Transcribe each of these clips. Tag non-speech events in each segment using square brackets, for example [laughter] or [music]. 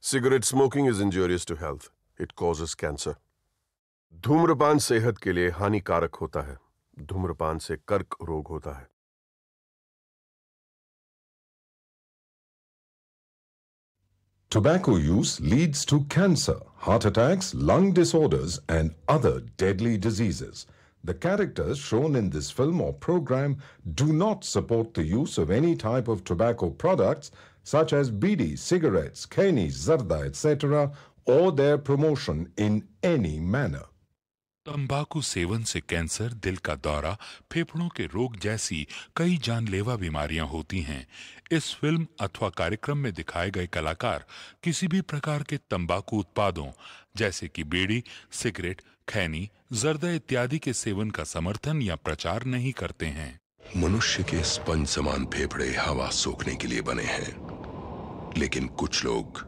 Cigarette smoking is injurious to health. It causes cancer. धूम्रपान सेहत के लिए हानिकारक होता है धूम्रपान से कर्क रोग होता है Tobacco use leads to cancer, heart attacks, lung disorders, and other deadly diseases. The characters shown in this film or program do not support the use of any type of tobacco products such as bidi, cigarettes, keni, zarda, etc., or their promotion in any manner. तंबाकू सेवन से cancer दिल का दौरा फेफड़ों के रोग जैसी कई जानलेवा बीमारियाँ होती हैं इस फ़िल्म अथवा कार्यक्रम में दिखाए गए कलाकार किसी भी प्रकार के तंबाकू उत्पादों जैसे कि बीड़ी सिगरेट खैनी जर्दा इत्यादि के सेवन का समर्थन या प्रचार नहीं करते हैं मनुष्य के स्पंज समान फेफड़े हवा सोखने के लिए बने हैं। लेकिन कुछ लोग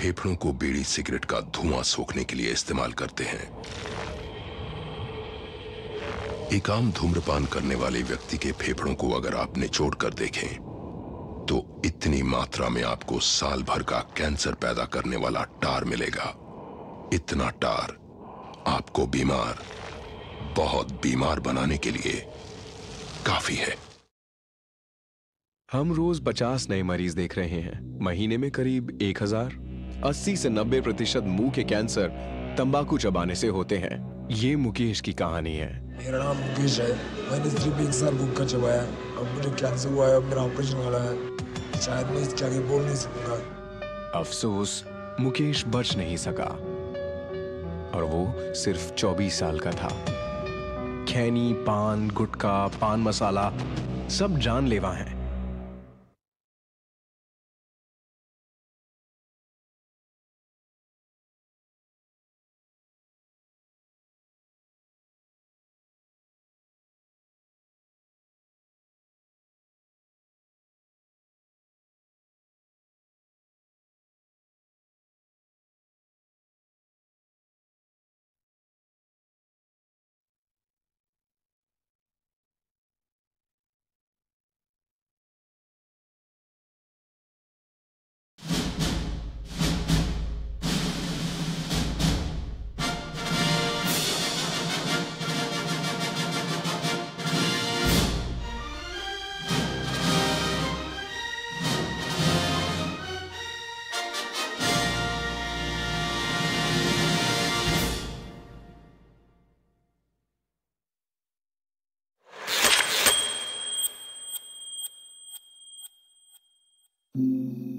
फेफड़ों को बीड़ी सिगरेट का धुआँ सोखने के लिए इस्तेमाल करते हैं। एक आम धूम्रपान करने वाले व्यक्ति के फेफड़ों को अगर आप निचोड़ कर देखें तो इतनी मात्रा में आपको साल भर का कैंसर पैदा करने वाला टार मिलेगा। इतना टार आपको बीमार, बहुत बीमार बनाने के लिए काफ़ी है। हम रोज 50 नए मरीज़ देख रहे हैं। महीने में करीब 1000 80 से 90 प्रतिशत मुँह के कैंसर तंबाकू चबाने से होते हैं। ये मुकेश की कहानी है। मेरा नाम मुकेश है। मैंने सिर्फ़ एक साल गुटखा चबाया। अब मुझे कैंसर हुआ है अब मेरा ऑपरेशन वाला है। शायद मैं इसके आगे बोल नहीं सकूँगा। अफसोस मुकेश बच नहीं सका। और वो सिर्फ़ 24 साल का था। खैनी पान गुटखा पान मसाला सब जानलेवा हैं। thank mm -hmm. you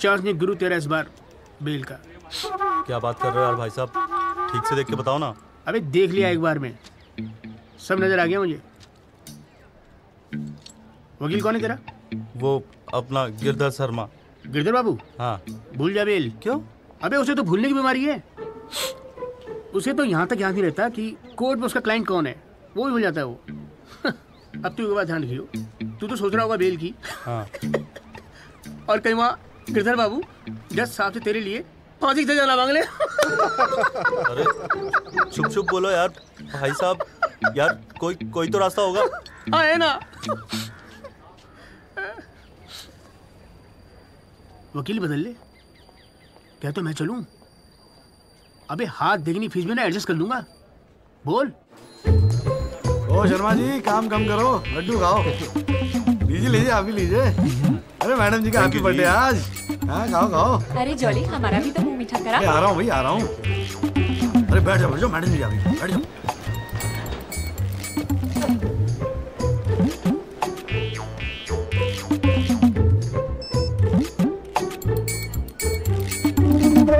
chance नहीं गुरु तेरा इस बार बेल का। क्या बात कर रहे हो यार भाई साहब? ठीक से देख के बताओ ना। अबे देख लिया एक बार में। सब नज़र आ गया मुझे। वकील कौन है तेरा? वो अपना गिरधर शर्मा। गिरधर बाबू? हाँ। भूल जा बेल। क्यों? अबे उसे तो भूलने की बीमारी है। उसे तो यहाँ तक याद नहीं रहता कि कोर्ट में उसका क्लाइंट कौन है। वो भी भूल जाता है वो। [laughs] अब तू एक बात ध्यान रखियो। तू तो सोच रहा होगा बेल की। हाँ। [laughs] और कहीं वहाँ गिरधर बाबू जज साहब से तेरे लिए फांसी से जाना मांग ले। अरे चुप चुप बोलो यार भाई साहब यार कोई कोई तो रास्ता होगा। हाँ है ना। वकील बदल ले। क्या तो मैं चलूँ। अबे हाथ देखनी फ़ीस में ना एडजस्ट कर लूँगा। बोल। ओ शर्मा जी काम कम करो लड्डू खाओ। लीजिए लीजिए आप भी लीजिए। अरे मैडम जी का हैप्पी बर्थडे आज। हाँ खाओ खाओ। अरे जॉली हमारा भी तो मुँह मीठा करा। आ रहा हूँ भाई आ रहा हूँ। अरे बैठ जाओ बैठ जाओ मैडम जी अभी बैठ जाओ।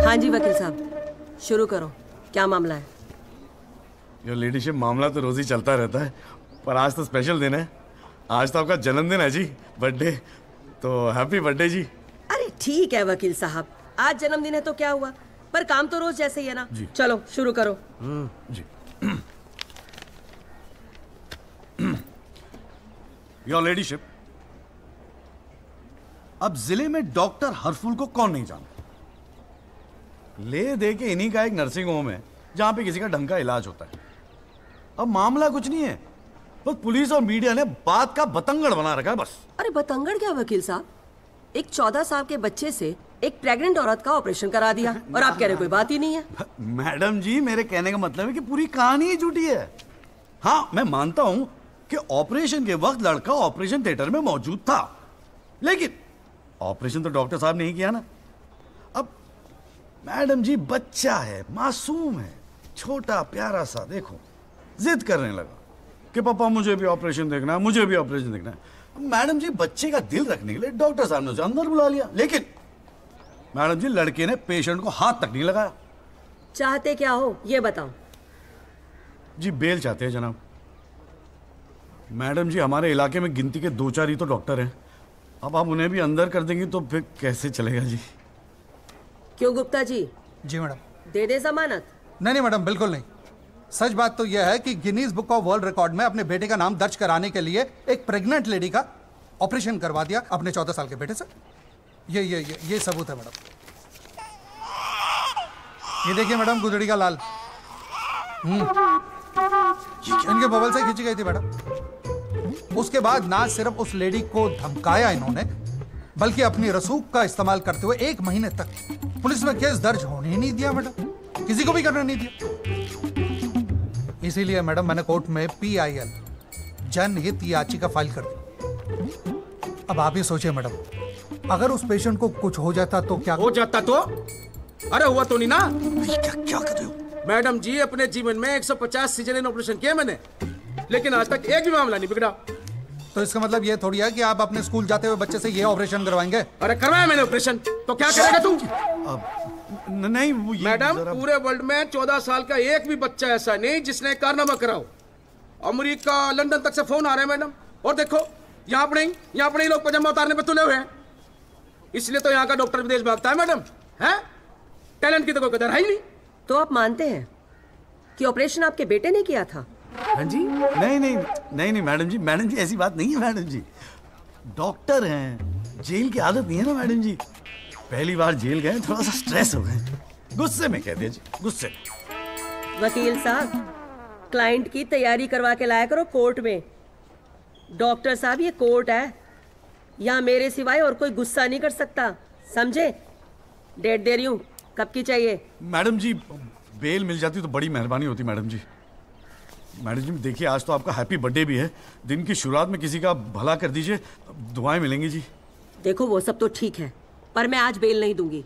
हाँ जी वकील साहब। शुरू करो। क्या मामला है? योर लीडरशिप मामला तो रोज ही चलता रहता है पर आज तो स्पेशल दिन है। आज तो आपका जन्मदिन है जी बर्थडे तो हैप्पी बर्थडे जी। अरे ठीक है वकील साहब। आज जन्मदिन है तो क्या हुआ? पर काम तो रोज जैसे ही है ना। चलो शुरू करो। जी। योर लेडीशिप अब ज़िले में डॉक्टर हरफुल को कौन नहीं जानता? ले दे के इन्हीं का एक नर्सिंग होम है जहाँ पे किसी का ढंग का इलाज होता है। अब मामला कुछ नहीं है। बस पुलिस और मीडिया ने बात का बतंगड़ बना रखा है बस। अरे बतंगड़ क्या वकील साहब? एक चौदह साल के बच्चे से एक प्रेग्नेंट औरत का ऑपरेशन करा दिया और आप कह रहे कोई बात ही नहीं है। मैडम जी मेरे कहने का मतलब है कि पूरी कहानी ही झूठी है। हाँ मैं मानता हूँ कि ऑपरेशन के वक्त लड़का ऑपरेशन थिएटर में मौजूद था। लेकिन ऑपरेशन तो डॉक्टर साहब ने ही किया ना। अब मैडम जी बच्चा है मासूम है छोटा प्यारा सा देखो जिद करने लगा। कि पापा मुझे भी ऑपरेशन देखना है मुझे भी ऑपरेशन देखना है। मैडम जी बच्चे का दिल रखने के लिए डॉक्टर साहब ने उसे अंदर बुला लिया। लेकिन मैडम जी लड़के ने पेशेंट को हाथ तक नहीं लगाया। चाहते क्या हो ये बताओ। जी बेल चाहते हैं जनाब। मैडम जी हमारे इलाके में गिनती के दो चार ही तो डॉक्टर हैं। अब आप उन्हें भी अंदर कर देंगी तो फिर कैसे चलेगा जी? क्यों गुप्ता जी? जी मैडम। दे दे जमानत। नहीं नहीं मैडम बिल्कुल नहीं। सच बात तो यह है कि Guinness book of world record में अपने बेटे का नाम दर्ज कराने के लिए एक प्रेग्नेंट लेडी का ऑपरेशन करवा दिया अपने चौदह साल के बेटे से। ये ये ये ये सबूत है मैडम। ये देखिए मैडम, गुदड़ी का लाल। हम्म। इनके बबल से खींची गई थी मैडम। उसके बाद ना सिर्फ़ उस लेडी को धमकाया इन्होंने, बल्कि अपनी रसूख का इस्तेमाल करते हुए एक महीने तक पुलिस में केस दर्ज होने ही नहीं दिया मैडम। किसी को भी करने नहीं दिया। इसीलिए मैडम मैंने कोर्ट में पी आई एल जनहित याचिका फ़ाइल कर दी। अब आप ही सोचिए मैडम अगर उस पेशेंट को कुछ हो जाता तो क्या हो जाता तो? अरे हुआ तो नहीं ना? क्या क्या कर रहे हो? मैडम जी अपने जीवन में 150 सीज़न ऑपरेशन किए मैंने लेकिन आज तक एक भी मामला नहीं बिगड़ा। तो इसका मतलब ये थोड़ी है कि आप अपने स्कूल जाते हुए बच्चे से ये ऑपरेशन करवाएँगे? अरे करवाया मैंने ऑपरेशन तो क्या करेगा तू? न- नहीं वो ये मैडम पूरे वर्ल्ड में चौदह साल का एक भी बच्चा ऐसा नहीं जिसने कारनामा कराओ अमेरिका लंदन तक से फ़ोन आ रहे हैं मैडम। और देखो यहाँ पर नहीं यहाँ पर नहीं लोग पजामा उतारने पे तुले हुए हैं। इसलिए तो यहाँ का डॉक्टर विदेश भागता है मैडम। है? टैलेंट की तो कोई कदर है ही नहीं। तो आप मानते हैं कि ऑपरेशन आपके बेटे ने किया था? हाँ जी। नहीं नहीं नहीं नहीं मैडम जी मैडम जी ऐसी बात नहीं है मैडम जी। डॉक्टर हैं जेल की आदत नहीं है ना मैडम जी। पहली बार जेल गए थोड़ा सा स्ट्रेस हो गए। गुस्से में कह दीजिए गुस्से वकील साहब क्लाइंट की तैयारी करवा के लाया करो कोर्ट में। डॉक्टर साहब ये कोर्ट है। यहाँ मेरे सिवाय और कोई गुस्सा नहीं कर सकता समझे? डेट दे रही हूँ कब की चाहिए? मैडम जी बेल मिल जाती तो बड़ी मेहरबानी होती मैडम जी। मैडम जी देखिए आज तो आपका हैप्पी बर्थडे भी है। दिन की शुरुआत में किसी का भला कर दीजिए दुआएँ मिलेंगी जी। देखो वो सब तो ठीक है। पर मैं आज बेल नहीं दूँगी।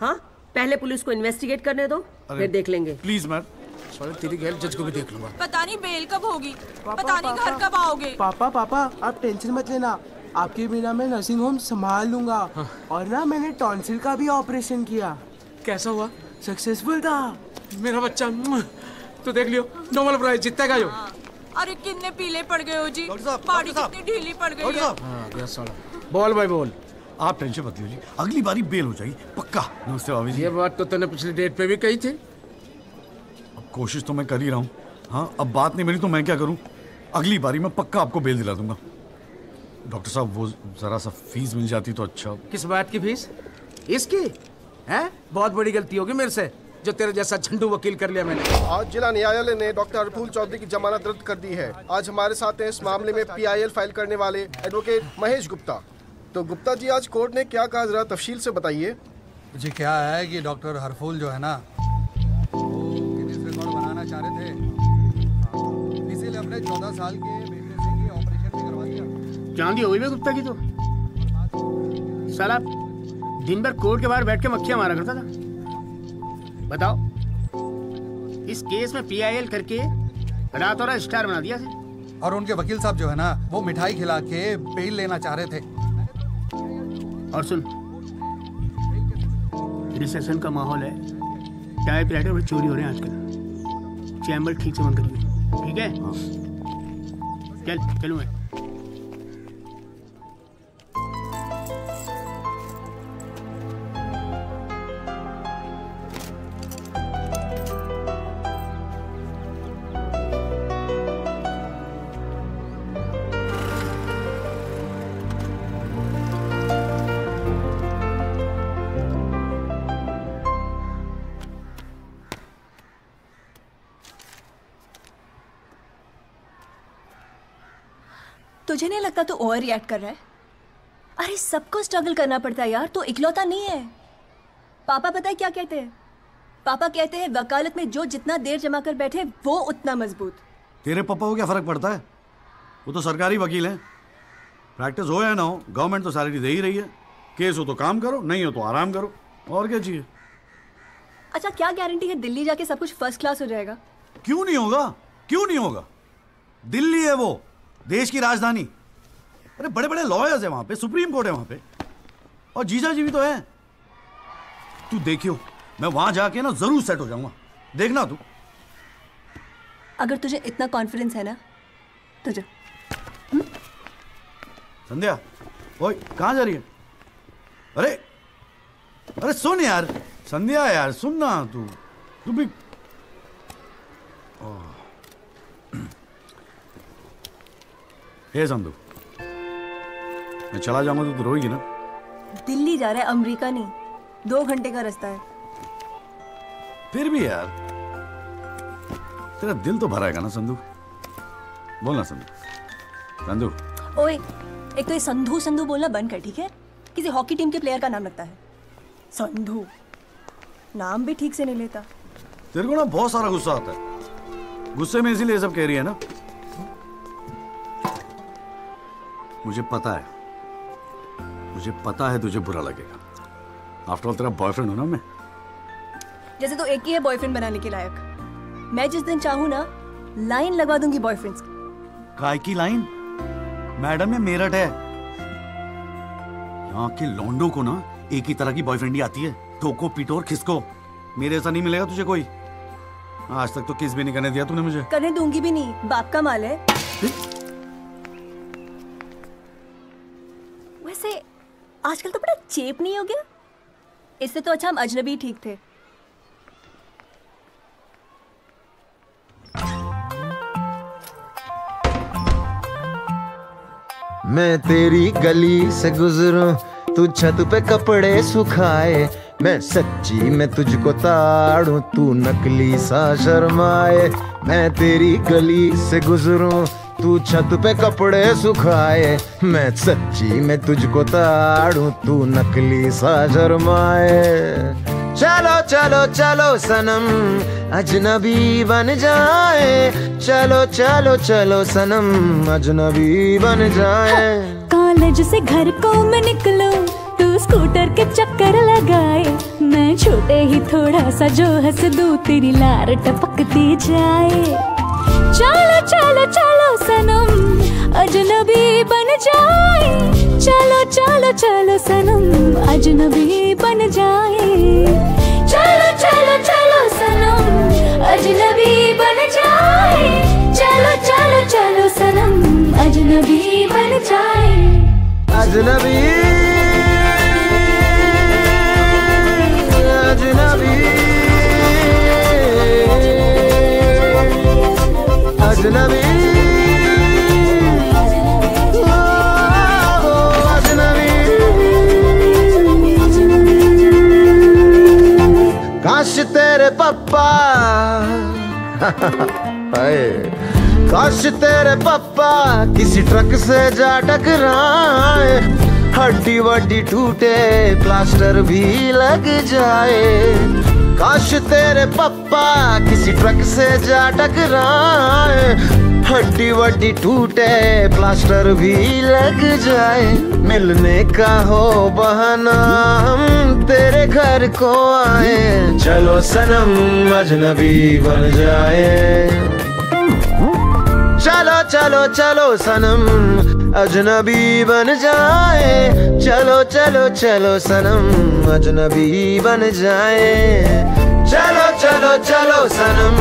हाँ? पहले पुलिस को इन्वेस्टिगेट करने दो फिर देख लेंगे। प्लीज़ मैम सॉरी तेरी गैर जज को भी देख लूँगा। पता नहीं बेल कब होगी। पता नहीं घर कब आओगे। पापा पापा आप टेंशन मत लेना। आपके बिना मैं नर्सिंग होम संभाल लूँगा। और ना मैंने टॉन्सिल का भी ऑपरेशन किया। कैसा हुआ? सक्सेसफुल था। मेरा बच्चा तो देख लियो नॉर्मल प्राइस जितने का यो अरे कितने पीले पड़ गए हो जी। बाड़ी कितनी ढीली पड़ गई है। हाँ, गया साला। बोल भाई बोल। आप टेंशन मत लीजिए। अगली बारी बेल हो जाएगी पक्का। नमस्ते भाभी जी ये बात तो तूने पिछली डेट पे भी कही थी। अब कोशिश तो मैं कर ही रहा हूँ। हाँ अब बात नहीं बनी तो मैं क्या करूँ? अगली बारी मैं पक्का आपको बेल दिला दूँगा। डॉक्टर साहब वो जरा सा फ़ीस मिल जाती तो अच्छा। किस बात की फ़ीस इसकी? है? बहुत बड़ी गलती होगी मेरे से जो तेरे जैसा झंडू वकील कर लिया मैंने। आज जिला न्यायालय ने डॉक्टर हरफूल चौधरी की जमानत रद्द कर दी है। आज हमारे साथ हैं इस मामले में पीआईएल फ़ाइल करने वाले एडवोकेट महेश गुप्ता। तो गुप्ता जी आज कोर्ट ने क्या कहा? जरा तफसील से बताइए। जी क्या है कि डॉक्टर हरफूल जो है ना वो गिनीज रिकॉर्ड बनाना चाह रहे थे। इसीलिए हमने चौदह साल के बेटे से ये ऑपरेशन भी करवा दिया। चांदी हो गई गुप्ता की तो। साला दिन भर कोर्ट के बाहर बैठ के मक्खियाँ मारा करता था। बताओ इस केस में पीआईएल करके रातों रात स्टार बना दिया से और उनके वकील साहब जो है ना वो मिठाई खिला के बेल लेना चाह रहे थे। और सुन। रिसेशन का माहौल है। टाइप राइटर में चोरी हो रहे हैं आजकल। चैम्बर ठीक से बंद करिए ठीक है। चल चलूँ मैं। तुझे नहीं लगता तू ओवर रिएक्ट कर रहा है। अरे सबको स्ट्रगल करना पड़ता है यार तो इकलौता नहीं है। पापा पता है क्या कहते हैं? पापा कहते हैं वकालत में जो जितना देर जमा कर बैठे वो उतना मज़बूत। तेरे पापा को क्या फ़र्क पड़ता है? वो तो सरकारी वकील हैं। प्रैक्टिस हो या ना हो गवर्नमेंट तो सैलरी दे ही रही है। केस हो तो काम करो नहीं हो तो आराम करो। और क्या चाहिए? अच्छा क्या गारंटी है दिल्ली जाके सब कुछ फ़र्स्ट क्लास हो जाएगा? क्यों नहीं होगा? क्यों नहीं होगा? दिल्ली है वो। देश की राजधानी। अरे बड़े बड़े लॉयर्स है वहाँ पे सुप्रीम कोर्ट है वहाँ पे। और जीजा जी भी तो है। तू देखियो मैं वहाँ जाके ना ज़रूर सेट हो जाऊँगा। देखना तू। अगर तुझे इतना कॉन्फिडेंस है ना तो जा। संध्या ओए कहाँ जा रही है? अरे अरे सुन यार संध्या यार सुन ना तू। तू भी। हे संधू मैं चला जाऊँगा तो तू रोएगी ना। दिल्ली जा रहा है अमेरिका नहीं। दो घंटे का रास्ता है। फिर भी यार तेरा दिल तो भराएगा ना संधू। बोल ना संधू। संधू। ओए एक तो ये संधू संधू बोलना बंद कर ठीक है? किसी हॉकी टीम के प्लेयर का नाम लगता है। संधू। नाम भी ठीक से नहीं लेता। तेरे को ना बहुत सारा गुस्सा आता है। गुस्से में इसीलिए सब कह रही है ना। मुझे पता है। मुझे पता है तुझे बुरा लगेगा। आफ्टर ऑल तेरा बॉयफ्रेंड हूँ ना मैं। जैसे तो एक ही है बॉयफ्रेंड बनाने के लायक। मैं जिस दिन चाहूँ ना लाइन लगवा दूँगी बॉयफ्रेंड्स की। काय की लाइन मैडम में मेरठ है। यहाँ के लौंडो को ना एक ही तरह की बॉयफ्रेंड ही आती है। ठोको पीटो और खिसको। मेरे ऐसा नहीं मिलेगा तुझे कोई। आज तक तो किस भी नहीं करने दिया तूने मुझे। करने दूँगी भी नहीं। बाप का माल है। आजकल तो बड़ा चेप नहीं हो गया? इससे तो अच्छा हम अजनबी ठीक थे। मैं तेरी गली से गुजरूं, तू छत पे कपड़े सुखाए। मैं सच्ची मैं तुझको ताड़ू, तू नकली सा शर्माए। मैं तेरी गली से गुजरूं तू छत पे कपड़े सुखाए, मैं सच्ची में तुझको ताड़ू, तू नकली सा जरमाए चलो चलो चलो, सनम, अजनबी बन जाए। चलो चलो चलो, सनम, अजनबी बन जाए। कॉलेज से घर को मैं निकलूं, तू स्कूटर के चक्कर लगाए। मैं छोटे ही थोड़ा सा जो हंस दूँ, तेरी लार टपकती जाए। चलो चलो चलो, सनम। अजनबी बन जाए। चलो चलो चलो, सनम। अजनबी बन जाए। चलो चलो चलो, सनम। अजनबी बन जाए। चलो चलो चलो, सनम। अजनबी बन जाए। अजनबी काश तेरे पप्पा काश तेरे पप्पा किसी ट्रक से जा टकराए हड्डी वड्डी टूटे प्लास्टर भी लग जाए काश तेरे पप्पा किसी ट्रक से जा टकराए, हड्डी वड्डी टूटे, प्लास्टर भी लग जाए। मिलने का हो बहाना, हम तेरे घर को आए। चलो सनम अजनबी बन जाए। चलो चलो चलो सनम अजनबी बन जाए। चलो चलो चलो सनम अजनबी बन जाए। चलो चलो चलो, सनम।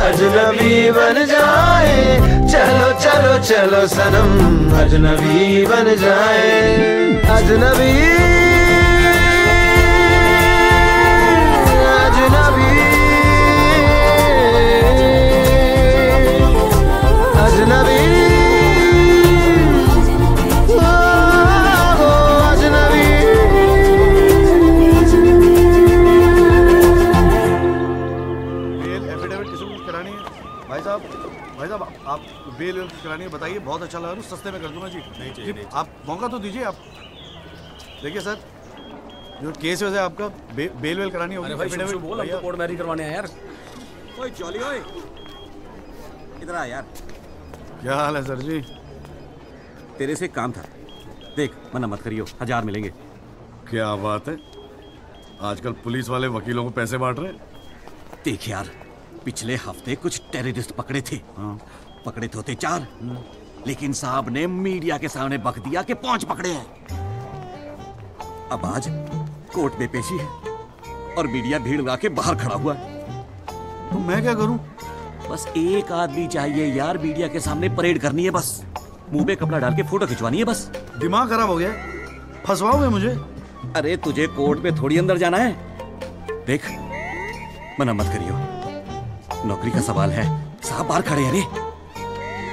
अजनबी बन जाए। चलो चलो चलो, सनम। अजनबी बन जाए। अजनबी बेल वेल करानी है बताइए बहुत अच्छा लगा सस्ते में कर दूँगा जी। नहीं चाहिए, नहीं आप मौका तो दीजिए आप। देखिए सर जो केस है आपका बे, बेल वेल करानी होगी अरे भाई शुभ बोल हम तो कोर्ट मैरी करवाने आए यार। ओए जॉली ओए। इधर आ यार। क्या हाल है सर जी? तेरे से काम था। देख मना मत करियो हज़ार मिलेंगे। क्या बात है? आजकल पुलिस वाले वकीलों को पैसे बांट रहे हैं? देख यार पिछले हफ़्ते कुछ टेररिस्ट पकड़े थे। पकड़े थे चार। लेकिन साहब ने मीडिया के सामने बक दिया कि पाँच पकड़े हैं। अब आज कोर्ट में पेशी है और मीडिया भीड़ लगा के बाहर खड़ा हुआ है। तो मैं क्या करूँ? बस एक आदमी चाहिए यार, मीडिया के सामने परेड करनी है बस। मुँह पे कपड़ा डाल के फ़ोटो खिंचवानी है बस। दिमाग खराब हो गया फंसवाओगे मुझे? अरे तुझे कोर्ट में थोड़ी अंदर जाना है। देख, मना मत करियो। नौकरी का सवाल है। साहब बाहर खड़े हैं रे।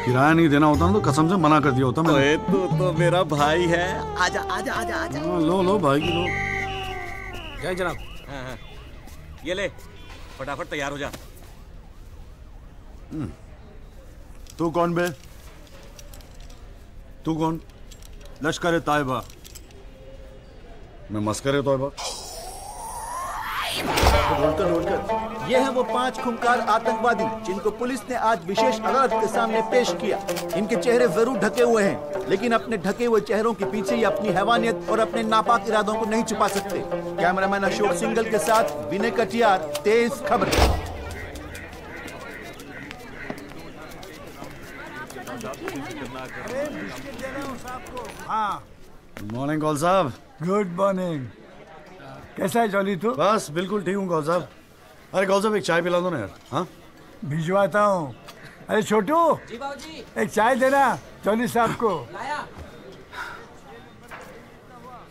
किराया नहीं देना होता ना तो कसम से मना कर दिया होता मैंने। तू तो मेरा भाई है। आजा आजा आजा आजा। हाँ, लो लो भाई की लो। जय जनाब। हाँ हाँ। ये ले फटाफट तैयार हो जा। तू कौन बे? तू कौन? लश्कर तायबा। मैं मस्कर तोयबा। ये हैं वो पाँच खुंकार आतंकवादी जिनको पुलिस ने आज विशेष अदालत के सामने पेश किया। इनके चेहरे ज़रूर ढके हुए हैं लेकिन अपने ढके हुए चेहरों के पीछे ये अपनी हैवानियत और अपने नापाक इरादों को नहीं छुपा सकते। कैमरामैन अशोक सिंगल के साथ विनय कटियार तेज खबर। हाँ मॉर्निंग कौल साहब गुड मॉर्निंग कैसा है जॉली तू? बस बिल्कुल ठीक हूँ साहब। अरे साहब एक चाय पिला दो ना यार हाँ? भिजवाता हूँ। अरे छोटू जी बाबूजी। एक चाय देना जॉली साहब को। लाया।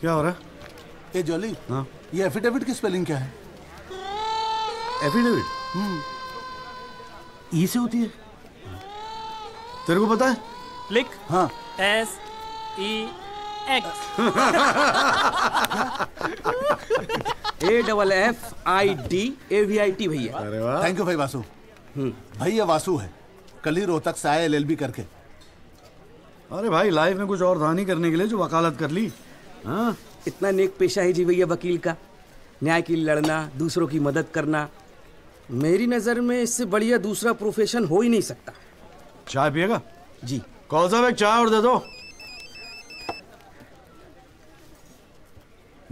क्या हो रहा है? ए जॉली हाँ? ये एफिडेविट की स्पेलिंग क्या है? एफिडेविट? ई से होती है। तेरे को पता है? लिख। हाँ। S E X A double F I D A V I T भैया। थैंक यू भाई वासु। भाई ये वासु है। कल ही रोहतक से आया एलएलबी करके। अरे भाई लाइफ में कुछ और था नहीं करने के लिए जो वकालत कर ली। हाँ इतना नेक पेशा है जी भैया वकील का। न्याय के लिए लड़ना दूसरों की मदद करना। मेरी नज़र में इससे बढ़िया दूसरा प्रोफेशन हो ही नहीं सकता। चाय पिएगा? जी। कौन सा एक चाय और दे दो।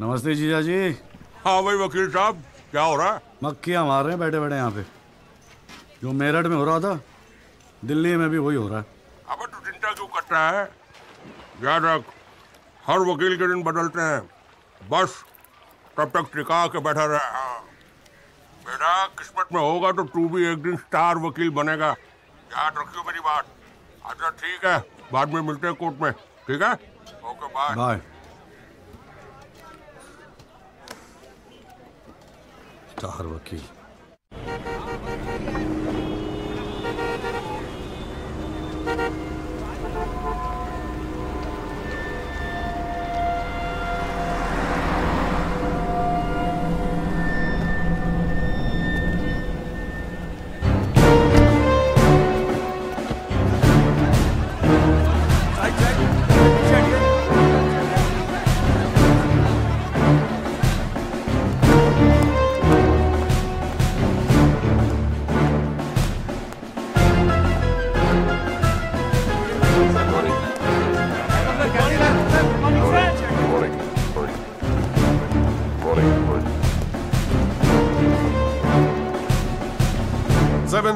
नमस्ते जीजा जी। हाँ भाई वकील साहब क्या हो रहा है? मक्खियाँ मार रहे हैं बैठे बैठे यहाँ पे। जो मेरठ में हो रहा था दिल्ली में भी वही हो रहा है। अबे तू चिंता क्यों करता है? याद रख हर वकील के दिन बदलते हैं। बस तब तक टिका के बैठा रहे। हाँ। बेटा किस्मत में होगा तो तू भी एक दिन स्टार वकील बनेगा। याद रखियो मेरी बात। अच्छा ठीक है बाद में मिलते हैं कोर्ट में। ठीक है? ओके बाय बाय मुख्तार वकील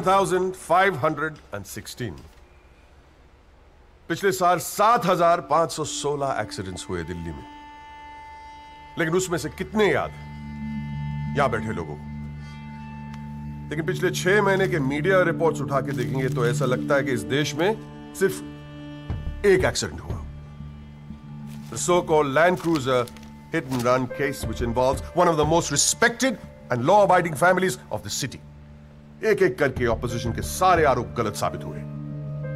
7,516 पिछले साल 7,516 एक्सीडेंट्स हुए दिल्ली में लेकिन उसमें से कितने याद यहाँ बैठे लोगों को लेकिन पिछले छह महीने के मीडिया रिपोर्ट्स उठा के देखेंगे तो ऐसा लगता है कि इस देश में सिर्फ़ एक एक्सीडेंट हुआ The so-called Land Cruiser hit and run case which involves one of the most respected and law-abiding families of the city. एक एक करके ऑपोजिशन के सारे आरोप गलत साबित हुए।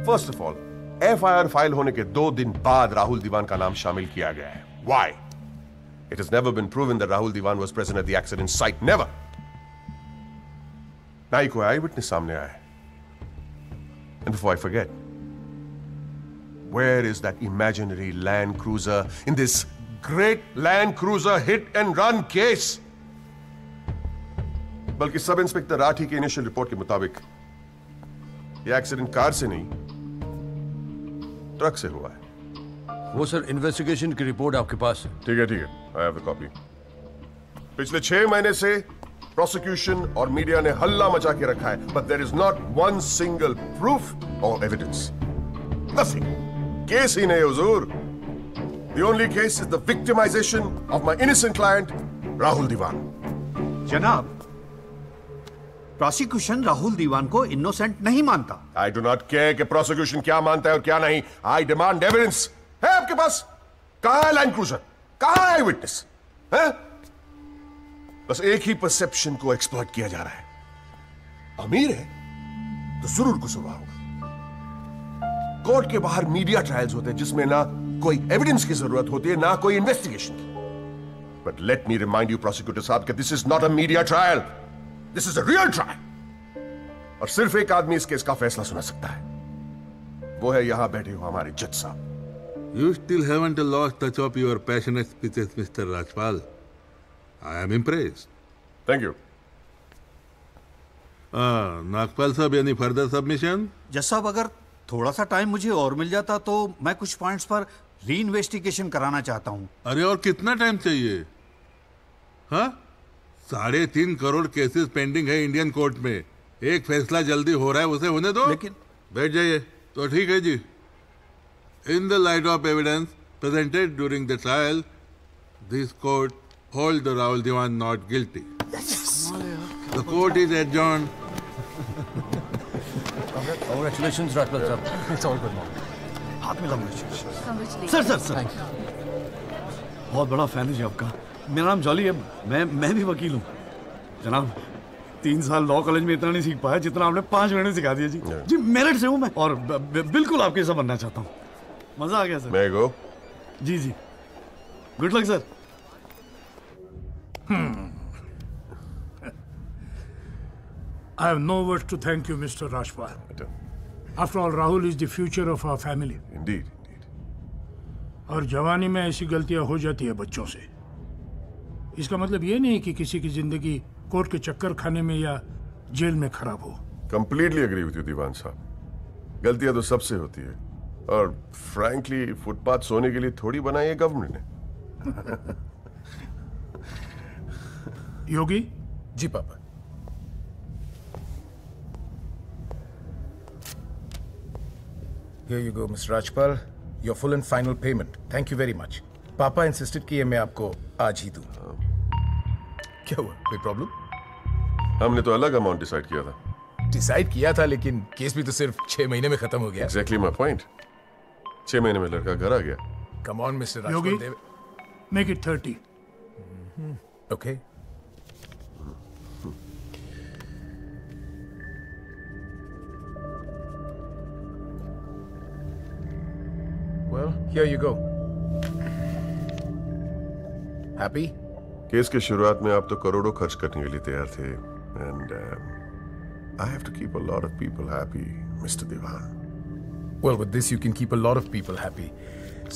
First of all FIR file होने के दो दिन बाद राहुल दीवान का नाम शामिल किया गया है। Why it is never been proven that Rahul Diwan was present at the accident site never ना ही कोई आई विटनेस सामने आया and before I forget Where is that imaginary Land Cruiser in this great Land Cruiser hit and run case? बल्कि sub inspector Rathi की initial report के मुताबिक यह एक्सीडेंट कार से नहीं ट्रक से हुआ है। वो सर इन्वेस्टिगेशन की रिपोर्ट आपके पास है। ठीक है ठीक है। आई हैव द कॉपी पिछले छह महीने से प्रोसिक्यूशन और मीडिया ने हल्ला मचा के रखा है but there is not one single proof और एविडेंस नथिंग केस ही नहीं हुजूर। The only case is the victimization of my innocent client, Rahul Diwan. जनाब प्रोसिक्यूशन राहुल दीवान को इनोसेंट नहीं मानता आई do नॉट care कि prosecution क्या मानता है और क्या नहीं. आई डिमांड एविडेंस है आपके पास? कहाँ है लैंड क्रूजर? कहाँ है विटनेस? है? बस एक ही परसेप्शन को एक्सप्लॉइट किया जा रहा है. अमीर है तो ज़रूर कसूरवार होगा. कोर्ट के बाहर मीडिया ट्रायल्स होते हैं, जिसमें ना कोई एविडेंस की ज़रूरत होती है, ना कोई इन्वेस्टिगेशन की but let me remind you prosecutor साहब, कि this is not a media trial this is a real trial और सिर्फ़ एक आदमी इस केस का फैसला सुना सकता है वो है यहाँ बैठे हुए हमारे जज साहब You still haven't lost touch of your passionate speeches, Mr. Rajpal. I am impressed. Thank you. Uh, Nagpal साहब any further submission? जज साहब अगर थोड़ा सा टाइम मुझे और मिल जाता तो मैं कुछ पॉइंट्स पर री इन्वेस्टिगेशन कराना चाहता हूँ अरे और कितना टाइम चाहिए हाँ साढ़े तीन करोड़ केसेस पेंडिंग है इंडियन कोर्ट में। एक फैसला जल्दी हो रहा है उसे होने दो। लेकिन बैठ जाइए। तो ठीक है जी। In the light of evidence presented during the trial this court hold the Rahul Diwan not guilty the court is adjourn Congratulations, Rajpal साहब इट्स ऑल गुड हाथ मिला मुझे सर सर सर बहुत बड़ा फ़ैन है जी आपका। मेरा नाम जॉली है। मैं मैं भी वकील हूँ। जनाब तीन साल लॉ कॉलेज में इतना नहीं सीख पाया जितना आपने पाँच महीने सिखा दिया जी। जी मेरठ से हूँ मैं। और ब, ब, बिल्कुल आपके सब बनना चाहता हूँ। मज़ा आ गया सर मैं गो जी जी। Good luck sir I have no words to thank you, Mr. Rajpal. After all, Rahul is the future of our family. Indeed. और जवानी में ऐसी गलतियाँ हो जाती है बच्चों से। इसका मतलब ये नहीं कि किसी की ज़िंदगी कोर्ट के चक्कर खाने में या जेल में खराब हो completely agree with you Diwan साहब गलतियाँ तो सबसे होती है और फ्रैंकली फुटपाथ सोने के लिए थोड़ी बनाई है गवर्नमेंट ने [laughs] योगी जी पापा Here you go, Mr. Rajpal. Your full and final payment. Thank you very much. पापा इंसिस्टेड कि ये मैं आपको आज ही दूँ। क्या हुआ? कोई प्रॉब्लम हमने तो अलग अमाउंट डिसाइड किया था। डिसाइड किया था लेकिन केस भी तो सिर्फ़ छह महीने में खत्म हो गया। एग्जैक्टली माई पॉइंट छह महीने में लड़का घर आ गया। Come on mister Yogi make it thirty okay Well, here you go. Happy? Case के शुरुआत में आप तो करोड़ों खर्च करने के लिए तैयार थे and I have to keep a lot of people happy mister Dewan Well, with this, you can keep a lot of people happy.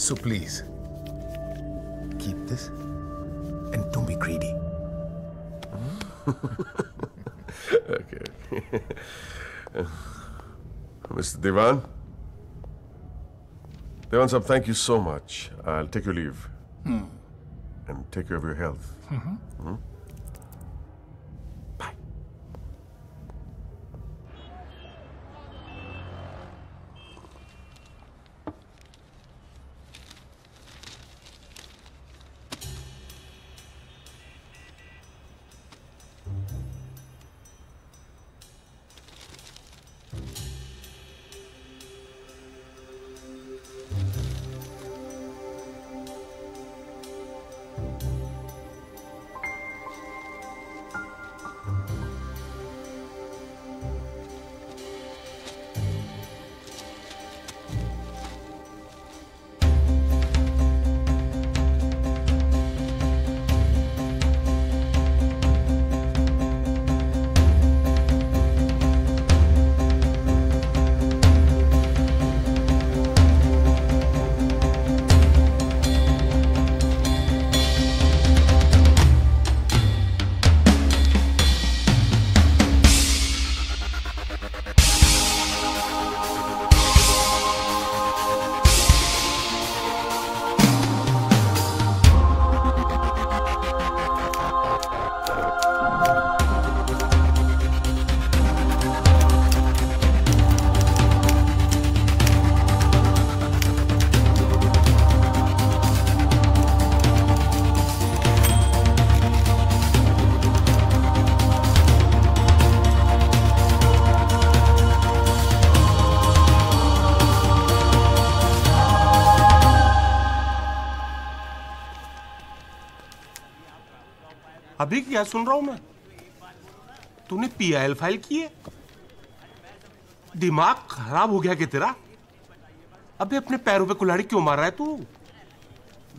So please, keep this and don't be greedy. okay. [laughs] Mr. Divan? Divan Sahab, thank you so much. I'll take your leave Hmm. and take care of your health. Mhm. Hmm? अभी क्या सुन रहा हूँ मैं? तूने PIL file की है? दिमाग खराब हो गया कि तेरा? अबे अपने पैरों पे कुल्हाड़ी क्यों मार रहा है तू?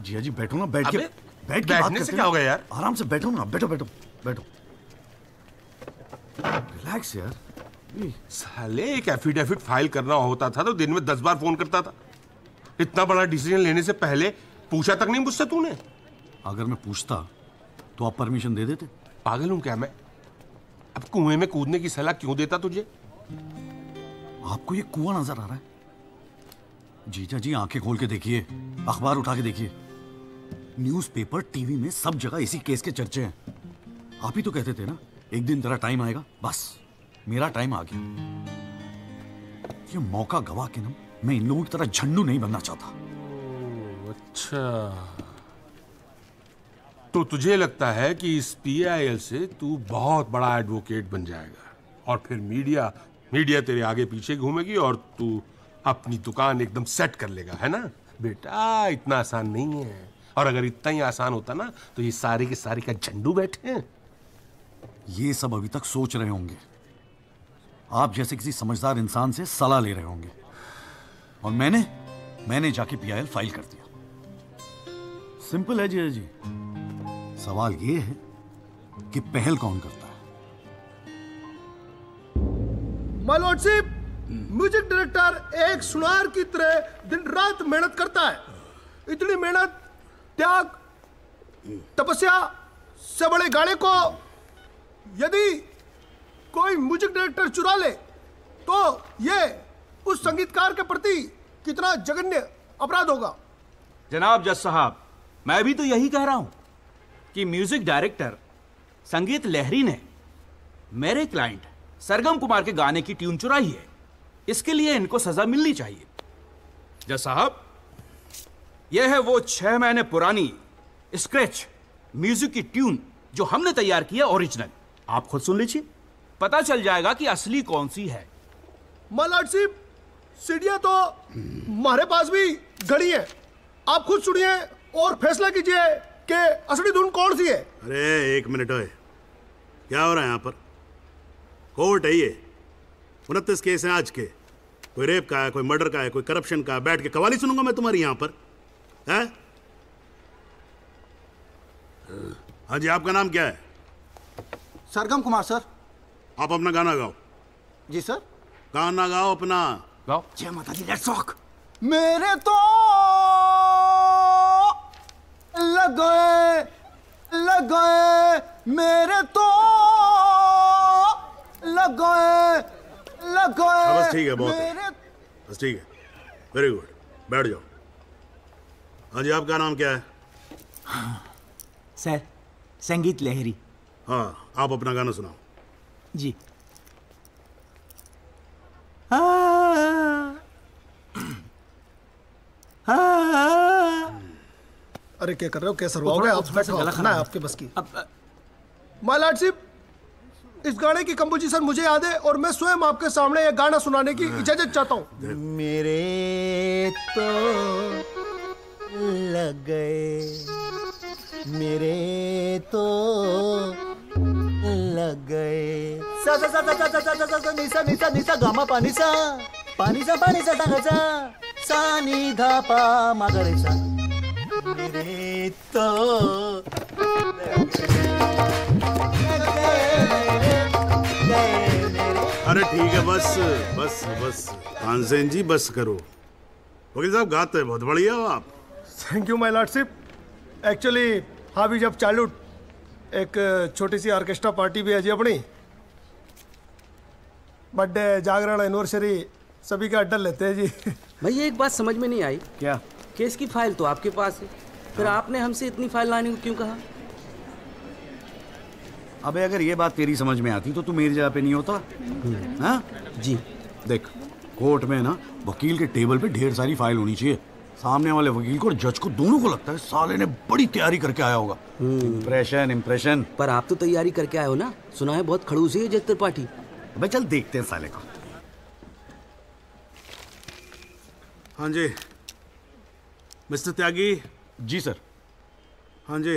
जिया जी बैठो ना बैठ के बैठ के बैठने से क्या हैं। हो गया यार? आराम से बैठो ना बैठो बैठो बैठो। रिलैक्स यार। साले एक एफिडेविट फ़ाइल करना होता था तो दिन में दस बार फ़ोन करता था। इतना बड़ा डिसीज़न लेने से पहले पूछा तक नहीं मुझसे तूने? अगर मैं पूछता तो आप परमिशन दे देते। पागल हूँ क्या मैं? अब कुएँ में कूदने की सलाह क्यों देता तुझे? आपको ये कुआँ नज़र आ रहा है। जीजा जी आँखें खोल के देखिए अखबार उठा के देखिए। न्यूज़पेपर टीवी में सब जगह इसी केस के चर्चे हैं। आप ही तो कहते थे ना एक दिन तेरा टाइम आएगा बस मेरा टाइम आ गया। ये मौका गवा के ना मैं इन लोगों की तरह झंडू नहीं बनना चाहता। अच्छा। तो तुझे लगता है कि इस पीआईएल से तू बहुत बड़ा एडवोकेट बन जाएगा। और फिर मीडिया मीडिया तेरे आगे पीछे घूमेगी और तू अपनी दुकान एकदम सेट कर लेगा, है ना? बेटा, इतना आसान नहीं है। और अगर इतना ही आसान होता ना तो ये सारे के सारे का झंडू बैठे हैं। ये सब अभी तक सोच रहे होंगे। आप जैसे किसी समझदार इंसान से सलाह ले रहे होंगे। और मैंने मैंने जाके पीआईएल फ़ाइल कर दिया। सिंपल है जी जी। सवाल ये है कि पहल कौन करता है? म्यूज़िक डायरेक्टर एक सुनार की तरह दिन रात मेहनत करता है। इतनी मेहनत त्याग तपस्या से बड़े गाने को यदि कोई म्यूज़िक डायरेक्टर चुरा ले तो ये उस संगीतकार के प्रति कितना जघन्य अपराध होगा। जनाब जज साहब मैं भी तो यही कह रहा हूँ। कि म्यूज़िक डायरेक्टर संगीत लहरी ने मेरे क्लाइंट सरगम कुमार के गाने की ट्यून चुराई है। इसके लिए इनको सजा मिलनी चाहिए। जज साहब, यह है वो छह महीने पुरानी स्क्रैच म्यूज़िक की ट्यून जो हमने तैयार किया ओरिजिनल आप खुद सुन लीजिए। पता चल जाएगा कि असली कौन सी है। माय लॉर्डशिप सीढ़ियाँ तो हमारे पास भी घड़ी है। आप खुद सुनिए और फैसला कीजिए। कि असली धुन कौन सी है? अरे एक मिनट ओए। क्या हो रहा है यहाँ पर? कोर्ट है ये। उनतीस केस हैं आज के। कोई रेप का है कोई मर्डर का है कोई करप्शन का है। बैठ के कवाली सुनूँगा मैं तुम्हारी यहाँ पर। है? हाँ जी आपका नाम क्या है? सरगम कुमार सर। आप अपना गाना गाओ। जी सर। गाना गाओ अपना। गाओ। जय माता दी लेट्स रॉक मेरे तो लग लग मेरे तो लग लग हाँ, बस ठीक है बहुत है। बस ठीक है। वेरी गुड बैठ जाओ। हाँ जी आपका नाम क्या है? सर संगीत लहरी। हाँ आप अपना गाना सुनाओ। जी। अरे क्या कर रहे हो क्या वो सरवाओगे आप बैठो है आपके बस की माय लॉर्डशिप इस गाने की कंपोजिशन मुझे याद है और मैं स्वयं आपके सामने ये गाना सुनाने की इजाज़त चाहता हूँ मेरे तो लग गए मेरे तो लग गए सा सा सा सा सा सा सा सा सा सा निसा निसा निसा गामा पानी सा पानी सा पानी सा सा सा सा नी धा पा मा सा तो अरे ठीक है बस बस बस। तानसेन जी बस करो। वकील साहब गाते बहुत बढ़िया हो आप। Thank you my lordship actually हाँ भी जब चालू एक छोटी सी ऑर्केस्ट्रा पार्टी भी है जी अपनी। बर्थडे जागरण एनिवर्सरी सभी का अड्डा लेते हैं जी। भैया एक बात समझ में नहीं आई। क्या? केस की फ़ाइल तो आपके पास है। फिर आपने हमसे इतनी फ़ाइल लाने को क्यों कहा? अबे अगर ये बात तेरी समझ में आती तो तू मेरी जगह पे नहीं होता। हाँ? जी। देख कोर्ट में ना वकील के टेबल पे ढेर सारी फ़ाइल होनी चाहिए। सामने वाले वकील को और जज को दोनों को लगता है साले ने बड़ी तैयारी करके आया होगा। इम्प्रेशन इम्प्रेशन पर आप तो तैयारी करके आए हो ना? सुना है बहुत खड़ूस है ये जज त्रिपाठी। अबे चल देखते हैं साले को। हाँ जी। Mister Tyagi ji sir. हाँ जी।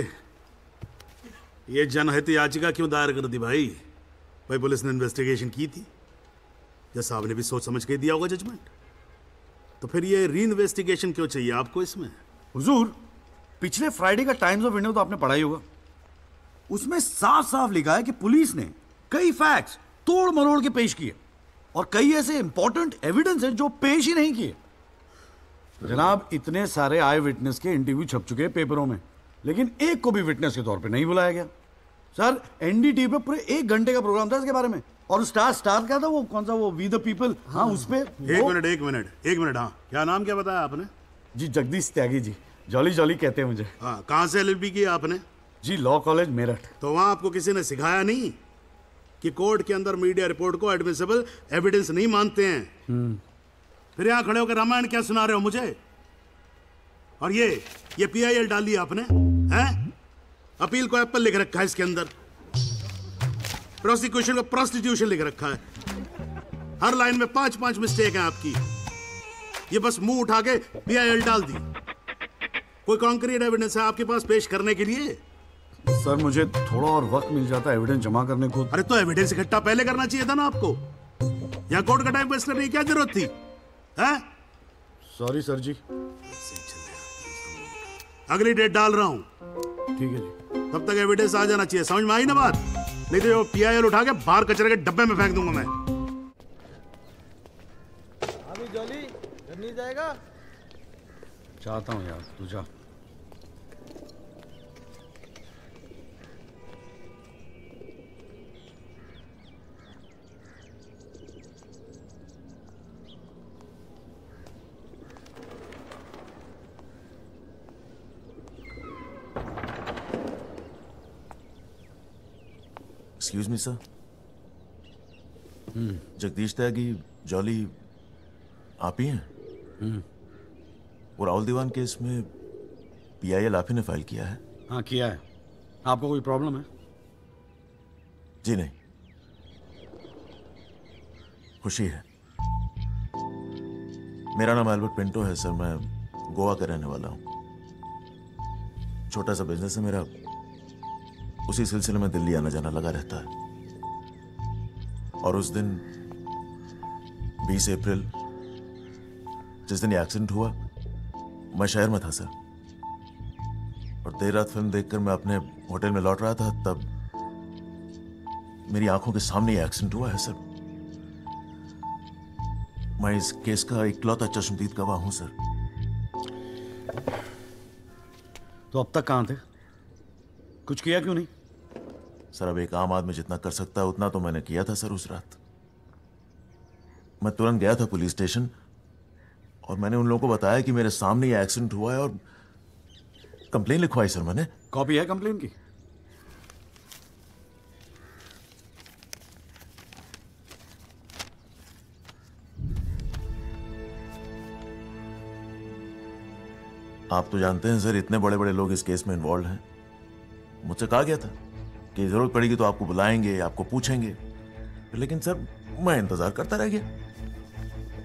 ये जनहित याचिका क्यों दायर कर दी भाई? भाई पुलिस ने इन्वेस्टिगेशन की थी। जज साहब ने भी सोच समझ के दिया होगा जजमेंट तो फिर ये री इन्वेस्टिगेशन क्यों चाहिए आपको इसमें? हुजूर पिछले फ्राइडे का टाइम्स ऑफ़ इंडिया तो आपने पढ़ा ही होगा। उसमें साफ़ साफ़ लिखा है कि पुलिस ने कई फैक्ट्स तोड़ मरोड़ के पेश किए और कई ऐसे इंपॉर्टेंट एविडेंस है जो पेश ही नहीं किए। जनाब इतने सारे आई विटनेस के इंटरव्यू छप चुके हैं पेपरों में। लेकिन एक को भी विटनेस के तौर पे नहीं बुलाया गया। सर एनडीटीवी पे पूरे एक घंटे का प्रोग्राम था इसके बारे में। और स्टार स्टार क्या था वो? कौन सा? वो वी द पीपल हाँ उस पे एक मिनट एक मिनट एक मिनट हाँ। क्या नाम क्या बताया आपने? जी जगदीश त्यागी जी। जॉली जॉली कहते हैं मुझे। हाँ कहाँ से एलएलबी की आपने? जी लॉ कॉलेज मेरठ। तो वहाँ आपको किसी ने सिखाया नहीं कि कोर्ट के अंदर मीडिया रिपोर्ट को एडमिसेबल एविडेंस नहीं मानते हैं? फिर यहाँ खड़े होकर रामायण क्या सुना रहे हो मुझे? और ये ये पीआईएल डाल दिया आपने हैं? अपील को एप्पल लिख रखा है इसके अंदर। प्रोसिक्यूशन को प्रोस्टिट्यूशन लिख रखा है। हर लाइन में पाँच पाँच मिस्टेक है आपकी। ये बस मुँह उठा के पीआईएल डाल दी। कोई कॉन्क्रीट एविडेंस है आपके पास पेश करने के लिए? सर मुझे थोड़ा और वक्त मिल जाता है एविडेंस जमा करने को। अरे तो एविडेंस इकट्ठा पहले करना चाहिए था ना आपको। यहाँ कोर्ट का टाइम वेस्ट करने की क्या ज़रूरत थी? सॉरी सर जी। अगली डेट डाल रहा हूँ। ठीक है जी। तब तक एविडेंस आ जाना चाहिए। समझ में आई ना बात? नहीं तो पीआईएल उठा के बाहर कचरे के डब्बे में फेंक दूँगा मैं। अभी जॉली घर नहीं जाएगा? चाहता हूँ यार तू जा। Excuse me sir Jagdish Tyagi Jolly आप ही हैं? और राहुल दीवान केस में पीआईएल आप ही ने फ़ाइल किया है? हाँ किया है। आपको कोई प्रॉब्लम है? जी नहीं। खुशी है। मेरा नाम एल्बर्ट पिंटो है सर मैं गोवा का रहने वाला हूँ। छोटा सा बिज़नेस है मेरा। उसी सिलसिले में दिल्ली आना जाना लगा रहता है। और उस दिन 20 अप्रैल, जिस दिन एक्सीडेंट हुआ, मैं शहर में था सर और देर रात फ़िल्म देखकर मैं अपने होटल में लौट रहा था, तब मेरी आँखों के सामने एक्सीडेंट हुआ है सर मैं इस केस का इकलौता चश्मदीद गवाह हूँ सर तो अब तक कहाँ थे? कुछ किया क्यों नहीं? सर अब एक आम आदमी जितना कर सकता है उतना तो मैंने किया था सर उस रात। मैं तुरंत गया था पुलिस स्टेशन और मैंने उन लोगों को बताया कि मेरे सामने ये एक्सीडेंट हुआ है और कंप्लेन लिखवाई सर मैंने। कॉपी है कंप्लेन की? आप तो जानते हैं सर इतने बड़े बड़े लोग इस केस में इन्वॉल्व हैं। मुझसे कहा गया था। कि ज़रूरत पड़ेगी तो आपको बुलाएँगे, आपको पूछेंगे। लेकिन सर, मैं इंतज़ार करता रह गया।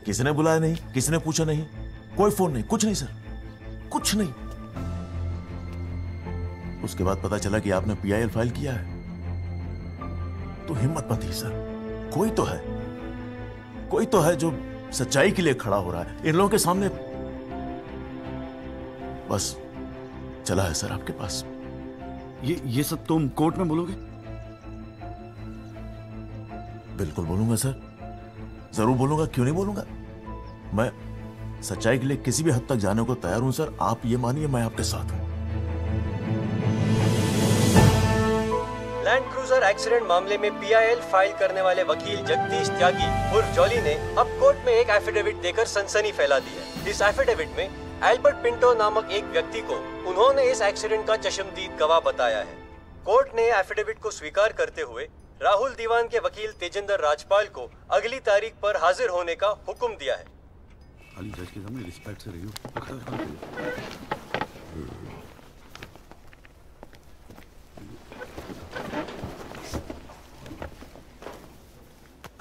किसी ने बुलाया नहीं किसी ने पूछा नहीं? कोई फ़ोन नहीं, कुछ नहीं सर, कुछ नहीं। उसके बाद पता चला कि आपने पीआईएल फ़ाइल किया है। तो हिम्मत मत ही सर, कोई तो है। कोई तो है जो सच्चाई के लिए खड़ा हो रहा है, इन लोगों के सामने। बस, चला है सर आपके पास। ये ये सब तुम कोर्ट में बोलोगे? बिल्कुल बोलूँगा सर। ज़रूर बोलूँगा क्यों नहीं बोलूँगा? मैं सच्चाई के लिए किसी भी हद तक जाने को तैयार हूँ सर। आप ये मानिए मैं आपके साथ हूँ। लैंड क्रूजर एक्सीडेंट मामले में पीआईएल फ़ाइल करने वाले वकील जगदीश त्यागी उर्फ़ जॉली ने अब कोर्ट में एक एफिडेविट देकर सनसनी फैला दी है। इस एफिडेविट में एल्बर्ट पिंटो नामक एक व्यक्ति को उन्होंने इस एक्सीडेंट का चशमदीद गवाह बताया है। कोर्ट ने एफिडेविट को स्वीकार करते हुए राहुल दीवान के वकील तेजेंद्र राजपाल को अगली तारीख पर हाजिर होने का हुक्म दिया है। जज के सामने रिस्पेक्ट से रही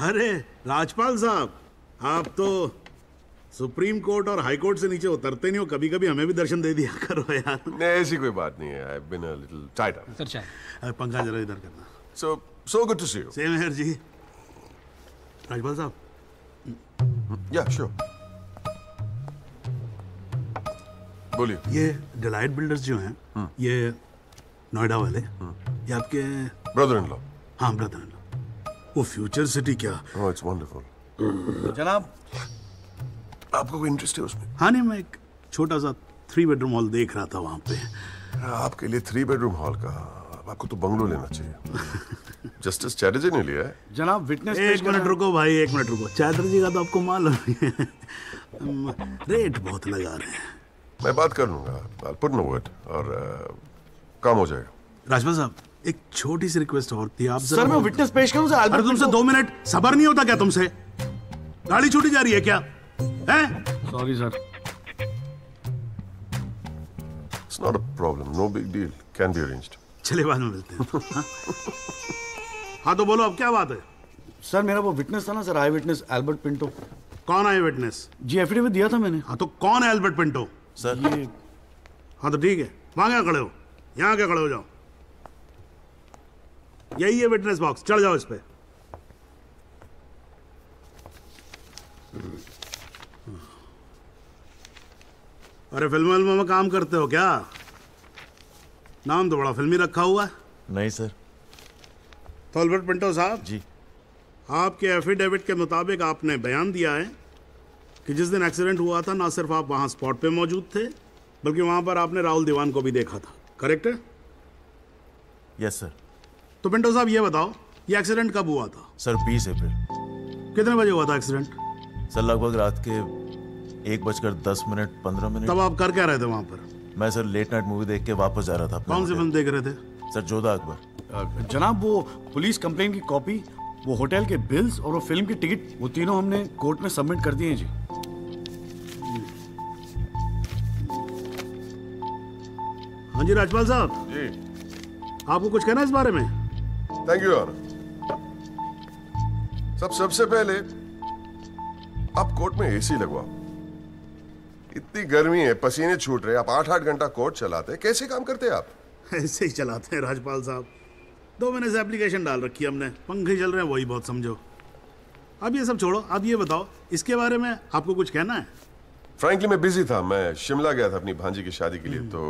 अरे, राजपाल साहब, आप तो सुप्रीम कोर्ट और हाई कोर्ट से नीचे उतरते नहीं हो कभी कभी हमें भी दर्शन दे दिया करो यार। नहीं ऐसी कोई बात नहीं है। I been a little tight up sir चाय। पंखा जरा इधर करना। So so good to see you same here जी। राजपाल साहब। या श्योर बोलिए। ये डिलाइट बिल्डर्स जो हैं ये नोएडा वाले ये आपके ब्रदर इन लॉ हाँ ब्रदर इन लॉ वो फ्यूचर सिटी क्या? ओह इट्स वंडरफुल जनाब आपको कोई इंटरेस्ट है उसमें? हाँ नहीं मैं एक छोटा सा थ्री बेडरूम हॉल देख रहा था वहाँ पे। आपके लिए थ्री बेडरूम हॉल का आपको तो बंगलो लेना चाहिए। [laughs] जस्टिस चैटर्जी ने लिया है। जनाब विटनेस एक मिनट रुको भाई एक मिनट रुको। चैटर्जी का तो आपको मालूम है रेट बहुत लगा रहे हैं। मैं बात कर लूँगा put in a और uh, काम हो जाएगा। राजपाल साहब एक छोटी सी रिक्वेस्ट और थी आप सर, मैं witness पेश करूँ सर, अरे तुमसे दो मिनट सबर नहीं होता क्या तुमसे? गाड़ी छूटी जा रही है क्या? हैं sorry sir It's not a problem, no big deal. Can be arranged. चलिए बाद में मिलते हैं। हाँ? हाँ तो बोलो अब क्या बात है? सर मेरा वो विटनेस था ना sir eye witness Albert Pinto कौन आई विटनेस जी एफिडेविट दिया था मैंने। हाँ तो कौन है एल्बर्ट पिंटो सर ये हाँ तो ठीक है। वहाँ क्या खड़े हो? यहाँ क्या खड़े हो जाओ। यही है विटनेस बॉक्स चढ़ जाओ इस पे। अरे फ़िल्म विल्म में काम करते हो क्या? नाम तो बड़ा फिल्मी रखा हुआ है। नहीं सर। तो अल्बर्ट पिंटो साहब जी। आपके एफिडेविट के मुताबिक आपने बयान दिया है कि जिस दिन एक्सीडेंट हुआ था ना सिर्फ़ आप वहाँ स्पॉट पे मौजूद थे बल्कि वहाँ पर आपने राहुल दीवान को भी देखा था। करेक्ट है? यस सर तो पिंटो साहब ये बताओ ये एक्सीडेंट कब हुआ था? सर बीस अप्रैल। कितने बजे हुआ था एक्सीडेंट सर लगभग रात के एक बजकर दस मिनट पंद्रह मिनट। तब आप कर क्या रहे थे वहाँ पर? मैं सर लेट नाइट मूवी देख के वापस जा रहा था कौन सी फ़िल्म देख रहे थे? सर जोधा अकबर। जनाब वो पुलिस कंप्लेन की कॉपी वो होटल के बिल्स और वो फ़िल्म की टिकट वो तीनों हमने कोर्ट में सबमिट कर दिए हैं जी। हाँ जी राजपाल साहब। जी। आपको कुछ कहना है इस बारे में? थैंक यू ऑनर सब सबसे पहले आप कोर्ट में एसी लगवाओ। इतनी गर्मी है पसीने छूट रहे आप आठ आठ घंटा कोर्ट चलाते हैं। कैसे काम करते हैं आप? ऐसे ही चलाते हैं राजपाल साहब। दो महीने से एप्लीकेशन डाल रखी है हमने। पंखे चल रहे हैं वही बहुत समझो। अब ये सब छोड़ो अब ये बताओ इसके बारे में आपको कुछ कहना है? फ्रैंकली मैं बिज़ी था। मैं शिमला गया था अपनी भांजी की शादी के लिए तो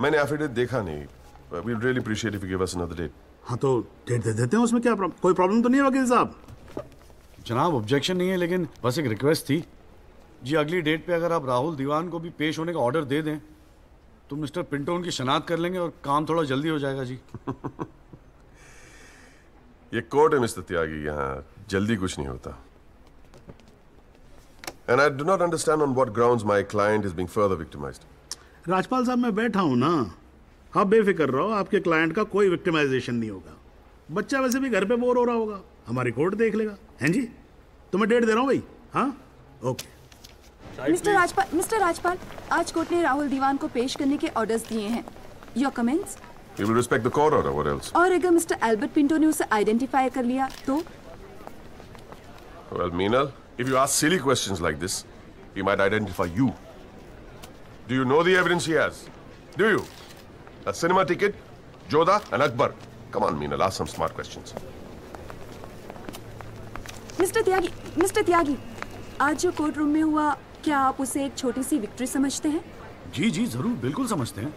मैंने एफिडेविट देखा नहीं। We really appreciate if you give us another date हाँ तो डेट दे देते हैं उसमें क्या प्रॉब्लम कोई प्रॉब्लम तो नहीं है वकील साहब? जनाब ऑब्जेक्शन नहीं है लेकिन बस एक रिक्वेस्ट थी। जी अगली डेट पे अगर आप राहुल दीवान को भी पेश होने का ऑर्डर दे दें तो मिस्टर पिंटो उनकी शनाख्त कर लेंगे और काम थोड़ा जल्दी हो जाएगा जी। [laughs] ये कोर्ट है मिस्टर त्यागी यहाँ जल्दी कुछ नहीं होता। And I do not understand on what grounds my client is being further victimized. Rajpal साहब मैं बैठा हूँ ना। आप बेफिक्र रहो आपके क्लाइंट का कोई विक्टिमाइजेशन नहीं होगा। बच्चा वैसे भी घर पे बोर हो रहा होगा। हमारी कोर्ट देख लेगा। हैं जी? तो मैं डेट दे रहा हूँ भाई। हाँ? Okay mister Rajpal mister Rajpal आज कोर्ट ने राहुल दीवान को पेश करने के ऑर्डर्स दिए हैं। Your comments you will respect the court order what else और अगर मिस्टर अल्बर्ट पिंटो ने उसे आइडेंटिफाई कर लिया तो? Well Meenal if you ask silly questions like this he might identify you do you know the evidence he has do you a cinema ticket Jodha and Akbar come on Meenal ask some smart questions mister Tyagi mister Tyagi आज जो court room में हुआ क्या आप उसे एक छोटी सी victory समझते हैं? जी जी ज़रूर बिल्कुल समझते हैं।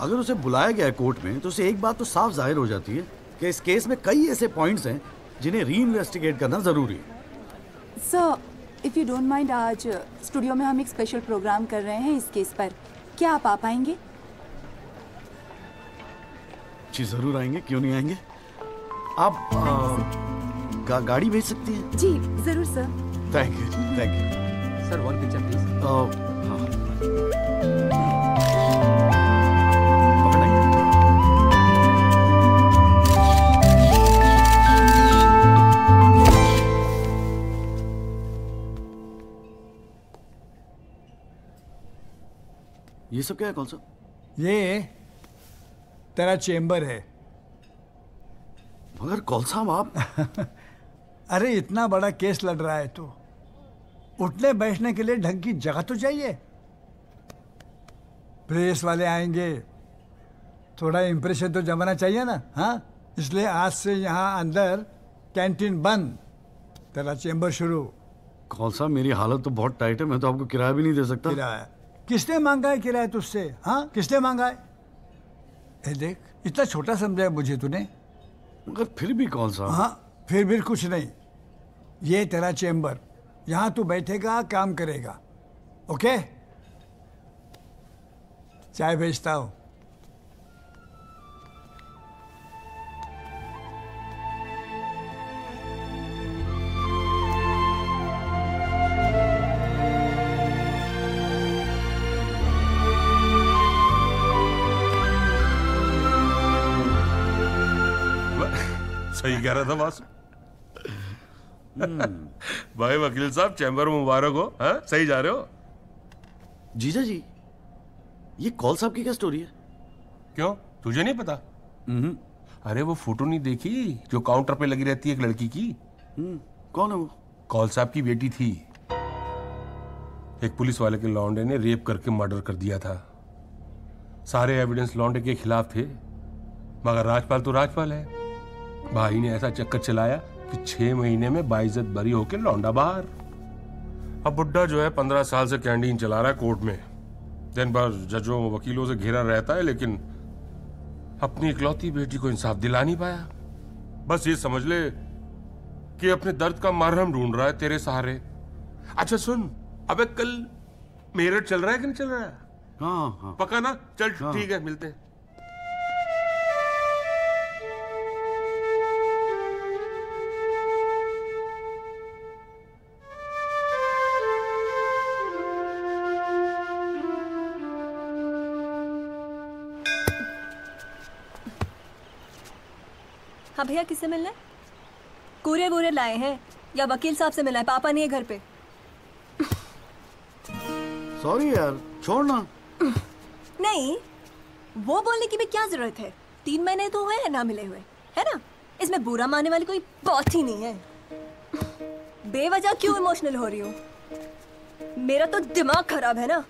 अगर उसे बुलाया गया है कोर्ट में तो उसे एक बात तो साफ़ ज़ाहिर हो जाती है कि इस केस में कई ऐसे पॉइंट्स हैं जिन्हें री इन्वेस्टिगेट करना ज़रूरी है। Sir if you don't mind आज स्टूडियो में हम एक स्पेशल प्रोग्राम कर रहे हैं इस केस पर। क्या आप आ पाएँगे? जी ज़रूर आएँगे क्यों नहीं आएँगे? आप आ, गा, गाड़ी भेज सकती हैं? जी ज़रूर sir thank you thank you sir one picture please ये सब क्या है कौन सा? ये तेरा चेम्बर है। मगर कौन साहब आप? [laughs] अरे इतना बड़ा केस लड़ रहा है तू। उठने बैठने के लिए ढंग की जगह तो चाहिए। प्रेस वाले आएँगे। थोड़ा इम्प्रेशन तो जमाना चाहिए ना हाँ? इसलिए आज से यहाँ अंदर कैंटीन बंद। तेरा चेम्बर शुरू। कौन सा? मेरी हालत तो बहुत टाइट है मैं तो आपको किराया भी नहीं दे सकता। किराया। किसने मांगा है किराया तुझसे हाँ? किसने मांगा है? ए देख इतना छोटा समझा है मुझे तूने। मगर फिर भी कौन सा? हाँ फिर भी कुछ नहीं। ये तेरा चेम्बर यहाँ तू बैठेगा काम करेगा। ओके? चाय भेजता हूँ। [laughs] सही कह रहा था बॉस। [laughs] भाई वकील साहब चैम्बर में मुबारक हो हाँ? सही जा रहे हो? जीजा जी ये कॉल साहब की क्या स्टोरी है? क्यों? तुझे नहीं पता? अरे वो फ़ोटो नहीं देखी जो काउंटर पे लगी रहती है एक लड़की की? कौन है वो? कौल साहब की बेटी थी। एक पुलिस वाले के लौंडे ने रेप करके मर्डर कर दिया था। सारे एविडेंस लौंडे के खिलाफ थे मगर राजपाल तो राजपाल है। भाई ने ऐसा चक्कर चलाया कि छह महीने में बाइज्जत बरी होके लौंडा बाहर। अब बुड्ढा जो है पंद्रह साल से कैंटीन चला रहा है कोर्ट में। दिन भर जजों वकीलों से घिरा रहता है लेकिन अपनी इकलौती बेटी को इंसाफ दिला नहीं पाया। बस ये समझ ले कि अपने दर्द का मरहम ढूंढ रहा है तेरे सहारे। अच्छा सुन अबे कल मेरठ चल रहा है कि नहीं चल रहा है? हाँ हाँ। पक्का ना? चल हाँ। ठीक है मिलते हैं। हाँ भैया किससे मिलना है? कूरियर वूरियर लाए हैं या वकील साहब से मिला है? पापा नहीं है घर पे। सॉरी यार छोड़ ना। नहीं वो बोलने की भी क्या ज़रूरत है? तीन महीने तो हुए हैं ना मिले हुए है ना? इसमें बुरा मानने वाली कोई बात ही नहीं है। बेवजह क्यों इमोशनल हो रही हूँ? मेरा तो दिमाग खराब है ना?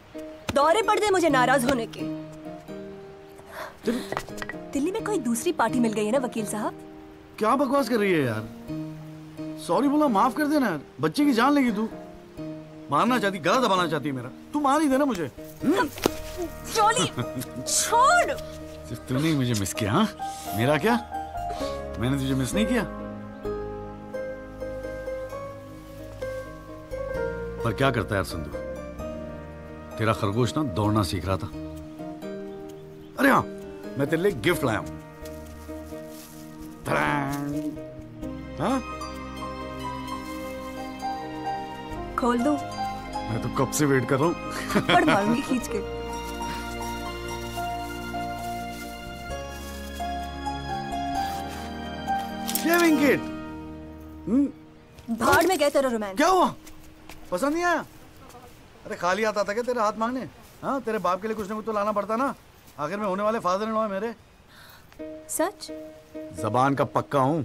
दौरे पड़ गए मुझे नाराज़ होने के। दिल्ली में कोई दूसरी पार्टी मिल गई है ना वकील साहब? क्या बकवास कर रही है यार? सॉरी बोला माफ़ कर देना यार। बच्चे की जान लेगी तू। मारना चाहती गला दबाना चाहती है मेरा। तू मार ही देना मुझे? छोड़। सिर्फ़ तूने ही मुझे मिस किया हाँ? मेरा क्या? मैंने तुझे मिस नहीं किया? पर क्या करता है यार संधू? तेरा खरगोश ना दौड़ना सीख रहा था। अरे हाँ मैं तेरे लिए गिफ्ट लाया हूँ। हाँ खोल दो। मैं तो कब से वेट कर रहा हूँ? मारूँगी खींच के। शेविंग किट भाड़ में गए तेरा रोमांस क्या हुआ? पसंद नहीं आया? अरे खाली आता था क्या तेरे हाथ मांगने? हाँ तेरे बाप के लिए कुछ ना कुछ तो लाना पड़ता ना। आखिर में होने वाले फादर इन है मेरे। सच? जबान का पक्का हूँ।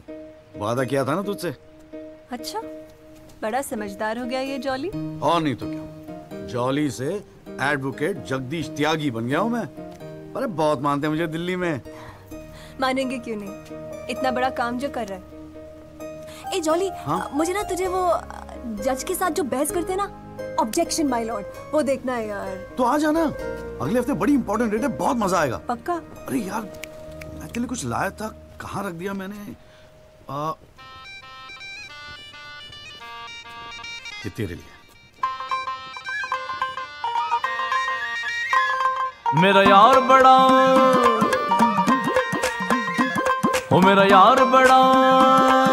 वादा किया था ना तुझसे? अच्छा बड़ा समझदार हो गया ये जॉली और नहीं तो क्या जॉली से एडवोकेट जगदीश त्यागी बन गया हूँ मैं। अरे बहुत मानते हैं मुझे दिल्ली में। मानेंगे क्यों नहीं? इतना बड़ा काम जो कर रहा है। ए जॉली हाँ? मुझे ना तुझे वो जज के साथ जो बहस करते हैं ना ऑब्जेक्शन माय लॉर्ड वो देखना है यार। तो आ जाना। अगले हफ़्ते बड़ी इंपॉर्टेंट डेट है बहुत मज़ा आएगा। पक्का? अरे यार मैं के लिए कुछ लाया था? कहाँ रख दिया मैंने? आ, ये तेरे लिए। मेरा यार बड़ा। हो मेरा यार बड़ा।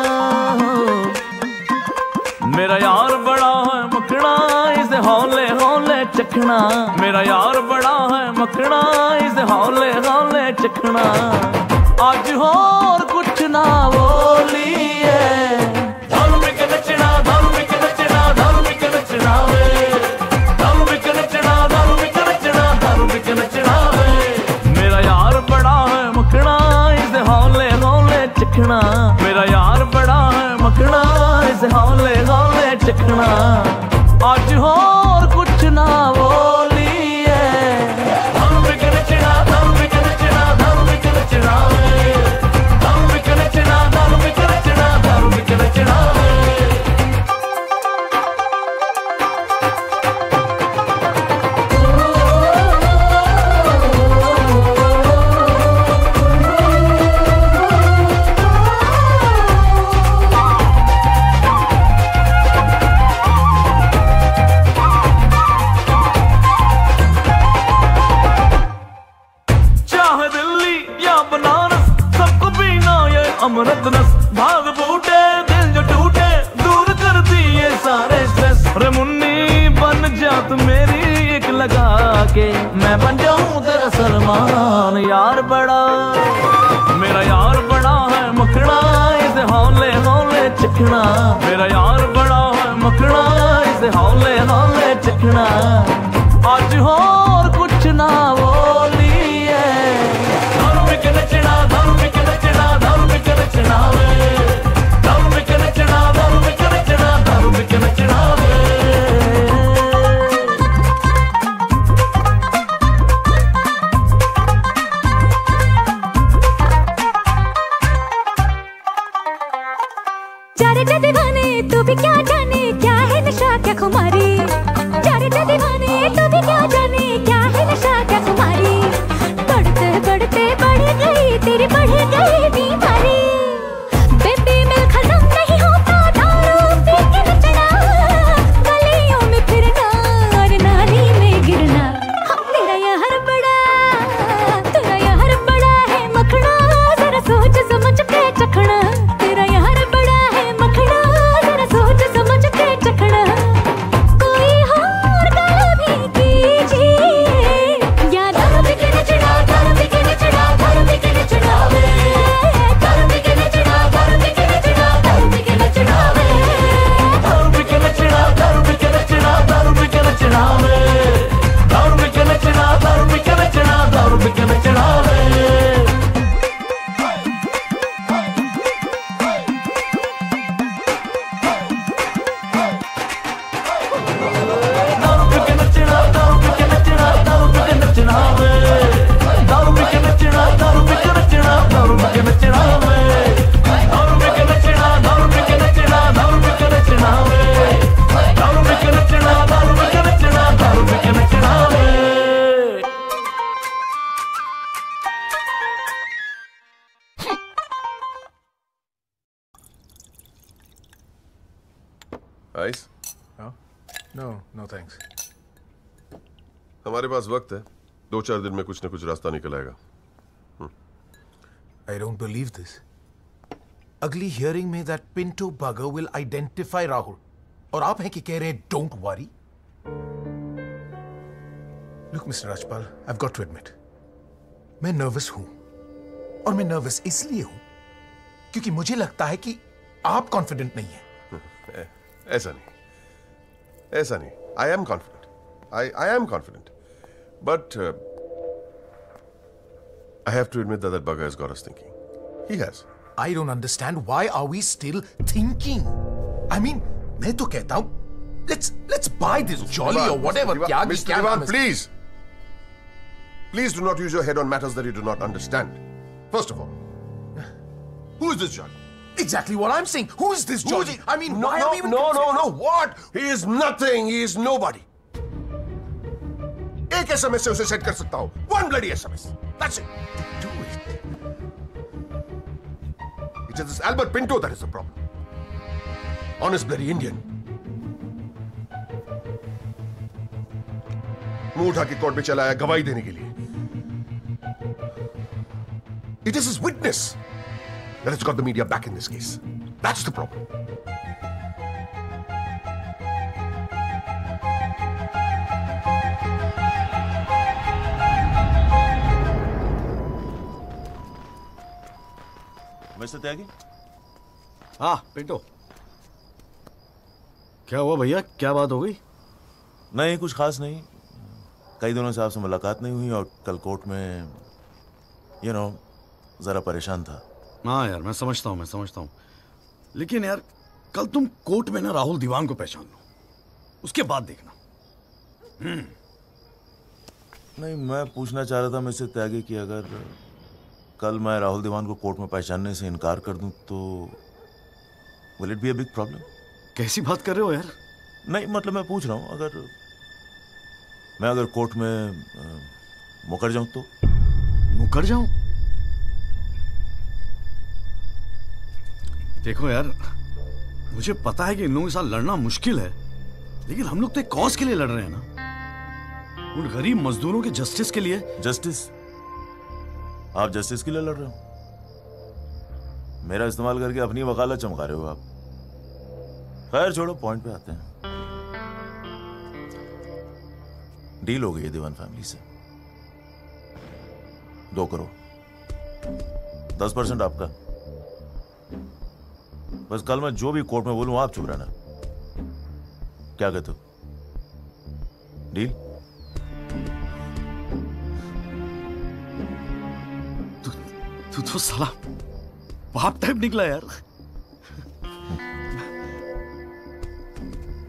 मेरा यार बड़ा है मखना इसे हौले हौले चखना। मेरा यार बड़ा है मखना इसे हौले हौले चखना। आज हो और कुछ ना बोलिए। नचना धर्म नचना धर्म के नचना वे नचना धर्म नचना धर्म के नचना मेरा यार बड़ा है मखना इसे हौले हौले चखना। मेरा यार बड़ा है मखना हौले हौले चखना आज हो चखना मेरा यार चार दिन में कुछ ना कुछ रास्ता निकल आएगा I don't believe this. Ugly hearing में that Pinto bugger will identify Rahul. और आप हैं कि कह रहे हैं don't worry. Look, Mr. Rajpal, I've got to admit, मैं नर्वस हूँ और मैं नर्वस इसलिए हूँ क्योंकि मुझे लगता है कि आप कॉन्फिडेंट नहीं है [laughs] ऐसा नहीं ऐसा नहीं I am confident I I am confident but I have to admit that that bugger has got us thinking. He has. I don't understand why are we still thinking? I mean, मैं तो कहता हूं let's let's buy this jolly or whatever Mr. Tyagi Mr. क्या Diwan, नाम है? please. Please do not use your head on matters that you do not understand. First of all, [sighs] who is this Jolly? Exactly what I'm saying. Who is this Who is Jolly? he? I mean, no, why no, are we even no, no, considering- no. What? He is nothing. He is nobody. एक SMS से उसे set कर सकता हूं one bloody SMS That's it do it it is this Albert Pinto that is the problem honest bloody Indian मुँह उठा के court में चला आया गवाही देने के लिए it is his witness that has got the media back in this case that's the problem mister Tyagi? हाँ पिंटो। क्या हुआ भैया? क्या बात हो गई? नहीं कुछ खास नहीं। कई दिनों से आपसे मुलाकात नहीं हुई और कल कोर्ट में यू नो ज़रा परेशान था। हाँ यार मैं समझता हूँ मैं समझता हूँ। लेकिन यार कल तुम कोर्ट में ना राहुल दीवान को पहचान लो। उसके बाद देखना। हम्म। नहीं मैं पूछना चाह रहा था मिस्टर त्यागी कि अगर कल मैं राहुल दीवान को कोर्ट में पहचानने से इनकार कर दूँ तो will it be a big problem कैसी बात कर रहे हो यार? नहीं मतलब मैं पूछ रहा हूँ अगर मैं अगर कोर्ट में मुकर जाऊँ तो? मुकर जाऊँ? देखो यार मुझे पता है कि इन लोगों के साथ लड़ना मुश्किल है लेकिन हम लोग तो एक कॉज के लिए लड़ रहे हैं ना। उन गरीब मजदूरों के जस्टिस के लिए। जस्टिस आप जस्टिस के लिए लड़ रहे हो। मेरा इस्तेमाल करके अपनी वकालत चमका रहे हो आप। खैर, छोड़ो पॉइंट पे आते हैं। डील हो गई है दीवान फैमिली से। दो करोड़। दस परसेंट आपका। बस कल मैं जो भी कोर्ट में बोलूँ, आप चुप रहना। क्या कहते हो? डील तू तो साला बाप टाइप निकला यार।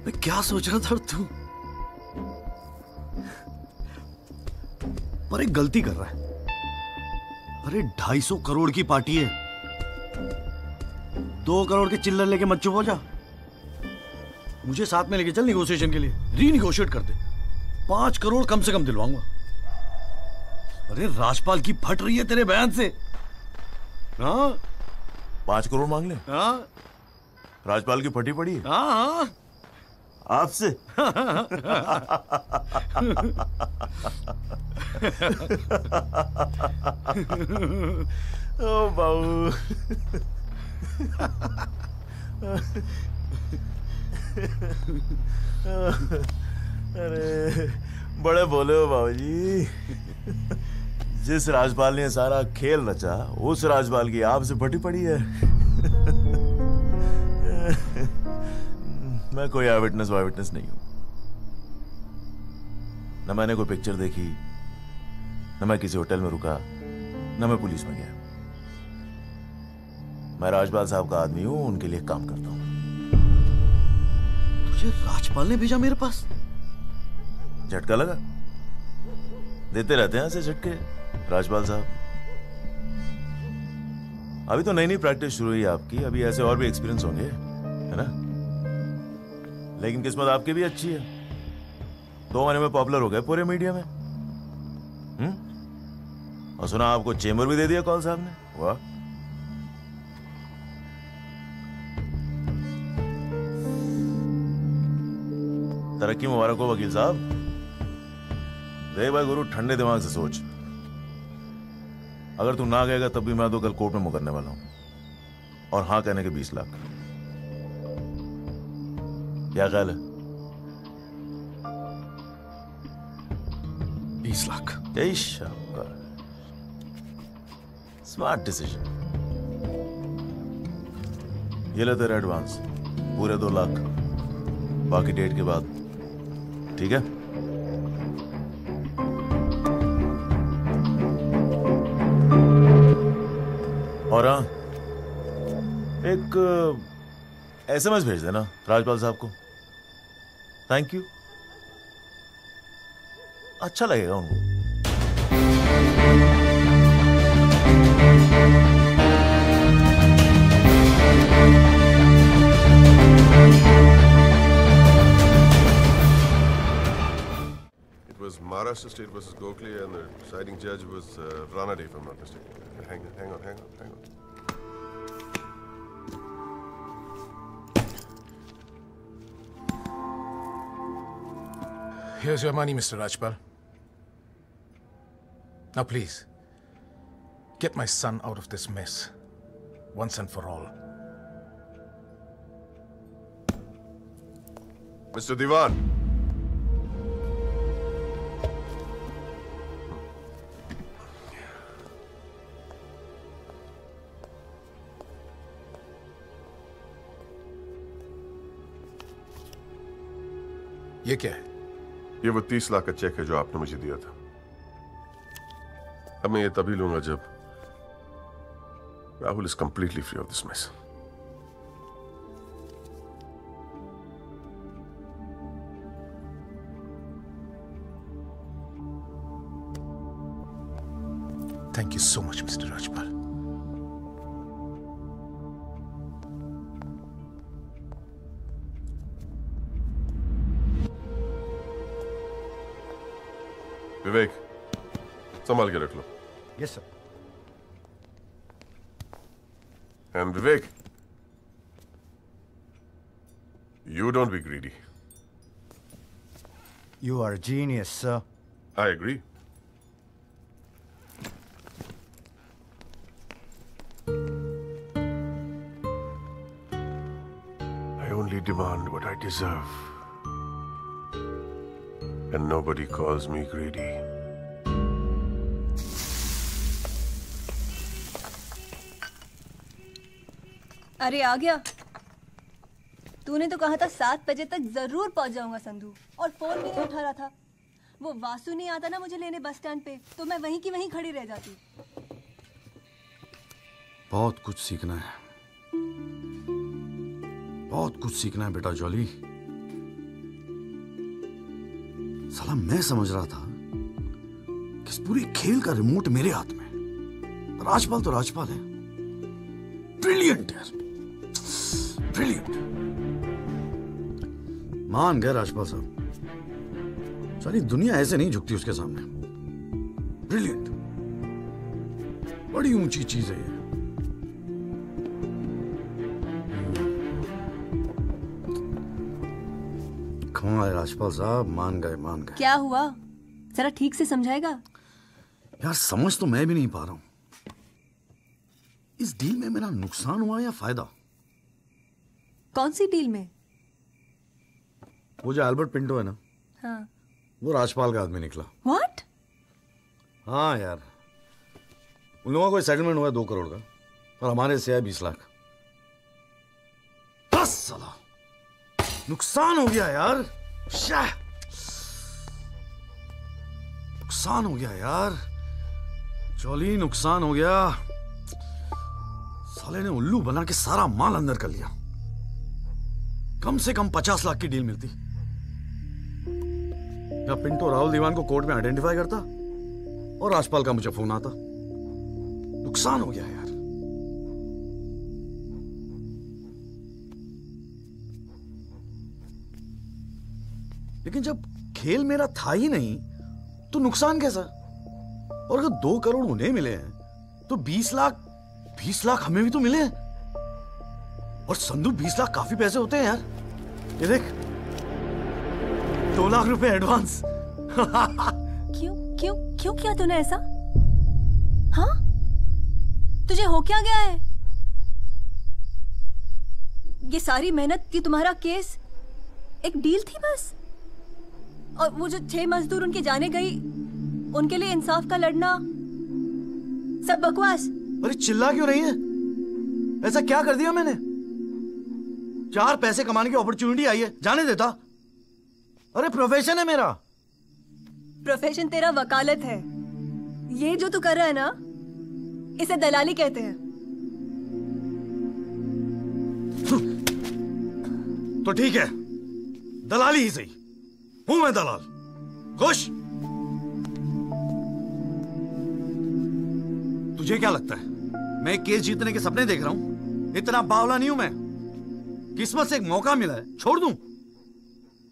मैं क्या सोच रहा था तू? पर एक गलती कर रहा है। अरे ढाई सौ करोड़ की पार्टी है। दो करोड़ के चिल्लर लेके मत चुप हो जा। मुझे साथ में लेके चल निगोशिएशन के लिए। रीनिगोशिएट कर दे। पाँच करोड़ कम से कम दिलवाऊँगा। अरे राजपाल की फट रही है तेरे बयान से। हाँ। पाँच करोड़ मांग ले। हाँ। राजपाल की फटी पड़ी हाँ। हाँ आपसे। ओ बाबू। अरे बड़े बोले हो बाबूजी। जिस राजपाल ने सारा खेल रचा उस राजपाल की आपसे फटी पड़ी है। [laughs] मैं कोई आई विटनेस वाई विटनेस नहीं हूँ। न मैंने कोई पिक्चर देखी न मैं किसी होटल में रुका न मैं पुलिस में गया। मैं राजपाल साहब का आदमी हूँ उनके लिए काम करता हूँ। तुझे राजपाल ने भेजा मेरे पास? झटका लगा? देते रहते हैं ऐसे झटके? राजपाल साहब। अभी तो नई नई प्रैक्टिस शुरू हुई है आपकी। अभी ऐसे और भी एक्सपीरियंस होंगे, है ना? लेकिन किस्मत आपकी भी अच्छी है। दो महीने में पॉपुलर हो गए पूरे मीडिया में। हम्म? और सुना आपको चेंबर भी दे दिया कॉल साहब ने? वाह। तरक्की मुबारक हो वकील साहब। देख भाई गुरु, ठंडे दिमाग से सोच। अगर तू ना गएगा तब भी मैं तो कल कोर्ट में मुकरने वाला हूँ। और हाँ कहने के बीस लाख। क्या ख्याल है? बीस लाख। स्मार्ट डिसीज़न ये ले तेरा एडवांस पूरे दो लाख। बाकी डेट के बाद। ठीक है? और हाँ। एक एसएमएस भेज देना राजपाल साहब को। थैंक यू अच्छा लगेगा उनको। Maharashtra State versus Gokhale, and the deciding judge was uh, Ranade, if I'm not mistaken. Hang on, hang on, hang on, hang on. Here's your money, Mr. Rajpal. Now, please, get my son out of this mess once and for all. Mr. Diwan. ये क्या है ये वो तीस लाख का check है जो आपने मुझे दिया था अब मैं ये तभी लूँगा जब Rahul is completely free of this mess Thank you so much, Mr. Rajpal. विवेक संभाल के रख लो yes sir And Vivek, you don't be greedy. You are a genius, sir. I agree. I only demand what I deserve. And nobody calls me greedy. अरे आ गया। तूने तो कहा था सात बजे तक ज़रूर पहुँच जाऊँगा संधू और फ़ोन भी नहीं उठा रहा था। वो वासु नहीं आता ना मुझे लेने बस स्टैंड पे तो मैं वहीं की वहीं खड़ी रह जाती। बहुत कुछ सीखना है। बहुत कुछ सीखना है बेटा जॉली। साला मैं समझ रहा था कि इस पूरे खेल का रिमोट मेरे हाथ में राजपाल तो राजपाल है। ब्रिलियंट यार ब्रिलियंट मान गए राजपाल साहब। सारी दुनिया ऐसे नहीं झुकती उसके सामने। ब्रिलियंट बड़ी ऊँची चीज़ है ये। कमाल राजपाल साहब मान गए मान गए। क्या हुआ? जरा ठीक से समझाएगा? यार समझ तो मैं भी नहीं पा रहा हूँ। इस डील में मेरा नुकसान हुआ या फ़ायदा? कौन सी डील में? वो जो एल्बर्ट पिंटो है ना हाँ। वो राजपाल का आदमी निकला। व्हाट हाँ यार उन लोगों को सेटलमेंट हुआ है दो करोड़ का और हमारे से है बीस लाख। बस साला नुकसान हो गया यार। शाह। नुकसान हो गया यार। चौली नुकसान हो गया। साले ने उल्लू बना के सारा माल अंदर कर लिया। कम से कम पचास लाख की डील मिलती। या पिंटो राहुल दीवान को कोर्ट में आइडेंटिफाई करता? और राजपाल का मुझे फ़ोन आता। नुकसान हो गया यार। लेकिन जब खेल मेरा था ही नहीं तो नुकसान कैसा? और अगर दो करोड़ उन्हें मिले हैं तो बीस लाख बीस लाख हमें भी तो मिले हैं। और संदू बीस लाख काफ़ी पैसे होते हैं यार। ये देख, दो लाख रुपए एडवांस क्यों क्यों क्यों किया तूने ऐसा? हाँ? तुझे हो क्या गया है? ये सारी मेहनत की तुम्हारा केस? एक डील थी बस? और वो जो छह मजदूर उनके जाने गई उनके लिए इंसाफ का लड़ना। सब बकवास। अरे चिल्ला क्यों रही है? ऐसा क्या कर दिया मैंने? चार पैसे कमाने की अपॉर्चुनिटी आई है जाने देता। अरे प्रोफेशन है मेरा। प्रोफेशन तेरा वकालत है। ये जो तू कर रहा है ना इसे दलाली कहते हैं। तो ठीक है। दलाली ही सही। हूँ मैं दलाल खुश तुझे क्या लगता है? मैं केस जीतने के सपने देख रहा हूँ। इतना बावला नहीं हूँ मैं। किस्मत से एक मौका मिला है। छोड़ दूँ?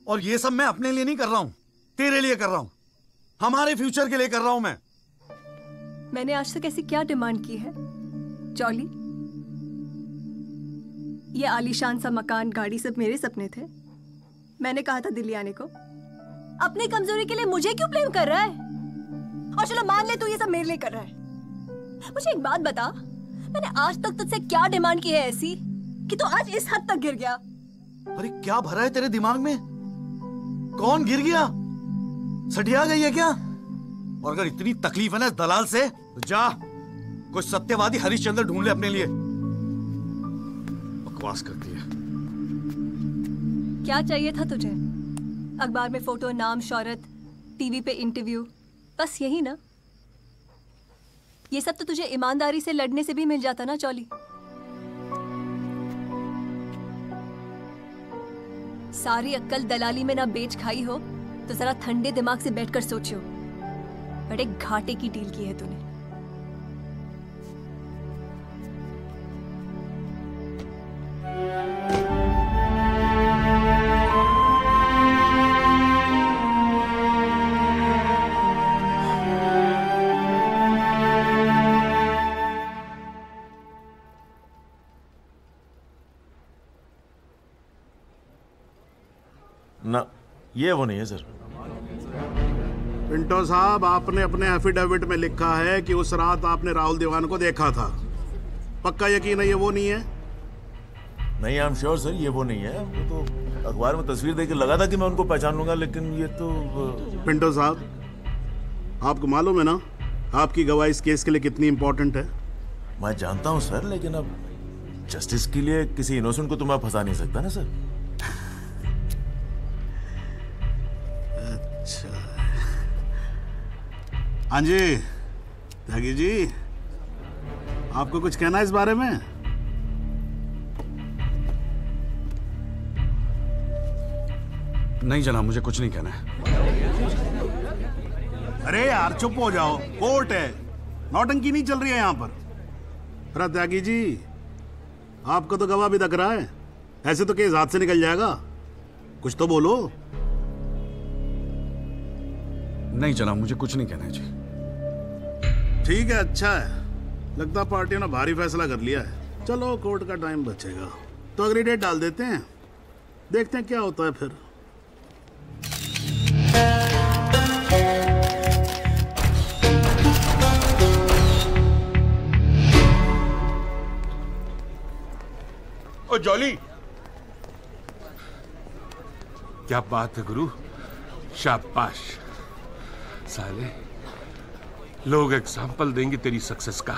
और ये सब मैं अपने लिए नहीं कर रहा हूँ। तेरे लिए कर रहा हूँ। हमारे फ्यूचर के लिए कर रहा हूँ मैं। मैंने आज तक ऐसी क्या डिमांड की है? जॉली ये आलीशान सा मकान गाड़ी सब मेरे सपने थे। मैंने कहा था दिल्ली आने को। अपनी कमज़ोरी के लिए मुझे क्यों ब्लेम कर रहा है? और चलो मान ले तू ये सब मेरे लिए कर रहा है। मुझे एक बात बता मैंने आज तक तुझसे क्या डिमांड की है ऐसी कि तू तो आज इस हद तक गिर गया? अरे क्या भरा है तेरे दिमाग में? कौन गिर गया? सटिया गई है क्या? और अगर इतनी तकलीफ़ है ना इस दलाल से तो जा कोई सत्यवादी हरिश्चंद्र ढूंढ ले अपने लिए। बकवास करती है। क्या चाहिए था तुझे? अखबार में फ़ोटो, नाम, शौहरत, टीवी पे इंटरव्यू बस यही ना। ये सब तो तुझे ईमानदारी से लड़ने से भी मिल जाता ना, चौली। सारी अक्कल दलाली में ना बेच खाई हो तो जरा ठंडे दिमाग से बैठकर सोचो बड़े घाटे की डील की है तूने। ना ये वो नहीं है सर। पिंटो साहब आपने अपने एफिडेविट में लिखा है कि उस रात आपने राहुल दीवान को देखा था। पक्का यकीन है ये वो नहीं है? नहीं आई एम श्योर सर ये वो नहीं है। वो तो अखबार में तस्वीर देख के लगा था कि मैं उनको पहचान लूँगा लेकिन ये तो पिंटो साहब आपको मालूम है ना आपकी गवाही इस केस के लिए कितनी इंपॉर्टेंट है? मैं जानता हूँ सर लेकिन अब जस्टिस के लिए किसी इनोसेंट को तो मैं फंसा नहीं सकता ना सर हाँ जी। त्यागी जी आपको कुछ कहना है इस बारे में? नहीं जना मुझे कुछ नहीं कहना है। अरे यार चुप हो जाओ। कोर्ट है। नौटंकी नहीं चल रही है यहाँ पर। अरे त्यागी जी आपको तो गवाह भी दक रहा है। ऐसे तो केस हाथ से निकल जाएगा। कुछ तो बोलो। नहीं जना मुझे कुछ नहीं कहना है जी। ठीक है अच्छा है। लगता पार्टी ने भारी फैसला कर लिया है। चलो, कोर्ट का टाइम बचेगा। तो अगली डेट डाल देते हैं। देखते हैं क्या होता है फिर। Oh, Jolly. क्या बात है, गुरु? शाबाश। साले लोग एग्ज़ाम्पल देंगे तेरी सक्सेस का।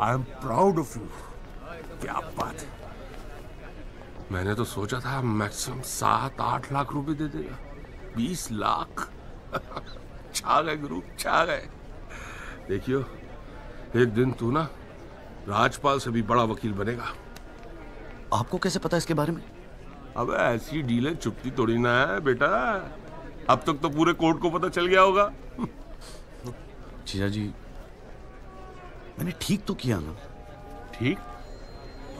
I am proud of you क्या बात है। मैंने तो सोचा था मैक्सिमम सात आठ लाख रुपए दे देगा। बीस लाख। छा गए गुरु छा गए। देखियो एक दिन तू ना राजपाल से भी बड़ा वकील बनेगा। आपको कैसे पता इसके बारे में? अब ऐसी डीलें चुपती तोड़ी ना है बेटा। अब तक तो पूरे कोर्ट को पता चल गया होगा। जीजा जी मैंने ठीक तो किया ना? ठीक?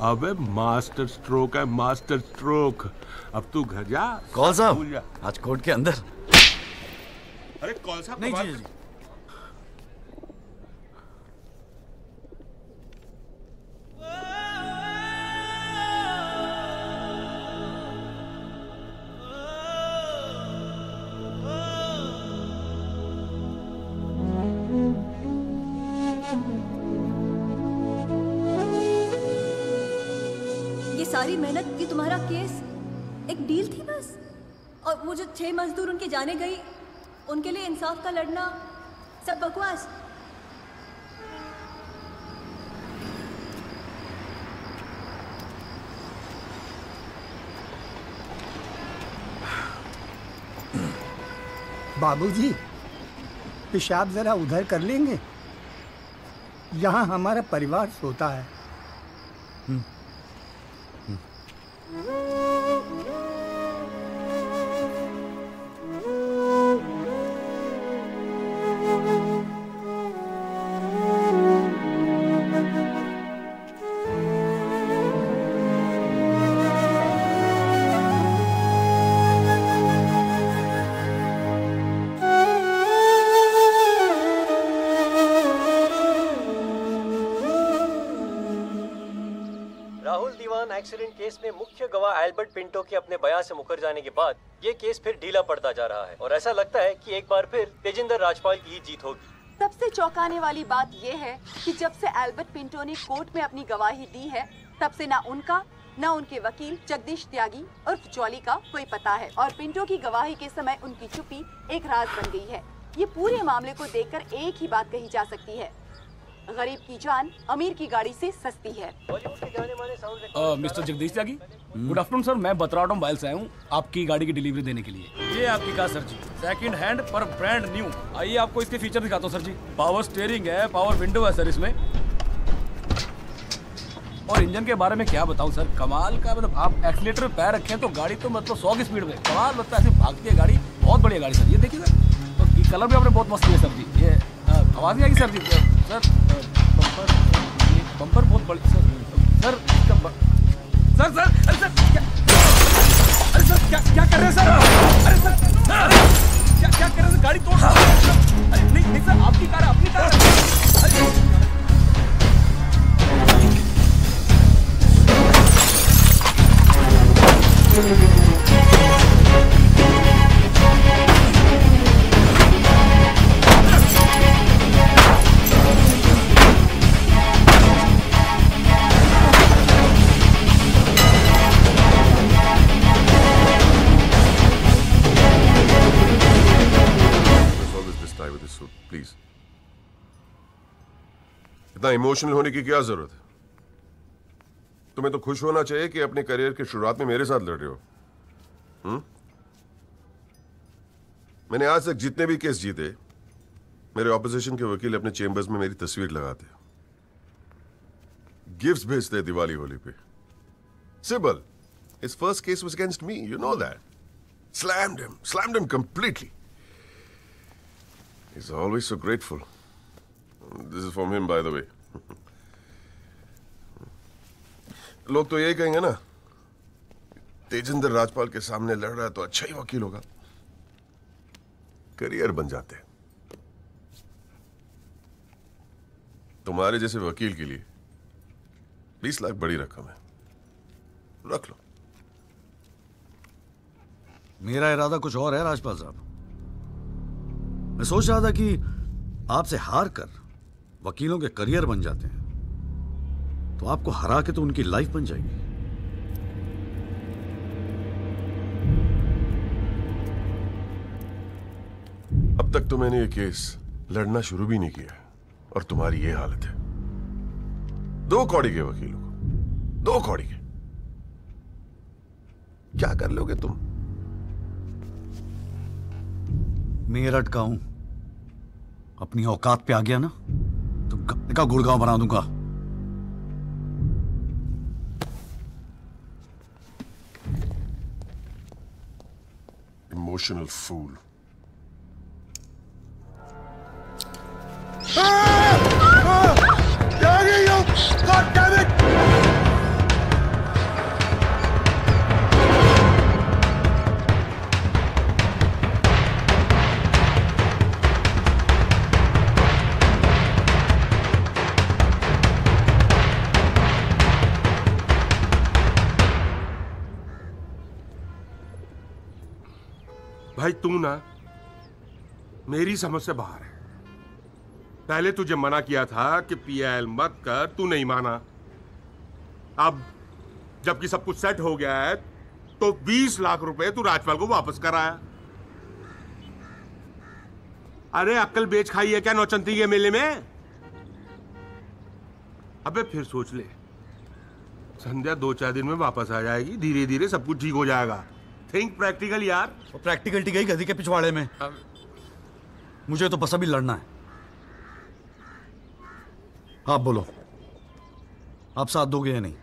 अबे मास्टर स्ट्रोक है मास्टर स्ट्रोक। अब तू घर जा। कौन साहब। आज कोर्ट के अंदर। अरे कौन सा नहीं जी, जी। सारी मेहनत ये तुम्हारा केस एक डील थी बस? और वो जो छह मजदूर उनके जाने गई उनके लिए इंसाफ का लड़ना सब बकवास। बाबूजी पेशाब जरा उधर कर लेंगे। यहाँ हमारा परिवार सोता है। राहुल केस में मुख्य गवाह एल्बर्ट पिंटो के अपने बयान से मुकर जाने के बाद ये केस फिर ढीला पड़ता जा रहा है और ऐसा लगता है कि एक बार फिर तेजिंदर राजपाल की ही जीत होगी। सबसे चौंकाने वाली बात यह है कि जब से एल्बर्ट पिंटो ने कोर्ट में अपनी गवाही दी है, तब से ना उनका, न उनके वकील जगदीश त्यागी उर्फ़ जॉली का कोई पता है और पिंटो की गवाही के समय उनकी चुप्पी एक राज बन गई है। ये पूरे मामले को देखकर एक ही बात कही जा सकती है गरीब की जान अमीर की गाड़ी से सस्ती है। Mister Jagdish Tyagi good afternoon sir मैं बतराडो मोबाइल से आया हूँ आपकी गाड़ी की डिलीवरी देने के लिए। ये आपकी कार सर जी। सेकंड हैंड पर ब्रांड न्यू आइए आपको इसके फीचर दिखाता हूँ सर जी। पावर स्टेयरिंग है पावर विंडो है सर इसमें। और इंजन के बारे में क्या बताऊँ सर? कमाल का मतलब आप एक्सीलेटर पे पैर रखें तो गाड़ी तो मतलब सौ की स्पीड में। कमाल लगता है ऐसे भागती है गाड़ी बहुत बढ़िया गाड़ी सर। ये देखिए सर। तो कलर भी आपने बहुत मस्त किया सर जी। ये आवाज़ नहीं आएगी सर जी। सर बम्पर बम्पर बहुत बड़ी सर सर सर सर अरे सर क्या अरे सर क्या क्या कर रहे हैं सर? अरे सर अरे, क्या क्या कर रहे हैं गाड़ी तोड़ रहा है। अरे नहीं नहीं सर आपकी कार है अपनी कार है। अरे Let's इतना इमोशनल होने की क्या ज़रूरत है? तुम्हें तो खुश होना चाहिए कि अपने करियर की शुरुआत में मेरे साथ लड़ रहे हो। हुँ? मैंने आज तक जितने भी केस जीते, मेरे ऑपोजिशन के वकील अपने चेंबर्स में मेरी तस्वीर लगाते गिफ्ट्स भेजते दिवाली होली पे। Sibal his first case was against me you know that slammed him slammed him completely He's always so grateful. This is from him by the way लोग तो यही कहेंगे ना, तेजेंद्र राजपाल के सामने लड़ रहा है तो अच्छा ही वकील होगा। करियर बन जाते हैं। तुम्हारे जैसे वकील के लिए बीस लाख बड़ी रकम है। रख लो। मेरा इरादा कुछ और है, राजपाल साहब। मैं सोच रहा था कि आपसे हार कर वकीलों के करियर बन जाते हैं तो आपको हरा के तो उनकी लाइफ बन जाएगी। अब तक तो मैंने ये केस लड़ना शुरू भी नहीं किया और तुम्हारी ये हालत है। दो कौड़ी के वकीलों को दो कौड़ी के। क्या कर लोगे तुम? मेरठ का हूँ अपनी औकात पे आ गया ना? तो गाने का गुड़गांव बना दूँगा। इमोशनल फूल God भाई, तू ना मेरी समझ से बाहर है। पहले तुझे मना किया था कि पीएल मत कर, तू नहीं माना। अब जबकि सब कुछ सेट हो गया है तो 20 लाख रुपए तू राजपाल को वापस कराया अरे, अक्कल बेच खाई है क्या नौचंती के मेले में? अबे, फिर सोच ले। संध्या दो चार दिन में वापस आ जाएगी धीरे धीरे सब कुछ ठीक हो जाएगा। थिंक प्रैक्टिकल यार प्रैक्टिकलिटी गई गधी के पिछवाड़े में। मुझे तो बस अभी लड़ना है। आप बोलो। आप साथ दोगे या नहीं?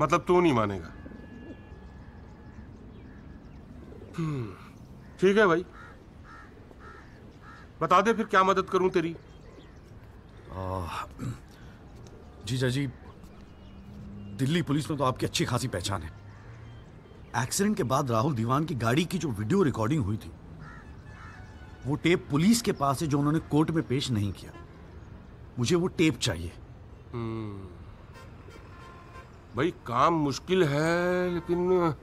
मतलब तू नहीं मानेगा। हम्म, ठीक है भाई। बता दे फिर क्या मदद करूँ तेरी। आ, जीजा जी दिल्ली पुलिस में तो आपकी अच्छी खासी पहचान है। एक्सीडेंट के बाद राहुल दीवान की गाड़ी की जो वीडियो रिकॉर्डिंग हुई थी वो टेप पुलिस के पास है जो उन्होंने कोर्ट में पेश नहीं किया। मुझे वो टेप चाहिए। हम्म, भाई काम मुश्किल है लेकिन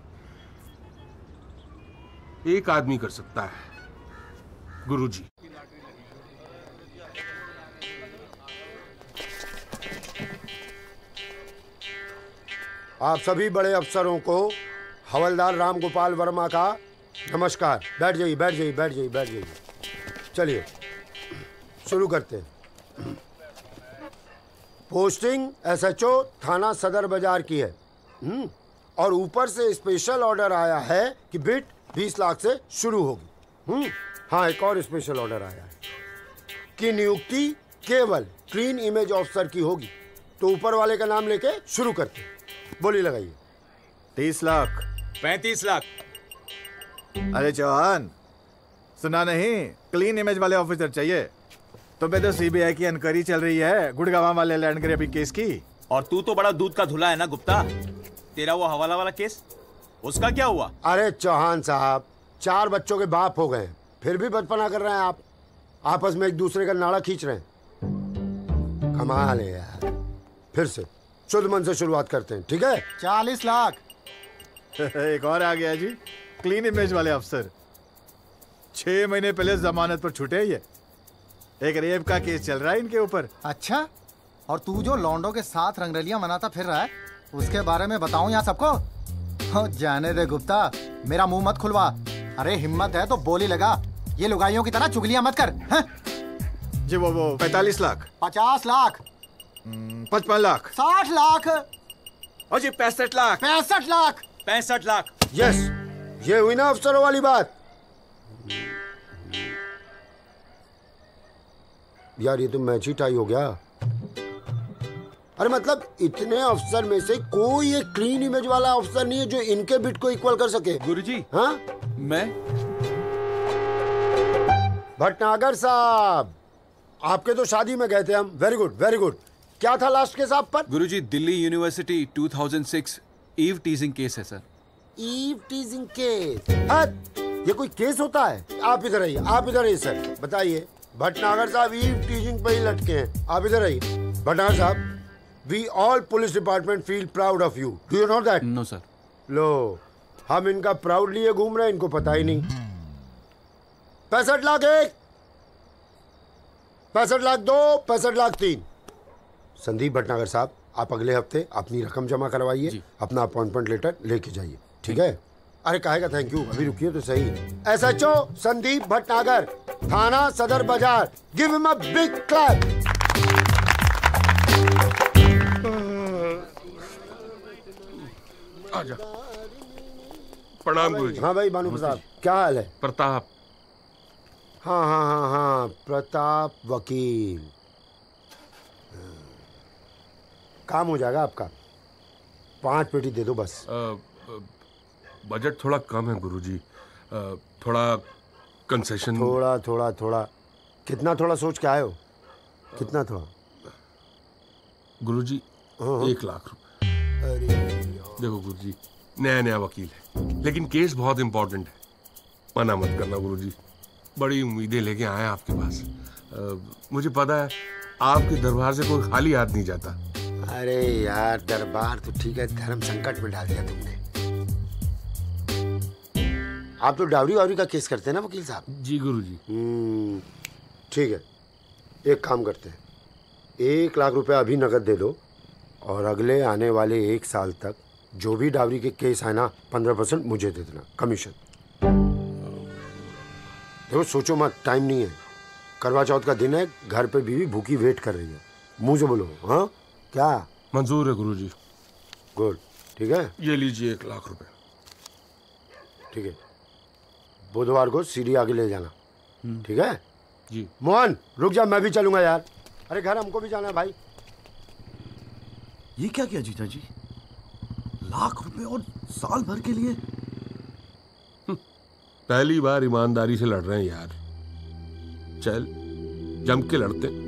एक आदमी कर सकता है गुरुजी। आप सभी बड़े अफसरों को हवलदार राम गोपाल वर्मा का नमस्कार। बैठ जाइए बैठ जाइए बैठ जाइए बैठ जाइए। चलिए शुरू करते हैं। पोस्टिंग एसएचओ थाना सदर बाज़ार की है। हम्म, और ऊपर से स्पेशल ऑर्डर आया है कि बिट 20 लाख से शुरू होगी। हम्म, हाँ एक और स्पेशल ऑर्डर आया है कि नियुक्ति केवल क्लीन इमेज ऑफिसर की होगी। तो ऊपर वाले का नाम लेके शुरू करते बोली लगाइए। तीस लाख। पैंतीस लाख। अरे चौहान सुना नहीं क्लीन इमेज वाले ऑफिसर चाहिए। तुम्हें तो सीबीआई की इंक्वायरी चल रही है गुड़गावा वाले लैंड ग्रैबिंग केस की। और तू तो बड़ा दूध का धुला है ना गुप्ता? तेरा वो हवाला वाला केस? उसका क्या हुआ? अरे चौहान साहब चार बच्चों के बाप हो गए फिर भी बचपना कर रहे हैं आप। आपस में एक दूसरे का नाड़ा खींच रहे हैं। कमाल है यार। फिर से शुद्ध मन से शुरुआत करते हैं ठीक है? चालीस लाख। [laughs] एक और आ गया जी। क्लीन इमेज वाले अफसर छह महीने पहले जमानत पर छूटे ये। एक रेप का केस चल रहा है इनके ऊपर। अच्छा और तू जो लौंडों के साथ रंगरलियाँ मनाता फिर रहा है उसके बारे में बताऊँ यहाँ सबको? जाने दे गुप्ता मेरा मुँह मत खुलवा। अरे हिम्मत है तो बोली लगा। ये लुगाइयों की तरह चुगलियाँ मत कर हैं? जी वो वो पैतालीस लाख। पचास लाख। पचपन लाख। साठ लाख। और जी पैंसठ लाख। पैंसठ लाख। पैंसठ लाख। यस ये हुई ना अफसरों वाली बात। यार ये तो मैच ही टाई हो गया। अरे मतलब इतने अफसर में से कोई एक क्लीन इमेज वाला अफसर नहीं है जो इनके बिट को इक्वल कर सके। गुरुजी हाँ? मैं? भटनागर साहब आपके तो शादी में गए थे हम। वेरी गुड वेरी गुड क्या था लास्ट के आप पर? Guruji Delhi university 2006 eve teasing case है सर ईव टीजिंग केस हद! ये कोई केस होता है? आप इधर आइए आप इधर आइए सर बताइए भटनागर साहब ईव टीजिंग पे ही लटके हैं। आप इधर आइए। भटनागर साहब we all police department feel proud of you do you know that no sir लो हम इनका प्राउड लिए घूम रहे हैं इनको पता ही नहीं। पैंसठ लाख एक। पैंसठ लाख दो पैंसठ लाख तीन। संदीप भटनागर साहब आप अगले हफ़्ते अपनी रकम जमा करवाइए अपना अपॉइंटमेंट लेटर लेके जाइए ठीक है? अरे कहेगा थैंक यू अभी रुकिए तो सही। S H O Sandeep Bhatnagar थाना Sadar Bazaar give him a big clap आजा प्रणाम गुरुजी हाँ भाई भानु प्रताप क्या हाल है? प्रताप। हाँ हाँ हाँ हाँ प्रताप वकील हाँ। काम हो जाएगा आपका। पाँच पेटी दे दो बस। बजट थोड़ा कम है गुरुजी। थोड़ा कंसेशन थोड़ा थोड़ा थोड़ा। कितना थोड़ा सोच के आए हो? कितना थोड़ा? गुरुजी हाँ। एक लाख रुपए। अरे देखो गुरुजी नया नया वकील है लेकिन केस बहुत इंपॉर्टेंट है। मना मत करना गुरुजी। बड़ी उम्मीदें लेके आए आपके पास। अ, मुझे पता है आपके दरबार से कोई खाली हाथ नहीं जाता। अरे यार दरबार तो ठीक है धर्म संकट में डाल दिया तुमने। आप तो डावरी वावरी का केस करते हैं ना वकील साहब? जी गुरुजी। हम्म, ठीक है। एक काम करते हैं। एक लाख रुपए अभी नकद दे दो और अगले आने वाले एक साल तक जो भी डावरी के केस है ना पंद्रह परसेंट मुझे दे देना कमीशन। देखो सोचो मत टाइम नहीं है। करवा चौथ का दिन है घर पे बीवी भूखी वेट कर रही है। मुँह से बोलो हाँ? क्या? मंजूर है गुरुजी। गुड ठीक है? ये लीजिए एक लाख रुपए। ठीक है। बुधवार को सीढ़ी आगे ले जाना। ठीक है? जी। मोहन रुक जा मैं भी चलूँगा यार। अरे घर हमको भी जाना है भाई। ये क्या किया जीजा जी? लाख रुपए और साल भर के लिए? पहली बार ईमानदारी से लड़ रहे हैं यार। चल जम के लड़ते। हैं।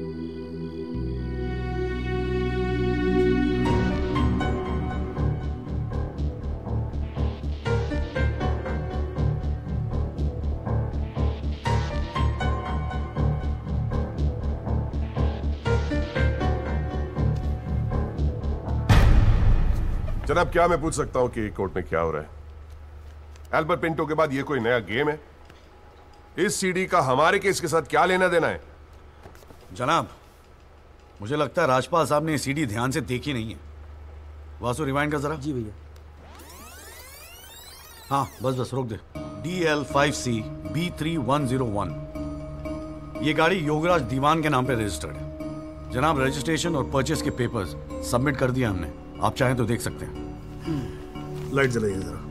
जनाब क्या मैं पूछ सकता हूँ कि कोर्ट में क्या हो रहा है? एल्बर्ट पिंटो के बाद ये कोई नया गेम है? इस सीडी का हमारे केस के साथ क्या लेना देना है? जनाब मुझे लगता है राजपाल साहब ने सीडी ध्यान से देखी नहीं है। वासु रिवाइंड कर जरा। जी भैया। हाँ बस बस रोक दे। D L five C B three one zero one ये गाड़ी योगराज दीवान के नाम पे रजिस्टर्ड है। जनाब रजिस्ट्रेशन और परचेस के पेपर्स सबमिट कर दिया हमने। आप चाहें तो देख सकते हैं। लाइट जलाइए जरा।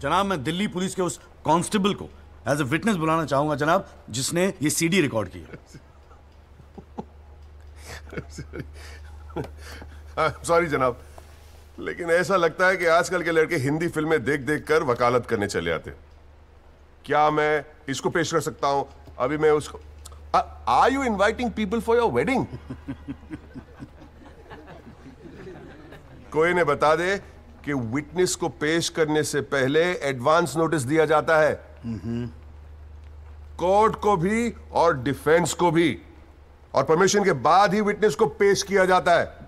जनाब, मैं दिल्ली पुलिस के उस कांस्टेबल को एज ए विटनेस बुलाना चाहूँगा, जनाब, जिसने ये सीडी रिकॉर्ड की सॉरी जनाब, लेकिन ऐसा लगता है कि आजकल के लड़के हिंदी फ़िल्में देख देख कर वकालत करने चले आते क्या मैं इसको पेश कर सकता हूँ? अभी मैं उसको are you inviting people for your wedding? कोई ने बता दे कि विटनेस को पेश करने से पहले एडवांस नोटिस दिया जाता है। कोर्ट को भी और डिफेंस को भी। और परमिशन के बाद ही विटनेस को पेश किया जाता है।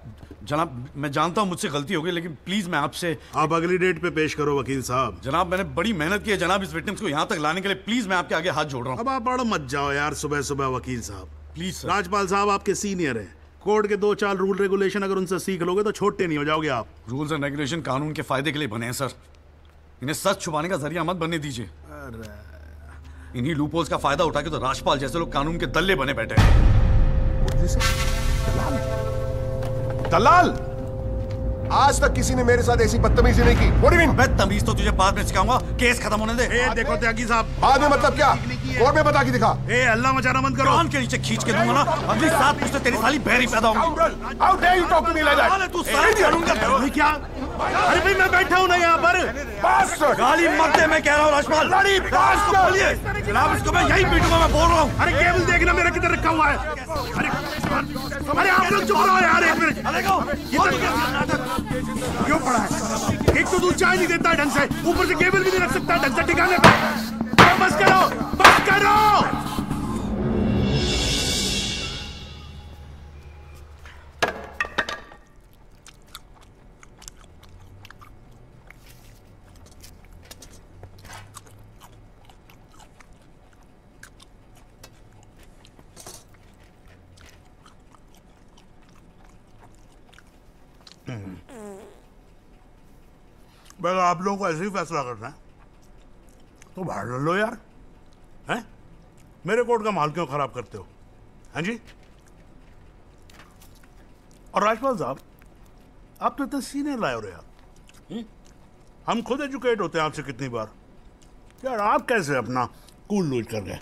जनाब मैं जानता हूँ मुझसे गलती हो गई लेकिन प्लीज़ मैं आपसे आप अगली डेट पे पेश करो वकील साहब। जनाब मैंने बड़ी मेहनत की है जनाब इस विटनेस को यहाँ तक लाने के लिए। प्लीज़ मैं आपके आगे हाथ जोड़ रहा हूँ। अब आप बड़ा मत जाओ यार सुबह सुबह वकील साहब। प्लीज़ राजपाल साहब आपके सीनियर हैं। कोर्ट के दो चार रूल रेगुलेशन अगर उनसे सीख लोगे तो छोटे नहीं हो जाओगे आप। रूल्स एंड रेगुलेशन कानून के फ़ायदे के लिए बने हैं सर इन्हें सच छुपाने का ज़रिया मत बनने दीजिए। इन्हीं लूपोल्स का फ़ायदा उठा के तो राजपाल जैसे लोग कानून के दल्ले बने बैठे हैं। दलाल। आज तक किसी ने मेरे साथ ऐसी बदतमीजी नहीं की। What do you mean? मैं तमीज तो तुझे बाद में सिखाऊँगा। केस खत्म होने दे। ए, देखो त्यागी साहब। बाद में मतलब क्या? कोर्ट में बता के दिखा। ए अल्लाह मचाना बंद करो। कान के नीचे खींच के दूँगा ना। अगली सात मुझसे तेरी साली बहरी पैदा होगी। How dare you talk to me like that? तू साले कानून का भाई क्या? अरे भाई मैं बैठा हूँ ना यहाँ पर! गाली मत दे मैं कह रहा हूँ राजपाल। जनाब इसको मैं यही पीटूँगा मैं बोल रहा हूँ। अरे केबल देखना मेरा किधर रखा हुआ है। अरे अरे आप लोग चुप रहो यार एक मिनट। क्यों पड़ा है? एक तो तू चाय नहीं देता ढंग से। ऊपर से केबल भी नहीं रख सकता, ढंग से ठिकाने पे। आप लोगों को ऐसे ही फैसला करना है। तो बाहर लड़ लो यार हैं? मेरे कोर्ट का माल क्यों खराब करते हो? हैं जी? और राजपाल साहब आप तो इतने सीनियर लाए हो रहे यार। हम्म? हम खुद एजुकेट होते हैं आपसे कितनी बार। यार आप कैसे अपना कूल लूज कर गए?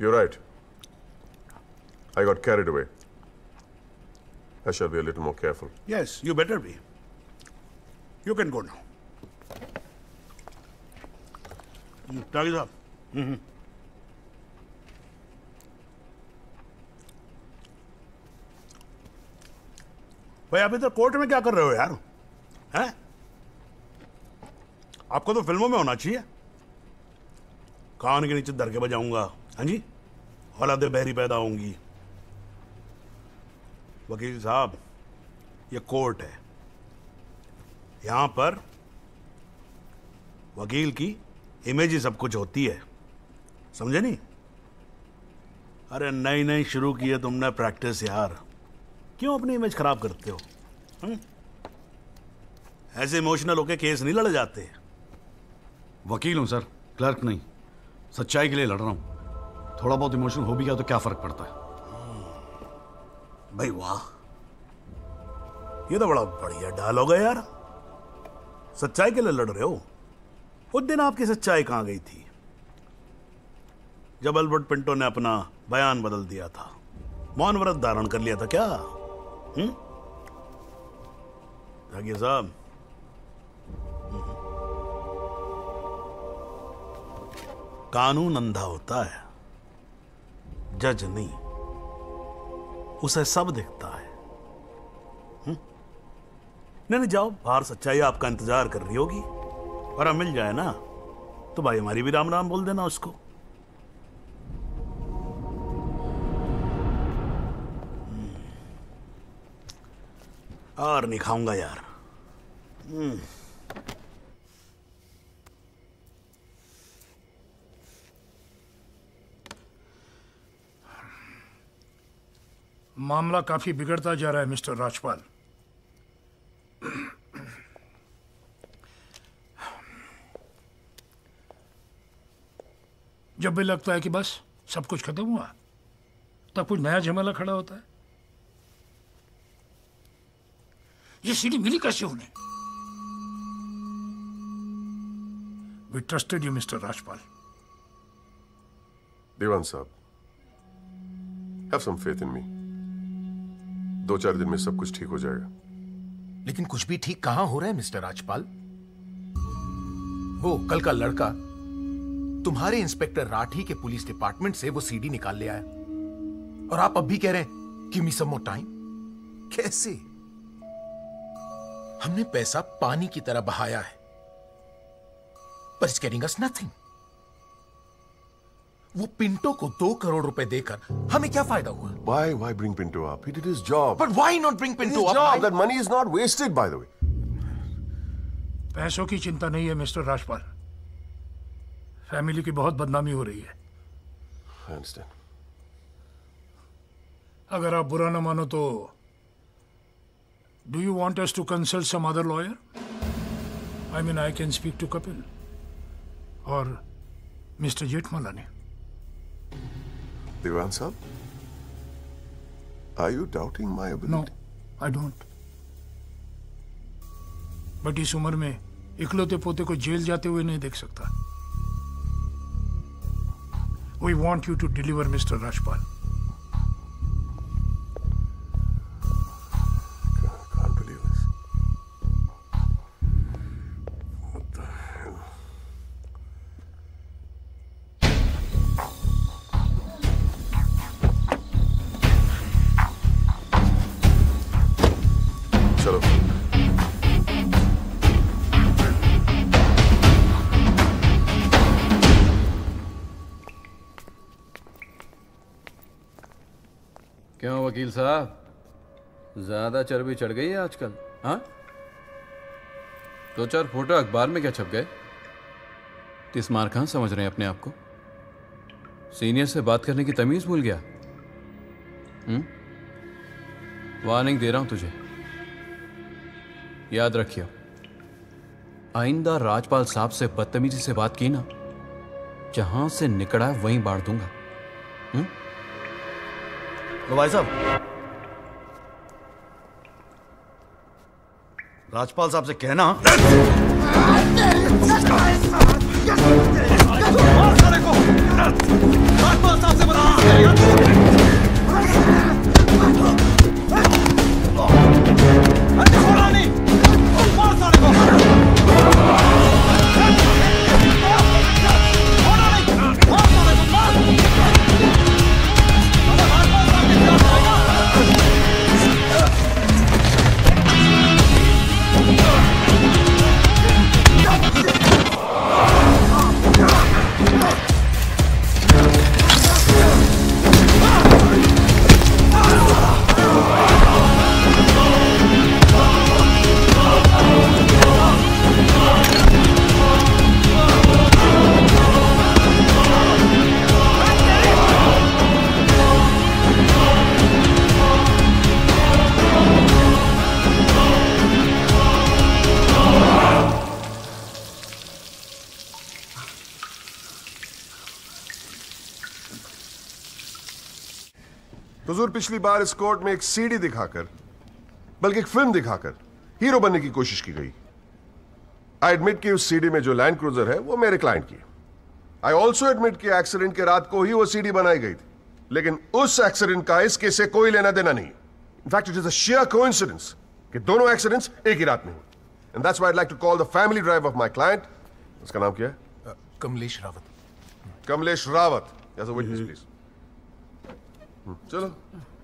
You right I got carried away. I shall be a little more careful. Yes you better be you can go now Tyagi साहब हम्म, भाई आप इधर कोर्ट में क्या कर रहे हो यार? हैं? आपको तो फ़िल्मों में होना चाहिए। कान के नीचे दर के बजाऊँगा। हाँ जी? औलादे बहरी पैदा होंगी। वकील साहब ये कोर्ट है। यहाँ पर वकील की इमेज ही सब कुछ होती है। समझे नहीं? अरे नई नई शुरू की है तुमने प्रैक्टिस यार। क्यों अपनी इमेज खराब करते हो? हम्म? ऐसे इमोशनल होके केस नहीं लड़े जाते। वकील हूँ सर क्लर्क नहीं। सच्चाई के लिए लड़ रहा हूँ। थोड़ा बहुत इमोशनल हो भी गया तो क्या फ़र्क पड़ता है? भाई वाह। ये तो बड़ा बढ़िया डायलॉग है यार। सच्चाई के लिए लड़ रहे हो? उस दिन आपकी सच्चाई कहाँ गई थी? जब अल्बर्ट पिंटो ने अपना बयान बदल दिया था। मौन व्रत धारण कर लिया था क्या? हम्म? साहब। कानून अंधा होता है। जज नहीं। उसे सब दिखता है? नहीं नहीं, जाओ, बाहर सच्चाई आपका इंतज़ार कर रही होगी और मिल जाए ना तो भाई हमारी भी राम राम बोल देना उसको हम्म। और नहीं खाऊँगा यार हम्म। मामला काफ़ी बिगड़ता जा रहा है, मिस्टर राजपाल जब भी लगता है कि बस सब कुछ खत्म हुआ तब कुछ नया झमेला खड़ा होता है। ये सीढ़ी मिली कैसे उन्हें? We trusted you mister Rajpal Dewan साहब हैव सम फेथ इन मी दो चार दिन में सब कुछ ठीक हो जाएगा। लेकिन कुछ भी ठीक कहाँ हो रहा है, मिस्टर राजपाल? वो कल का लड़का। तुम्हारे इंस्पेक्टर राठी के पुलिस डिपार्टमेंट से वो सीडी निकाल ले आया। और आप अब भी कह रहे हैं कि मी सम टाइम कैसे? हमने पैसा पानी की तरह बहाया है। पर इट्स गेटिंग अस नथिंग वो पिंटो को दो करोड़ रुपए देकर हमें क्या फ़ायदा हुआ Why, why bring Pinto up? He did his job. But why not bring Pinto his up? job. That money is not wasted, by the way. पैसों की चिंता नहीं है मिस्टर राजपाल फैमिली की बहुत बदनामी हो रही है I understand. अगर आप बुरा ना मानो तो do you want us to consult some other lawyer I mean I can speak to Kapil और mister Jethmalani Devan sahab, are you doubting my ability? No I don't but इस उम्र में इकलौते पोते को जेल जाते हुए नहीं देख सकता। We want you to deliver mister Rajpal ज़्यादा चर्बी चढ़ गई है आजकल हाँ? दो चार फ़ोटो अखबार में क्या छप गए? किस मार कहाँ समझ रहे हैं अपने आप को? सीनियर से बात करने की तमीज भूल गया। हम्म? वार्निंग दे रहा हूँ तुझे। याद रखियो। आइंदा राजपाल साहब से बदतमीजी से बात की ना, जहाँ से निकला है वहीं बांट दूँगा। हम्म? तो भाई साहब राजपाल साहब से कहना। राजपाल साहब से बता। हुजूर पिछली बार इस कोर्ट में एक सीडी दिखाकर बल्कि एक फ़िल्म दिखाकर हीरो बनने की कोशिश की गई। आई एडमिट कि उस सीडी में जो लैंड क्रूजर है वो मेरे क्लाइंट की आई ऑल्सो एडमिट कि एक्सीडेंट के रात को ही वो सीडी बनाई गई थी लेकिन उस एक्सीडेंट का इस केस से कोई लेना देना नहीं in fact it is a sheer coincidence कि दोनों एक्सीडेंट्स एक ही रात में हुए। And that's why I like to call the family drive of my client उसका नाम क्या है? Kamlesh Rawat. Kamlesh Rawat. As a witness please चलो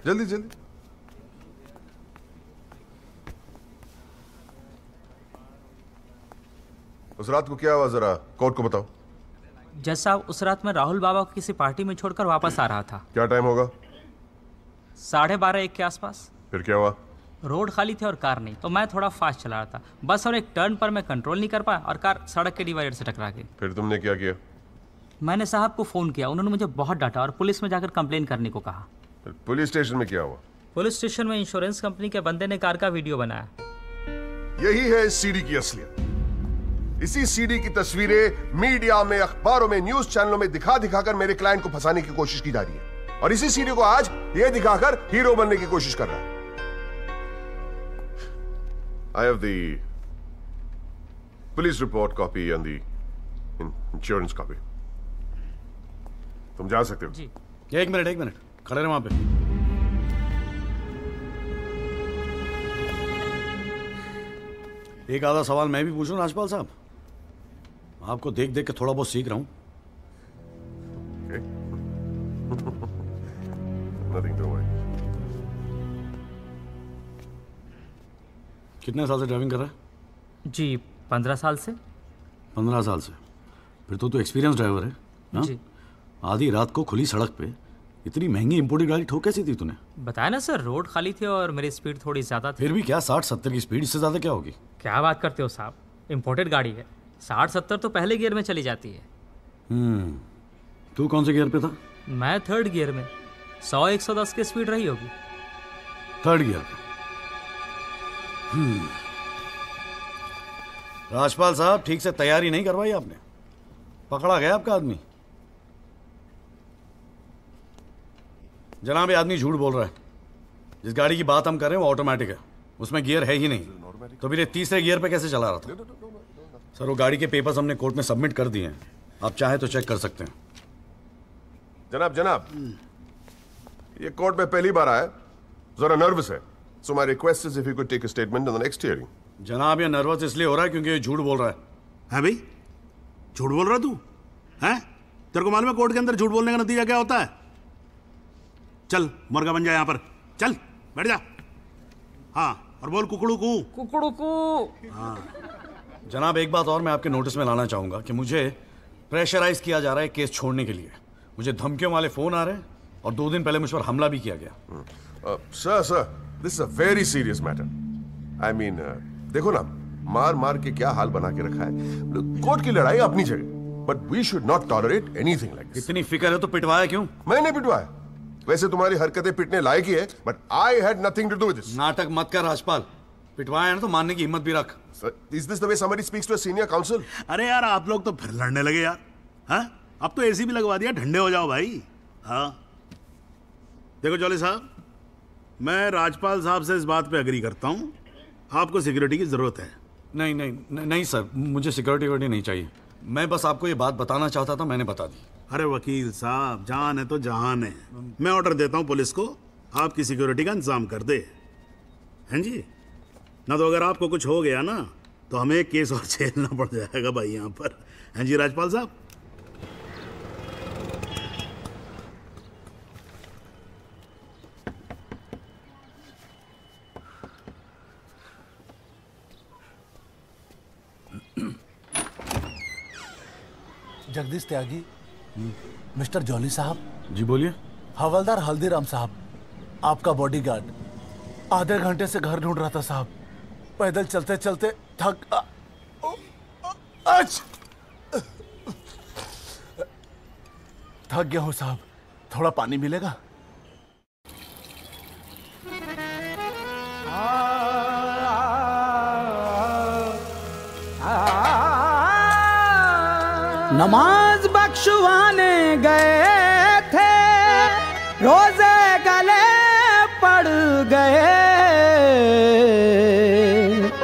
जल्दी जल्दी। उस रात को क्या हुआ जरा? कोर्ट को बताओ। जज साहब उस रात मैं राहुल बाबा को किसी पार्टी में छोड़कर वापस आ रहा था। क्या टाइम होगा? साढ़े बारह एक के आसपास। फिर क्या हुआ? रोड खाली थी और कार नहीं तो मैं थोड़ा फास्ट चला रहा था। बस और एक टर्न पर मैं कंट्रोल नहीं कर पाया और कार सड़क के डिवाइडर से टकरा गई। फिर तुमने क्या किया? मैंने साहब को फ़ोन किया उन्होंने मुझे बहुत डांटा और पुलिस में जाकर कंप्लेन करने को कहा। फिर पुलिस स्टेशन में क्या हुआ? पुलिस स्टेशन में इंश्योरेंस कंपनी के बंदे ने कार का वीडियो बनाया। यही है इस सीडी की असलियत। इसी सीडी की तस्वीरें मीडिया में अखबारों में न्यूज़ चैनलों में दिखा दिखाकर मेरे क्लाइंट को फंसाने की कोशिश की जा रही है। और इसी सीडी को आज ये दिखाकर हीरो बनने की कोशिश कर रहा है। I have the police report copy and the insurance copy तुम जा सकते हो। जी। एक मिनट एक मिनट। खड़े रहे वहाँ पे। एक आधा सवाल मैं भी पूछूँ राजपाल साहब। आपको देख देख के थोड़ा बहुत सीख रहा हूँ। Worry. कितने साल से ड्राइविंग कर रहा है? जी पंद्रह साल से। पंद्रह साल से। फिर तो तू एक्सपीरियंस ड्राइवर है हाँ? जी। आधी रात को खुली सड़क पे। इतनी महँगी इंपोर्टेड गाड़ी ठोक कैसी थी तूने। बताया ना सर रोड खाली थी और मेरी स्पीड थोड़ी ज़्यादा थी। फिर भी क्या साठ सत्तर की स्पीड इससे ज़्यादा क्या होगी? क्या बात करते हो साहब? इम्पोर्टेड गाड़ी है। साठ सत्तर तो पहले गियर में चली जाती है। हम्म तू कौन से गियर पे था? मैं थर्ड गियर में। सौ एक सौ दस की स्पीड रही होगी। थर्ड गियर पे। हम्म। राजपाल साहब ठीक से तैयारी नहीं करवाई आपने? पकड़ा गया आपका आदमी? जनाब ये आदमी झूठ बोल रहा है। जिस गाड़ी की बात हम कर रहे हैं वो ऑटोमेटिक है। उसमें गियर है ही नहीं। तो फिर ये तीसरे गियर पे कैसे चला रहा था? सर वो गाड़ी के पेपर्स हमने कोर्ट में सबमिट कर दिए हैं। आप चाहे तो चेक कर सकते हैं। जनाब जनाब ये कोर्ट में पहली बार आया जरा नर्वस है। So my request is if you could take a statement in the next hearing जनाब ये नर्वस इसलिए हो रहा है क्योंकि ये झूठ बोल रहा है। है भाई? झूठ बोल रहा तू? हैं? तेरे को मालूम है कोर्ट के अंदर झूठ बोलने का नतीजा क्या होता है? चल मुर्गा बन जा यहाँ पर। चल बैठ जा। हाँ और बोल कुकड़ू कू। कुकड़ू कू। हाँ। जनाब एक बात और मैं आपके नोटिस में लाना चाहूँगा कि मुझे प्रेशराइज किया जा रहा है केस छोड़ने के लिए। मुझे धमकियों वाले फ़ोन आ रहे हैं और दो दिन पहले मुझ पर हमला भी किया गया। Sir sir this is a very serious matter I mean देखो ना मार मार के क्या हाल बना के रखा है। कोर्ट की लड़ाई अपनी जगह but we should not tolerate anything like इतनी फ़िक्र है तो पिटवाया क्यों? मैंने पिटवाया। वैसे तुम्हारी हरकतें पिटने लायक ही है but I had nothing to do with this नाटक मत कर राजपाल। पिटवाया ना तो मानने की हिम्मत भी रख। Is this the way somebody speaks to a senior counsel अरे यार आप लोग तो फिर लड़ने लगे यार। हाँ? अब तो एसी भी लगवा दिया ठंडे हो जाओ भाई। हाँ। देखो जौली साहब मैं राजपाल साहब से इस बात पे अग्री करता हूँ। आपको सिक्योरिटी की ज़रूरत है। नहीं नहीं नहीं, नहीं सर मुझे सिक्योरिटी वोरिटी नहीं चाहिए। मैं बस आपको ये बात बताना चाहता था मैंने बता दी। अरे वकील साहब, जान है तो जहान है। मैं ऑर्डर देता हूँ पुलिस को आपकी सिक्योरिटी का इंतज़ाम कर दे। हैं जी? ना तो अगर आपको कुछ हो गया ना तो हमें एक केस और [laughs] झेलना पड़ जाएगा भाई यहाँ पर। हैं जी राजपाल साहब? जगदीश त्यागी मिस्टर जॉली साहब। जी बोलिए। हवलदार हल्दीराम साहब आपका बॉडीगार्ड आधे घंटे से घर ढूंढ रहा था साहब। पैदल चलते चलते थक आ, अच! थक गया हूँ साहब। थोड़ा पानी मिलेगा? नमाज़ बख्शवाने गए थे। रोज़े गले पड़ गए।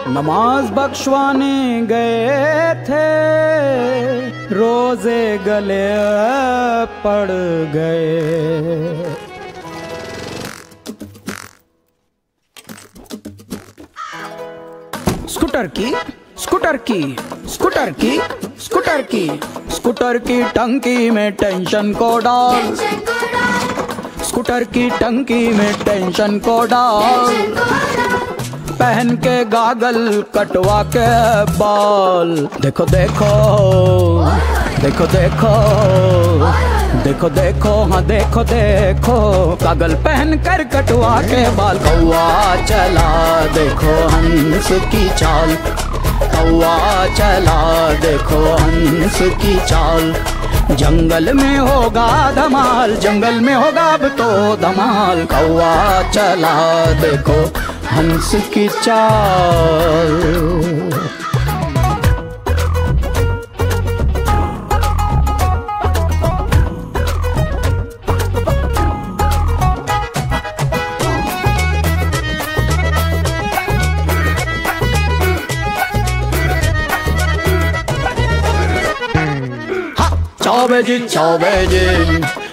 नमाज़ बख्शवाने गए थे। रोज़े गले पड़ गए। स्कूटर की स्कूटर की स्कूटर की स्कूटर की। स्कूटर की टंकी में टेंशन को डाल। स्कूटर की टंकी में टेंशन को डाल। पहन के गागल कटवा के बाल। देखो देखो देखो देखो देखो देखो हाँ देखो देखो। कागल पहन कर कटवा के बाल। कौआ चला देखो हंस की चाल। कौआ चला देखो हंस की चाल। जंगल में होगा धमाल, जंगल में होगा अब तो धमाल। कौआ चला देखो हंस की चाल। Ciao veggi, ciao veggi,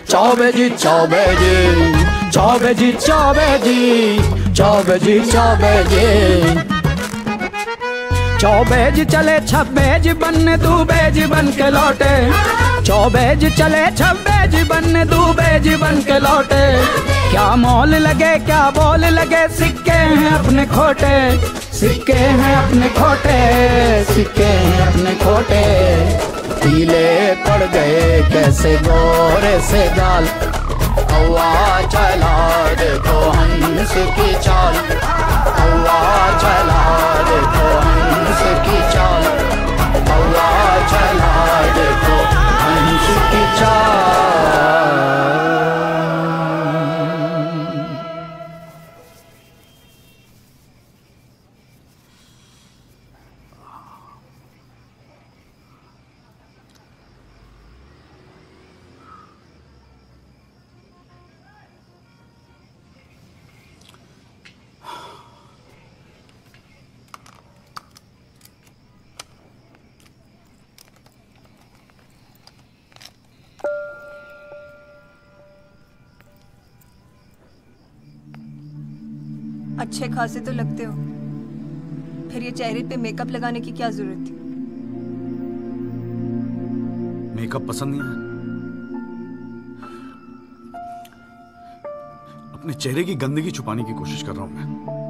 ciao veggi, ciao veggi. चौबेज चले छब्बेज बनने दू बेज बन के लौटे। चौबेज चले छब्बेज बनने दू बेज बन के लौटे। क्या मोल लगे क्या बोल लगे सिक्के हैं अपने खोटे। सिक्के हैं अपने खोटे सिक्के हैं अपने खोटे। पीले पड़ गए कैसे गोरे से गाल कौआ चला तो हंस की चाल। कौआ चला तो हंस की चाल। कौआ चला तो हंस की चाल। अच्छे खासे तो लगते हो। फिर ये चेहरे पे मेकअप लगाने की क्या ज़रूरत थी? मेकअप पसंद नहीं है अपने चेहरे की गंदगी छुपाने की कोशिश कर रहा हूँ मैं।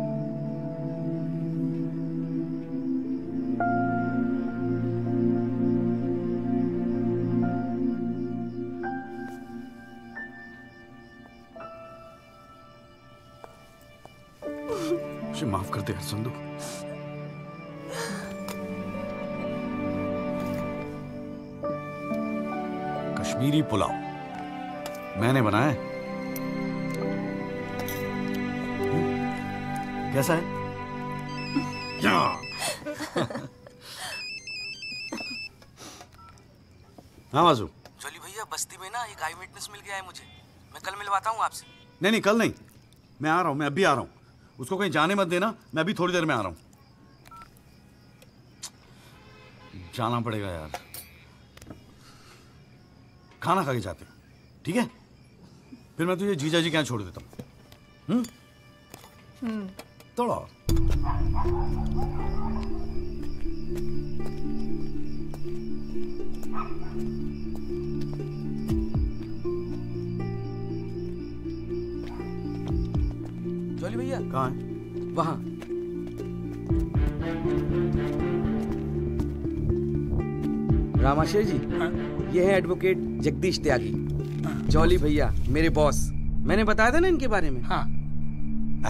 मुझे माफ़ कर दे संधु कश्मीरी पुलाव। मैंने बनाया हम्म, कैसा है? या। [laughs] हाँ बाजू। जॉली भैया बस्ती में ना एक आई विटनेस मिल गया है मुझे। मैं कल मिलवाता हूँ आपसे। नहीं नहीं कल नहीं। मैं आ रहा हूँ मैं अभी आ रहा हूँ। उसको कहीं जाने मत देना मैं अभी थोड़ी देर में आ रहा हूँ। जाना पड़ेगा यार। खाना खा के जाते ठीक है? फिर मैं तुझे जीजा जी के यहाँ छोड़ देता हूँ। हम्म। थोड़ा और। जॉली भैया। कहाँ है वहाँ। रामाशय जी ये है एडवोकेट जगदीश त्यागी। जॉली भैया मेरे बॉस मैंने बताया था ना इनके बारे में। हाँ।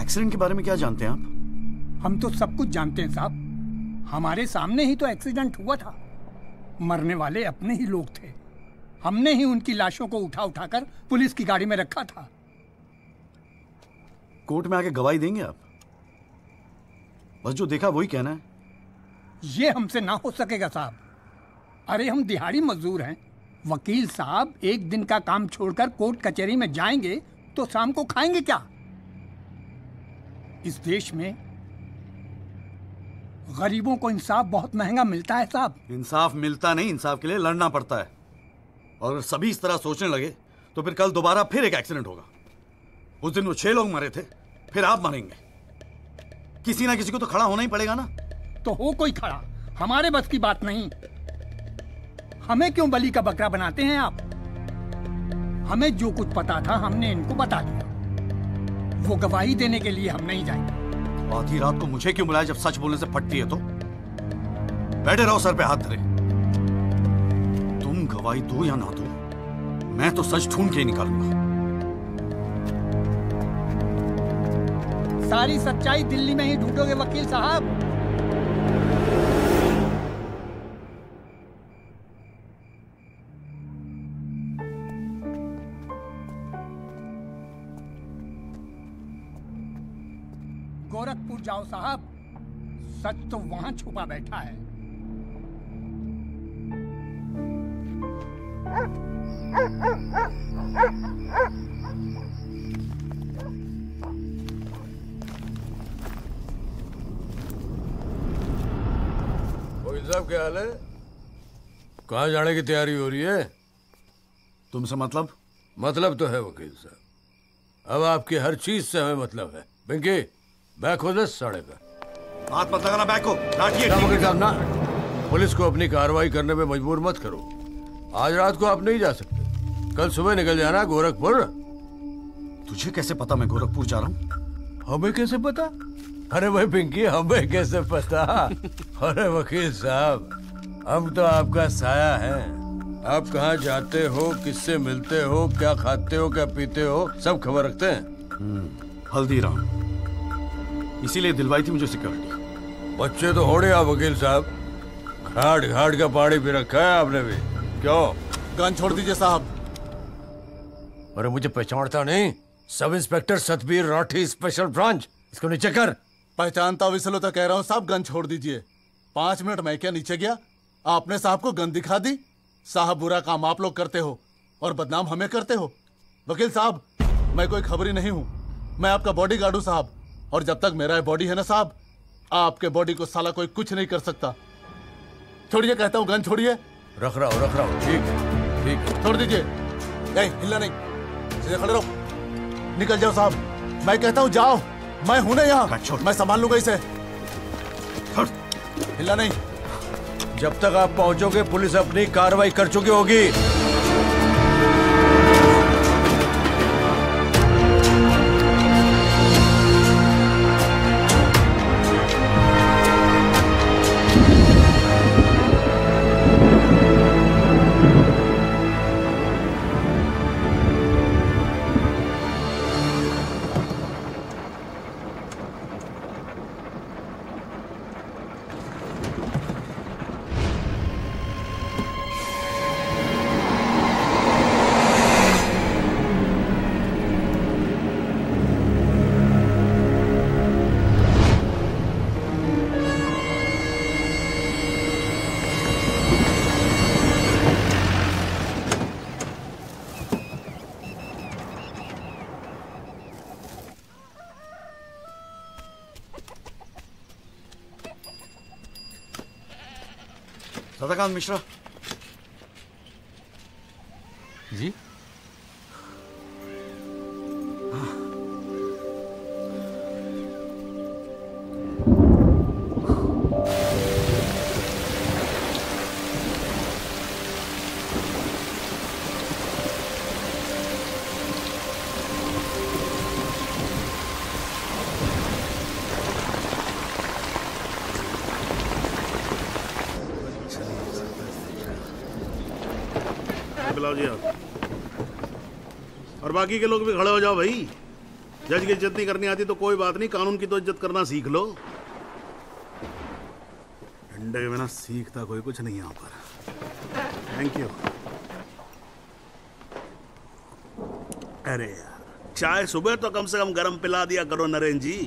एक्सीडेंट के बारे में क्या जानते हैं आप? हम तो सब कुछ जानते हैं साहब। हमारे सामने ही तो एक्सीडेंट हुआ था। मरने वाले अपने ही लोग थे। हमने ही उनकी लाशों को उठा उठाकर पुलिस की गाड़ी में रखा था। कोर्ट में आके गवाही देंगे आप? बस जो देखा वही कहना है। ये हमसे ना हो सकेगा साहब। अरे हम दिहाड़ी मजदूर हैं। वकील साहब एक दिन का काम छोड़कर कोर्ट कचहरी में जाएँगे तो शाम को खाएँगे क्या? इस देश में गरीबों को इंसाफ बहुत महँगा मिलता है साहब। इंसाफ मिलता नहीं इंसाफ के लिए लड़ना पड़ता है। और सभी इस तरह सोचने लगे तो फिर कल दोबारा फिर एक एक्सीडेंट होगा। उस दिन वो छह लोग मरे थे फिर आप मरेंगे। किसी ना किसी को तो खड़ा होना ही पड़ेगा ना। तो हो कोई खड़ा? हमारे बस की बात नहीं। हमें क्यों बलि का बकरा बनाते हैं आप? हमें जो कुछ पता था हमने इनको बता दिया। वो गवाही देने के लिए हम नहीं जाएँगे। आधी रात को मुझे क्यों बुलाया जब सच बोलने से फटती है तो? बैठे रहो सर पे हाथ धरे। तुम गवाही दो या ना दो मैं तो सच ढूंढ के ही निकालूँगा। सारी सच्चाई दिल्ली में ही ढूंढोगे, वकील साहब। गोरखपुर जाओ साहब। सच तो वहाँ छुपा बैठा है। [laughs] वकील साहब क्या हाल है? कहाँ जाने की तैयारी हो रही है? तुमसे मतलब? मतलब तो है वकील साहब। अब आपकी हर चीज़ से हमें मतलब है। पिंकी बैक हो दे साढ़े पे। हाथ मत लगाना बैक को लाठी वकील साहब ना? पुलिस को अपनी कार्रवाई करने में मजबूर मत करो। आज रात को आप नहीं जा सकते। कल सुबह निकल जाना गोरखपुर। तुझे कैसे पता मैं गोरखपुर जा रहा हूँ? हमें कैसे पता? अरे भाई पिंकी हमें कैसे पता? अरे वकील साहब हम तो आपका साया है। आप कहाँ जाते हो किससे मिलते हो क्या खाते हो क्या पीते हो सब खबर रखते हैं। हल्दीराम। इसीलिए दिलवाई थी मुझे सिक्योरिटी बच्चे तो होड़े आप वकील साहब। घाट घाट का पानी भी रखा है आपने भी। क्यों? गन छोड़ दीजिए साहब। अरे मुझे पहचानता नहीं। Sub inspector Satbir Rathi special branch. इसको नीचे कर। पहचानता हूँ इसलिए तो कह रहा हूँ साहब गन छोड़ दीजिए। पाँच मिनट मैं क्या नीचे गया? आपने साहब को गन दिखा दी? साहब बुरा काम आप लोग करते हो और बदनाम हमें करते हो। वकील साहब मैं कोई खबरी नहीं हूँ। मैं आपका बॉडी गार्ड हूँ साहब। और जब तक मेरा बॉडी है ना साहब आपके बॉडी को साला कोई कुछ नहीं कर सकता। छोड़िए कहता हूँ गन छोड़िए। रख रहा हूँ रख रहा हूँ। ठीक ठीक। छोड़ दीजिए। नहीं हिलना नहीं। सीधे खड़े रहो। निकल जाओ साहब। मैं कहता हूँ जाओ। मैं हूँ ना यहाँ। मैं संभाल लूँगा इसे। हिला नहीं। जब तक आप पहुंचोगे पुलिस अपनी कार्रवाई कर चुकी होगी। सदाकांत मिश्रा बाकी के लोग भी खड़े हो जाओ भाई। जज की इज़्ज़त नहीं करनी आती तो कोई बात नहीं, कानून की तो इज़्ज़त करना सीख लो। डंडे के बिना सीखता कोई कुछ नहीं यहाँ पर। थैंक यू अरे यार, चाय सुबह तो कम से कम गरम पिला दिया करो नरेन जी।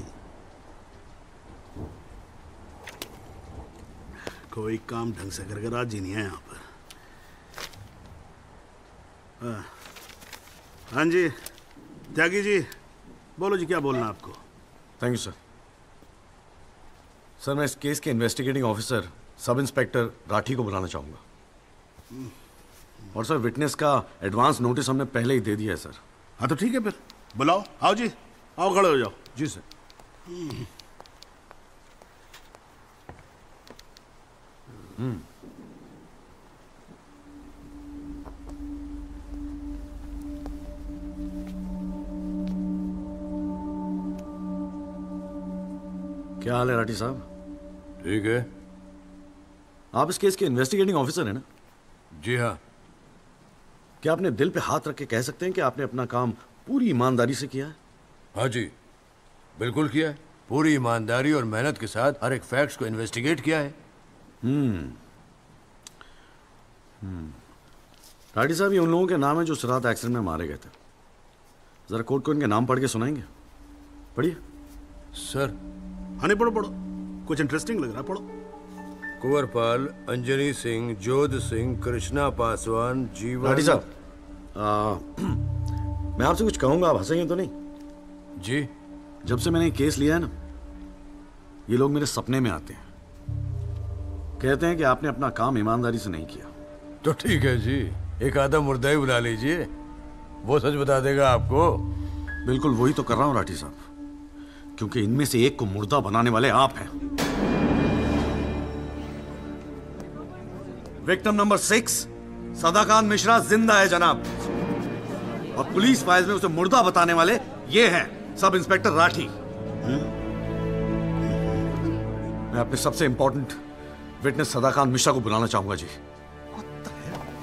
कोई काम ढंग से करके राज़ी नहीं है यहाँ पर। हाँ। हाँ जी। त्यागी जी बोलो जी क्या बोलना आपको? थैंक यू सर सर मैं इस केस के investigating officer sub inspector Rathi को बुलाना चाहूँगा। और सर विटनेस का एडवांस नोटिस हमने पहले ही दे दिया है सर हाँ तो ठीक है फिर। बुलाओ। आओ जी। आओ खड़े हो जाओ। जी सर हम्म। क्या हाल है राठी साहब? ठीक है। आप इस केस के इन्वेस्टिगेटिंग ऑफिसर हैं ना? जी हाँ। क्या आपने दिल पे हाथ रख के कह सकते हैं कि आपने अपना काम पूरी ईमानदारी से किया है? हाँ जी बिल्कुल किया है। पूरी ईमानदारी और मेहनत के साथ हर एक फैक्ट्स को इन्वेस्टिगेट किया है। हम्म। हम्म। राठी साहब ये उन लोगों के नाम है जो इस रात एक्सीडेंट में मारे गए थे। जरा कोर्ट को इनके नाम पढ़ के सुनाएँगे? पढ़िए। सर हाँ पढ़ो पढ़ो कुछ इंटरेस्टिंग लग रहा पढ़ो कुंवरपाल अंजनी सिंह जोध सिंह कृष्णा पासवान जीवन राठी साहब। मैं आपसे कुछ कहूँगा आप हंसेंगे तो नहीं? जी। जब से मैंने केस लिया है ना ये लोग मेरे सपने में आते हैं। कहते हैं कि आपने अपना काम ईमानदारी से नहीं किया। तो ठीक है जी। एक आधा मुर्दा ही बुला लीजिए। वो सच बता देगा आपको। बिल्कुल वही तो कर रहा हूँ राठी साहब। क्योंकि इनमें से एक को मुर्दा बनाने वाले आप हैं। Victim number six Sadakant Mishra ज़िंदा है जनाब। और पुलिस फाइल्स में उसे मुर्दा बताने वाले ये हैं सब इंस्पेक्टर राठी। मैं अपने सबसे इंपॉर्टेंट विटनेस सदाकांत मिश्रा को बुलाना चाहूँगा जी।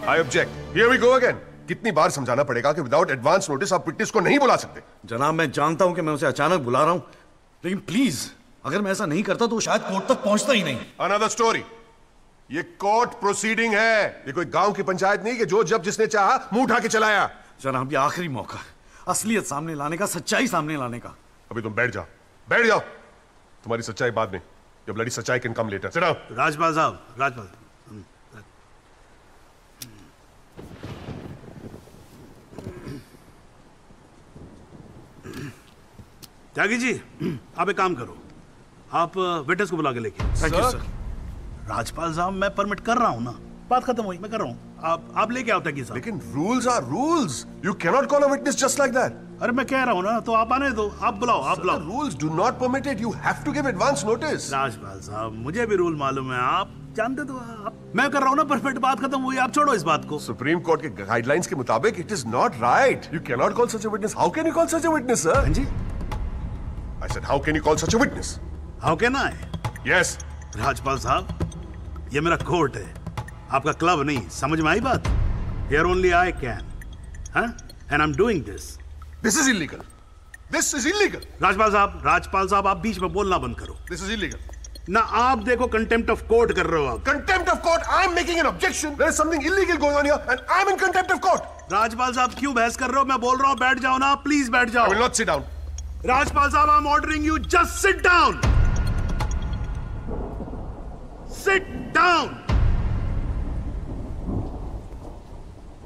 I object here we go again कितनी बार समझाना पड़ेगा कि विदाउट एडवांस नोटिस आप विटनेस को नहीं बुला सकते। जनाब मैं जानता हूँ कि मैं उसे अचानक बुला रहा हूँ लेकिन प्लीज़ अगर मैं ऐसा नहीं करता तो शायद कोर्ट तक पहुँचता ही नहीं। अनदर स्टोरी ये कोर्ट प्रोसीडिंग है। ये कोई गाँव की पंचायत नहीं कि जो जब जिसने चाहा मुँह उठा के चलाया। जनाब ये आखिरी मौका। है असलियत सामने लाने का सच्चाई सामने लाने का। अभी तुम बैठ जाओ। बैठ जाओ। तुम्हारी सच्चाई बाद में जब लड़ी सच्चाई can come later. Sit down Rajpal साहब राजपाल। त्यागी जी आप एक काम करो। आप विटनेस को बुला के लेके। Thank you, sir. राजपाल साहब मैं परमिट कर रहा हूँ ना। बात खत्म हुई मैं कर रहा हूँ। आप आप लेके आओ त्यागी साहब। लेकिन rules are rules you can not call a witness just like that अरे मैं कह रहा हूँ ना तो आप आने दो। आप बुलाओ आप बुलाओ। Rules do not permit it you have to give advance notice Rajpal साहब मुझे भी रूल मालूम है। आप जानते तो आप। मैं कर रहा हूँ ना परफेक्ट बात खत्म हुई। आप छोड़ो इस बात को। सुप्रीम कोर्ट के गाइडलाइंस के मुताबिक it is not right you can not call such a witness how can you call such a witness sir ji. I said how can you call such a witness how can I yes Rajpal साहब ये मेरा court है। आपका club नहीं समझ में आई बात? Here only I can and I am doing this this is illegal this is illegal Rajpal साहब राजपाल साहब आप बीच में बोलना बंद करो। दिस इज़ इलीगल ना आप देखो कंटेम्प्ट ऑफ़ कोर्ट कर रहे हो आप। Contempt of court I am making an objection there is something illegal going on here and I am in contempt of court Rajpal साहब क्यों बहस कर रहे हो? मैं बोल रहा हूँ बैठ जाओ ना प्लीज़ बैठ जाओ। I will not sit down Rajpal साहब I am ordering you just sit down sit down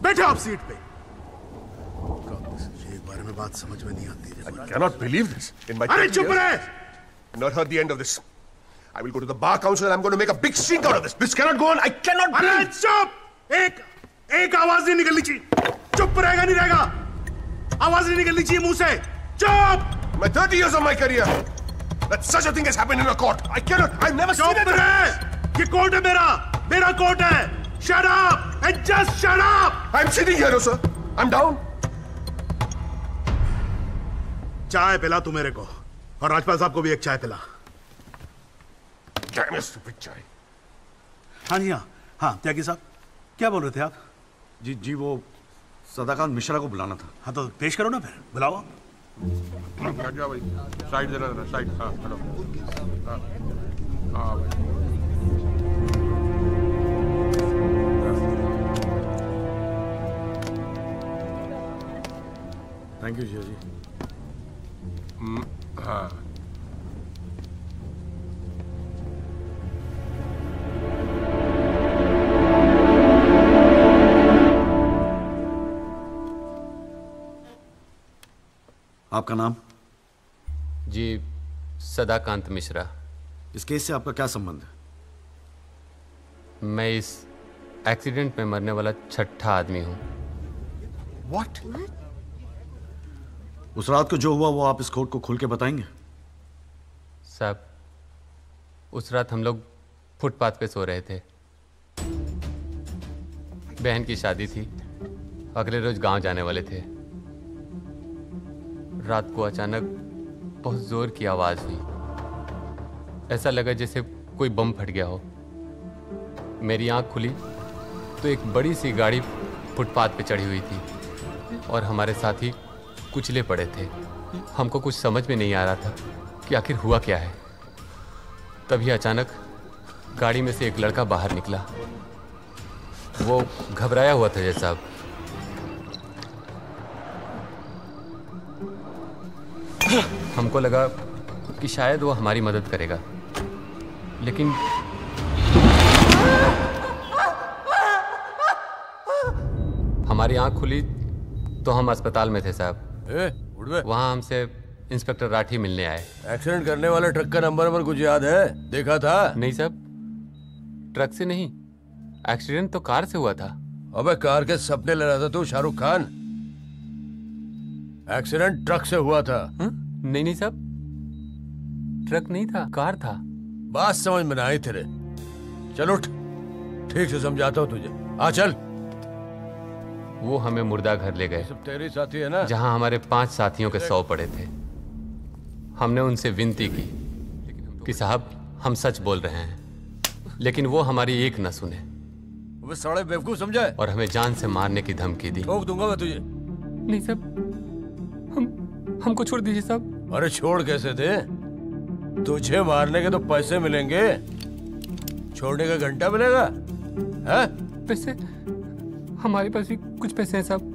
बैठे आप सीट पे एक बार में बात समझ में नहीं आती I cannot believe this. In my अरे 30 चुप रहे Not heard the end of this. I will go to the bar council and I'm going to make a big stink out of this. This cannot go on. I cannot अरे breathe. चुप एक एक आवाज़ नहीं निकलनी चाहिए चुप रहेगा नहीं रहेगा आवाज़ नहीं निकलनी चाहिए मुँह से चुप My 30 years of my career, that such a thing has happened in a court. I cannot. I've never seen it. ये कोर्ट है मेरा मेरा कोर्ट है shut up and just shut up I'm sitting here, sir. I'm down. चाय पिला तू मेरे को और राजपाल साहब को भी एक चाय पिला Damn it, stupid chai. हाँ जी हाँ हाँ त्यागी साहब क्या बोल रहे थे आप जी जी वो सदाकांत मिश्रा को बुलाना था हाँ तो पेश करो ना फिर बुलाओ बैठ जाओ भाई साइड जरा जरा साइड हाँ खड़ो हाँ हाँ भाई थैंक यू जिया जी हम्म, हाँ आपका नाम? जी सदाकांत मिश्रा। इस केस से आपका क्या संबंध है? मैं इस एक्सीडेंट में मरने वाला छठा आदमी हूँ। What? उस रात को जो हुआ वो आप इस कोर्ट को खुल के बताएँगे? साहब उस रात हम लोग फुटपाथ पे सो रहे थे। बहन की शादी थी अगले रोज गाँव जाने वाले थे। रात को अचानक बहुत ज़ोर की आवाज़ हुई। ऐसा लगा जैसे कोई बम फट गया हो। मेरी आँख खुली तो एक बड़ी सी गाड़ी फुटपाथ पे चढ़ी हुई थी और हमारे साथी कुचले पड़े थे। हमको कुछ समझ में नहीं आ रहा था कि आखिर हुआ क्या है। तभी अचानक गाड़ी में से एक लड़का बाहर निकला। वो घबराया हुआ था जैसा हमको लगा कि शायद वो हमारी मदद करेगा। लेकिन हमारी आँख खुली तो हम अस्पताल में थे साहब। वहाँ हमसे इंस्पेक्टर राठी मिलने आए। एक्सीडेंट करने वाले ट्रक का नंबर नंबर कुछ याद है? देखा था? नहीं साहब ट्रक से नहीं। एक्सीडेंट तो कार से हुआ था। अबे कार के सपने ले रहा था तू शाहरुख खान। एक्सीडेंट ट्रक से हुआ था। नहीं नहीं साहब। ट्रक नहीं था कार था। बात समझ में आई तेरे। चल उठ। ठीक से समझाता हूँ तुझे। आ चल। वो हमें मुर्दा घर ले गए। सब तेरे साथी है ना? जहाँ हमारे पाँच साथियों के सौ पड़े थे। हमने उनसे विनती की कि साहब हम सच बोल रहे हैं। लेकिन वो हमारी एक न सुने। वो साले बेवकूफ़ समझा और हमें जान से मारने की धमकी दी। ठोक दूँगा मैं तुझे। नहीं हम हमको छोड़ दीजिए साहब। अरे छोड़ कैसे दे तुझे मारने के तो पैसे मिलेंगे। छोड़ने का घंटा मिलेगा? है? पैसे? हमारे पास भी कुछ पैसे हैं साहब।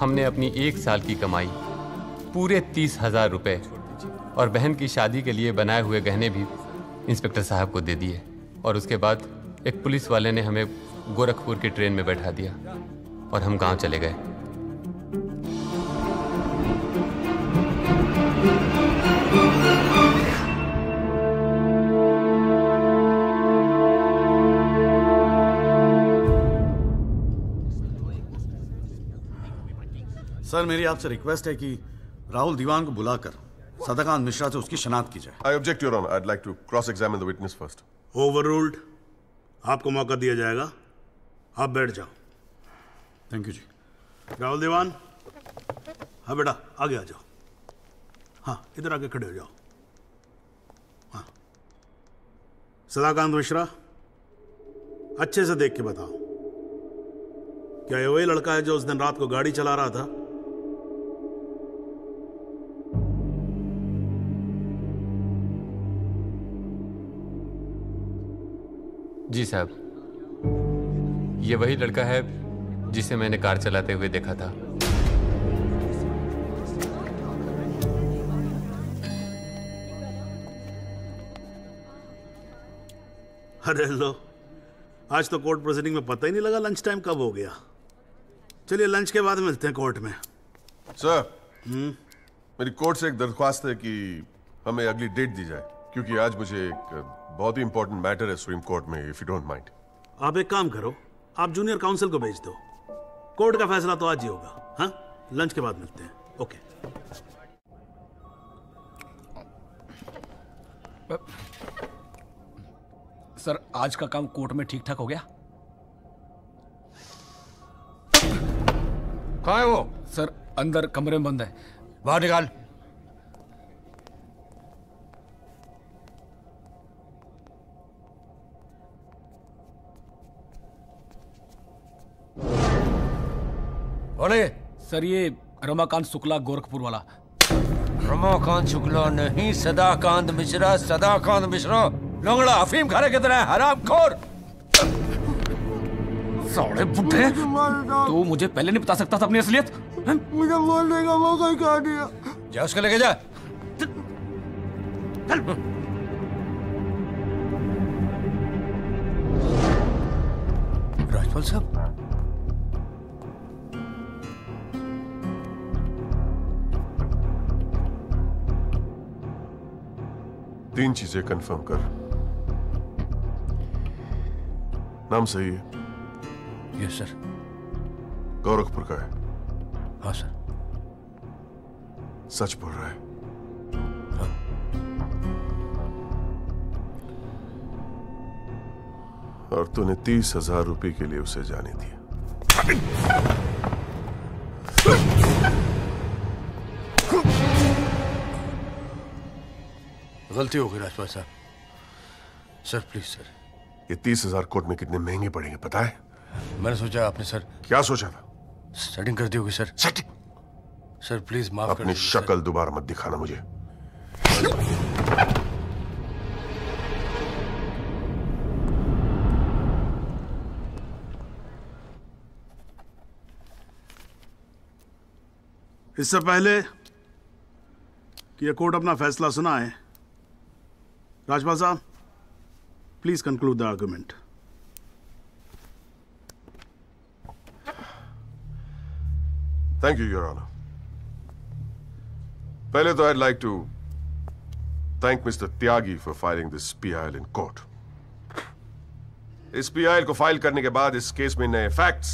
हमने अपनी एक साल की कमाई पूरे तीस हज़ार रुपए और बहन की शादी के लिए बनाए हुए गहने भी इंस्पेक्टर साहब को दे दिए और उसके बाद एक पुलिस वाले ने हमें गोरखपुर की ट्रेन में बैठा दिया और हम गाँव चले गए। सर मेरी आपसे रिक्वेस्ट है कि राहुल दीवान को बुलाकर सदाकांत मिश्रा से उसकी शनाख्त की जाए। I object, Your Honor. I'd like to cross-examine the witness first. Over आपको मौका दिया जाएगा। आप बैठ जाओ। थैंक यू जी। राहुल दीवान। हाँ बेटा आगे आ जाओ। हाँ इधर आके खड़े हो जाओ। हाँ। सदाकांत मिश्रा अच्छे से देख के बताओ। क्या ये वही लड़का है जो उस दिन रात को गाड़ी चला रहा था? जी साहब। ये वही लड़का है जिसे मैंने कार चलाते हुए देखा था। अरे लो आज तो कोर्ट प्रोसीडिंग में पता ही नहीं लगा लंच टाइम कब हो गया। चलिए लंच के बाद मिलते हैं कोर्ट में। सर मेरी कोर्ट से एक दरख्वास्त है कि हमें अगली डेट दी जाए क्योंकि आज मुझे एक बहुत ही इंपॉर्टेंट मैटर है सुप्रीम कोर्ट में इफ़ यू डोंट माइंड आप एक काम करो आप जूनियर काउंसिल को भेज दो। कोर्ट का फैसला तो आज ही होगा हाँ? लंच के बाद मिलते हैं। ओके सर आज का काम कोर्ट में ठीक ठाक हो गया? कहा है वो? सर अंदर कमरे में बंद है। बाहर निकाल। है ये? सर ये रमाकांत शुक्ला गोरखपुर वाला। रमाकांत शुक्ला नहीं सदाकांत मिश्रा सदाकांत मिश्रा। लंगड़ा अफीम खाने की तरह हराम खोर। साले बुढ़े तू मुझे पहले नहीं बता सकता था अपनी असलियत मुझे बोलने का मौका ही कहा दिया। जा उसको लेके जा। चल। राजपाल साहब तीन चीज़ें कंफर्म कर। नाम सही है? यस सर गोरखपुर का है। हाँ सर सच बोल रहा है। और तूने तीस हज़ार रुपए के लिए उसे जाने दिया। गलती हो गई राजपाल साहब। सर प्लीज़ सर ये तीस हज़ार कोट में कितने महँगे पड़ेंगे पता है? मैंने सोचा आपने सर क्या सोचा था? सेटिंग कर दी होगी सर सेटिंग सर प्लीज़ माफ़ अपनी शक्ल दोबारा मत दिखाना मुझे। इससे पहले कि यह कोर्ट अपना फैसला सुनाए राजपाल साहब please conclude the argument thank you your honour पहले तो I like to thank mister Tyagi for filing this PIL in court इस पीआईएल को फ़ाइल करने के बाद इस केस में नए फैक्ट्स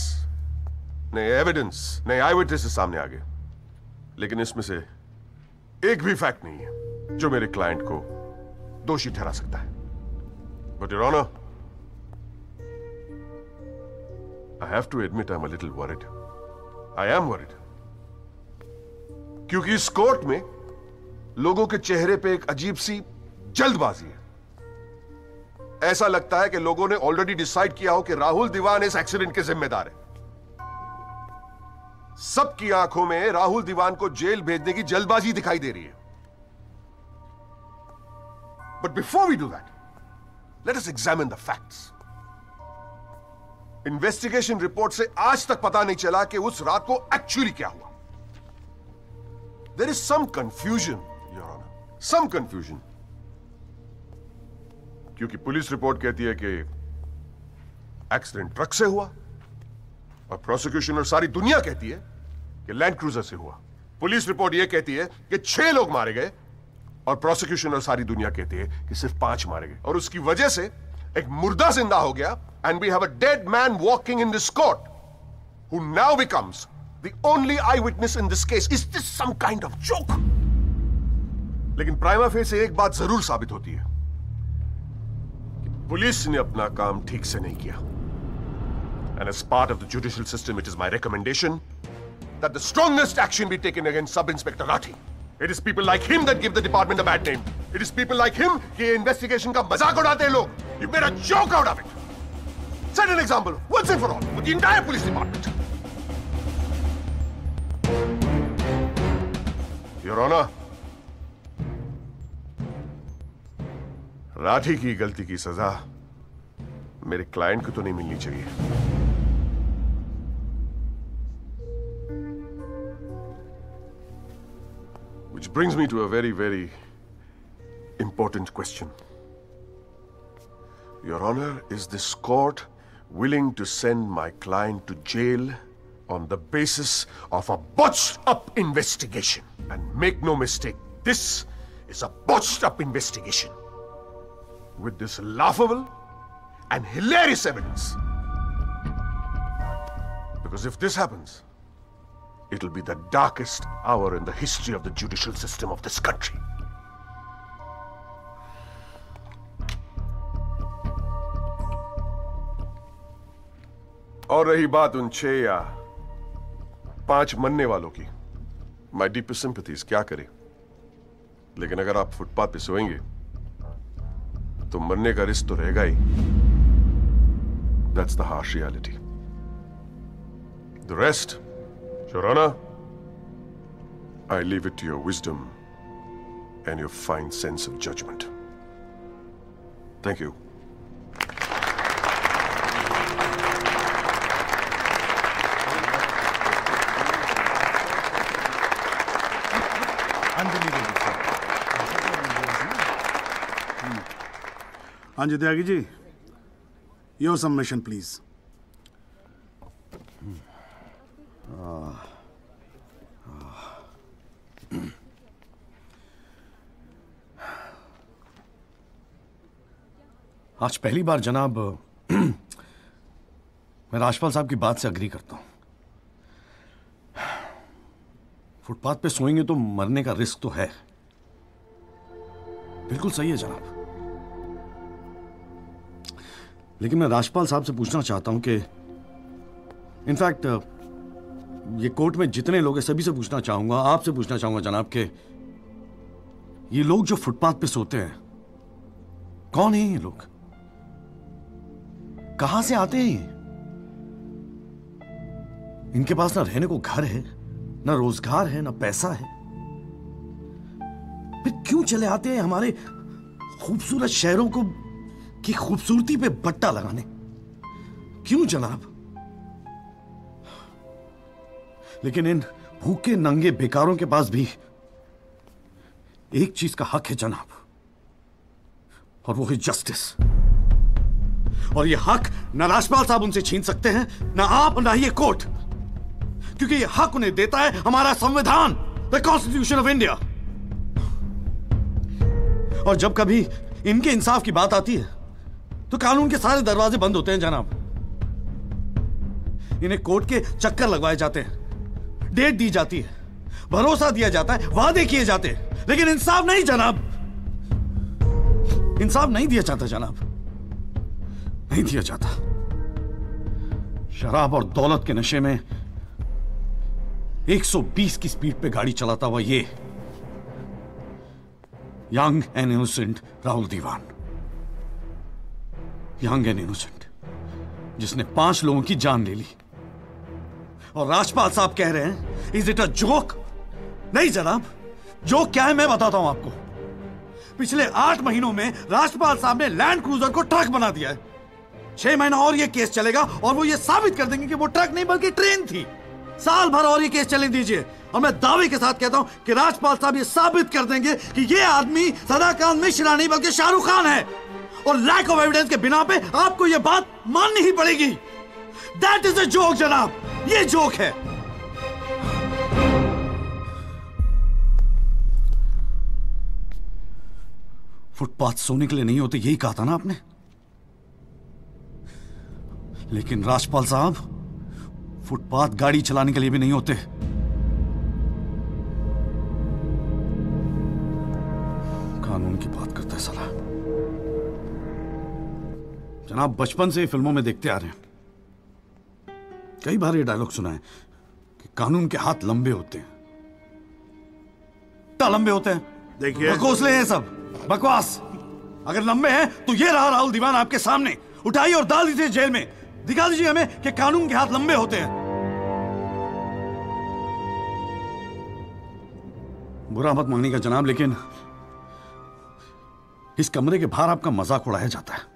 नए एविडेंस नए आई विटनेसेस सामने आ गए लेकिन इसमें से एक भी फैक्ट नहीं है जो मेरे क्लाइंट को दोषी ठहरा सकता है। But your honour I have to admit I am little worried I am worried क्योंकि इस कोर्ट में लोगों के चेहरे पे एक अजीब सी जल्दबाजी है। ऐसा लगता है कि लोगों ने ऑलरेडी डिसाइड किया हो कि राहुल दीवान इस एक्सीडेंट के जिम्मेदार है। सबकी आँखों में राहुल दीवान को जेल भेजने की जल्दबाजी दिखाई दे रही है। But before we do that let us examine the facts investigation report से आज तक पता नहीं चला कि उस रात को एक्चुअली क्या हुआ। There is some confusion some confusion क्योंकि पुलिस रिपोर्ट कहती है कि एक्सीडेंट ट्रक से हुआ और प्रोसिक्यूशन और सारी दुनिया कहती है कि लैंड क्रूजर से हुआ। पुलिस रिपोर्ट यह कहती है कि छह लोग मारे गए और प्रोसिक्यूशन और सारी दुनिया कहती है कि सिर्फ़ पाँच मारे गए। और उसकी वजह से एक मुर्दा ज़िंदा हो गया and we have a dead man walking in this court who now becomes the only eye witness in this case is this some kind of joke लेकिन प्राइमा फेस से एक बात ज़रूर साबित होती है कि पुलिस ने अपना काम ठीक से नहीं किया। And as part of the judicial system, it is my recommendation that the strongest action be taken against Sub Inspector Rathi. It is people like him that give the department a bad name. It is people like him कि investigation का मज़ाक उड़ाते हैं लोग. You made a joke out of it. Set an example once and for all with the entire police department. Your Honor, Rathi की गलती की सजा मेरे क्लाइंट को तो नहीं मिलनी चाहिए Which brings me to a very, very important question. Your Honor, is this court willing to send my client to jail on the basis of a botched up investigation? And make no mistake, this is a botched up investigation. With this laughable and hilarious evidence. Because if this happens, it'll be the darkest hour in the history of the judicial system of this country. और रही बात उन छह या पाँच मरने वालों की। माई डीप सिंपथीज क्या करे? लेकिन अगर आप फुटपाथ पे सोएँगे तो मरने का रिस्क तो रहेगा ही। That's the harsh reality the rest Your Honor, I leave it to your wisdom and your fine sense of judgment. Thank you. Anjali Agi hmm. ji, your summation please. आज पहली बार जनाब, [clears throat] मैं राजपाल साहब की बात से अग्री करता हूँ। फुटपाथ पे सोएँगे तो मरने का रिस्क तो है। बिल्कुल सही है जनाब। लेकिन मैं राजपाल साहब से पूछना चाहता हूँ कि, इनफैक्ट, ये कोर्ट में जितने लोग हैं, सभी से पूछना चाहूँगा, आपसे पूछना चाहूँगा जनाब के, ये लोग जो फुटपाथ पे सोते हैं, कौन है ये लोग? कहाँ से आते हैं ये? इनके पास ना रहने को घर है, ना रोज़गार है, ना पैसा है। फिर क्यों चले आते हैं हमारे खूबसूरत शहरों को की खूबसूरती पे बट्टा लगाने? क्यों जनाब? लेकिन इन भूखे नंगे बेकारों के पास भी एक चीज़ का हक है जनाब, और वो है जस्टिस। और ये हक ना राजपाल साहब उनसे छीन सकते हैं, ना आप, ना ये कोर्ट। क्योंकि ये हक उन्हें देता है हमारा संविधान द कॉन्स्टिट्यूशन ऑफ़ इंडिया और जब कभी इनके इंसाफ की बात आती है तो कानून के सारे दरवाजे बंद होते हैं, जनाब। इन्हें कोर्ट के चक्कर लगवाए जाते हैं, डेट दी जाती है, भरोसा दिया जाता है, वादे किए जाते हैं। लेकिन इंसाफ नहीं, जनाब। इंसाफ नहीं दिया जाता, जनाब। नहीं दिया जाता। शराब और दौलत के नशे में 120 की स्पीड पे गाड़ी चलाता हुआ ये young and innocent Rahul Diwan. Young and innocent, जिसने पाँच लोगों की जान ले ली। और राजपाल साहब कह रहे हैं इज़ इट अ जोक नहीं जनाब जोक क्या है मैं बताता हूँ आपको। पिछले आठ महीनों में राजपाल साहब ने लैंड क्रूजर को ट्रक बना दिया है। छह महीना और ये केस चलेगा और वो ये साबित कर देंगे कि वो ट्रक नहीं, बल्कि ट्रेन थी। साल भर और ये केस चलने दीजिए। और मैं दावे के साथ कहता हूँ कि राजपाल साहब ये साबित कर देंगे कि ये आदमी सदाकांत मिश्रा नहीं, बल्कि शाहरुख खान है। और लैक ऑफ़ एविडेंस के बिना पे आपको ये बात माननी ही पड़ेगी। दैट इज़ अ जोक जनाब। ये जोक है। फुटपाथ सोने के लिए नहीं होते, यही कहा था ना आपने? लेकिन राजपाल साहब फुटपाथ गाड़ी चलाने के लिए भी नहीं होते। कानून की बात करता है साला। जनाब बचपन से फ़िल्मों में देखते आ रहे हैं। कई बार ये डायलॉग सुना है कि कानून के हाथ लंबे होते हैं। क्या लंबे होते हैं। देखिए। घोसले हैं सब। बकवास। अगर लंबे हैं तो ये रहा राहुल दीवान आपके सामने। उठाइए और डाल दीजिए जेल में। दिखा दीजिए हमें कि कानून के हाथ लंबे होते हैं। बुरा मत मांगने का जनाब, लेकिन इस कमरे के बाहर आपका मज़ाक उड़ाया जाता है।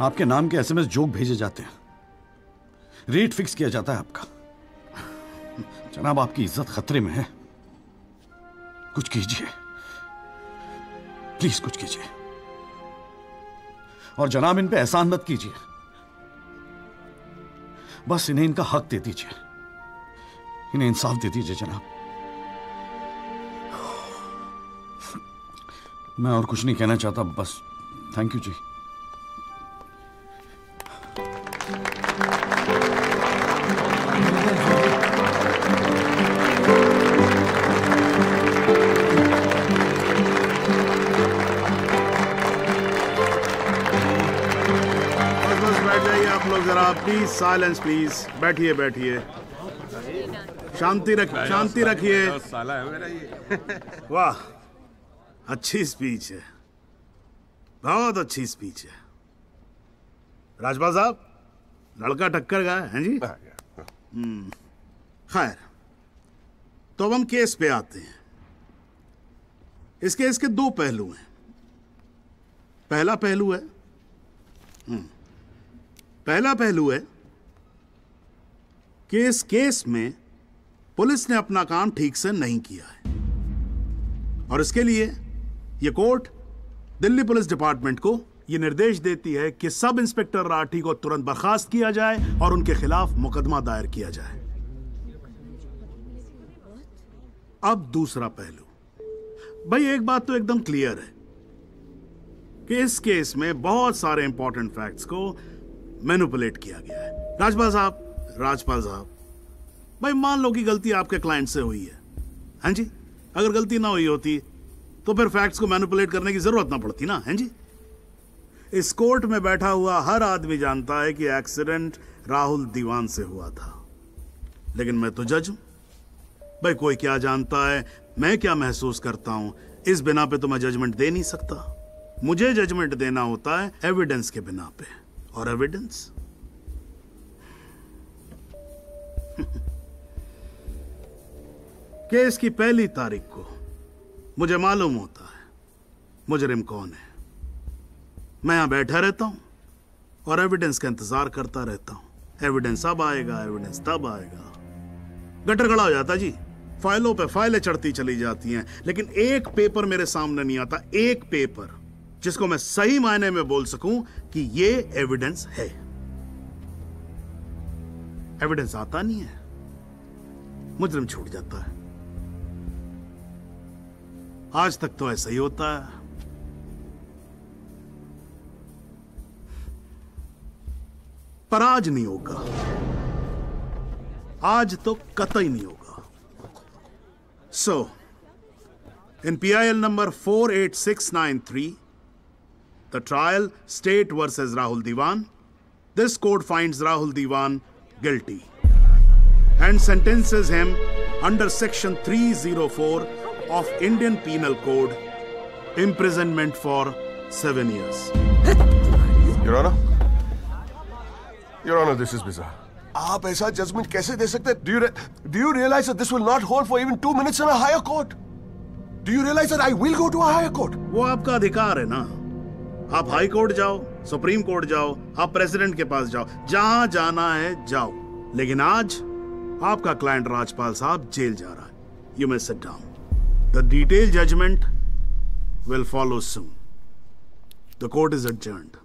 आपके नाम के एसएमएस जोक भेजे जाते हैं। रेट फिक्स किया जाता है आपका। जनाब, आपकी इज़्ज़त खतरे में है। कुछ कीजिए। प्लीज़ कुछ कीजिए। और जनाब, इन पे एहसान मत कीजिए। बस इन्हें इनका हक दे दीजिए। इन्हें इंसाफ दे दीजिए, जनाब। मैं और कुछ नहीं कहना चाहता, बस थैंक यू जी। प्लीज़ साइलेंस प्लीज़ बैठिए बैठिए. शांति रखिए शांति रखिए. है वाह. अच्छी स्पीच है. बहुत अच्छी स्पीच है. राजपाल साहब लड़का टक्कर गया है जी? हम्म, खैर तो अब हम केस पे आते हैं. इस केस के दो पहलू हैं. पहला पहलू है हम्म, पहला पहलू है कि इस केस में पुलिस ने अपना काम ठीक से नहीं किया है। और इसके लिए यह कोर्ट दिल्ली पुलिस डिपार्टमेंट को यह निर्देश देती है कि सब इंस्पेक्टर राठी को तुरंत बर्खास्त किया जाए और उनके खिलाफ मुकदमा दायर किया जाए। अब दूसरा पहलू। भाई, एक बात तो एकदम क्लियर है कि इस केस में बहुत सारे इंपॉर्टेंट फैक्ट्स को मैनिपुलेट किया गया है। राजपाल साहब राजपाल साहब, भाई मान लो कि गलती आपके क्लाइंट से हुई है। हाँ जी? अगर गलती ना हुई होती तो फिर फैक्ट्स को मैनिपुलेट करने की ज़रूरत ना पड़ती ना, हैं जी? इस कोर्ट में बैठा हुआ हर आदमी जानता है कि एक्सीडेंट राहुल दीवान से हुआ था। लेकिन मैं तो जज हूँ। भाई कोई क्या जानता है? मैं क्या महसूस करता हूँ? इस बिना पे तो मैं जजमेंट दे नहीं सकता। मुझे जजमेंट देना होता है एविडेंस के बिना पे। और एविडेंस [laughs] केस की पहली तारीख को मुझे मालूम होता है, मुजरिम कौन है। मैं यहाँ बैठा रहता हूँ और एविडेंस का इंतज़ार करता रहता हूँ। एविडेंस अब आएगा एविडेंस तब आएगा। गटर खड़ा हो जाता जी। फाइलों पे फाइलें चढ़ती चली जाती हैं, लेकिन एक पेपर मेरे सामने नहीं आता, एक पेपर जिसको मैं सही मायने में बोल सकूँ कि ये एविडेंस है। एविडेंस आता नहीं है। मुजरिम छूट जाता है। आज तक तो ऐसा ही होता है। पर आज नहीं होगा। आज तो कतई नहीं होगा। So in PIL number 48693 the trial state versus Rahul Diwan this court finds Rahul Diwan guilty and sentences him under section 304 of Indian Penal Code imprisonment for 7 years Your Honor, Your Honor, this is bizarre. आप ऐसा judgement कैसे दे सकते Do you do you realize that this will not hold for even two minutes in a higher court? Do you realize that I will go to a higher court? वो आपका अधिकार है ना आप हाई कोर्ट जाओ, supreme court जाओ, आप president के पास जाओ, जहाँ जाना है जाओ। लेकिन आज आपका क्लाइंट राजपाल साहब जेल जा रहा है। You may sit down the detail judgement will follow soon the court is adjourned.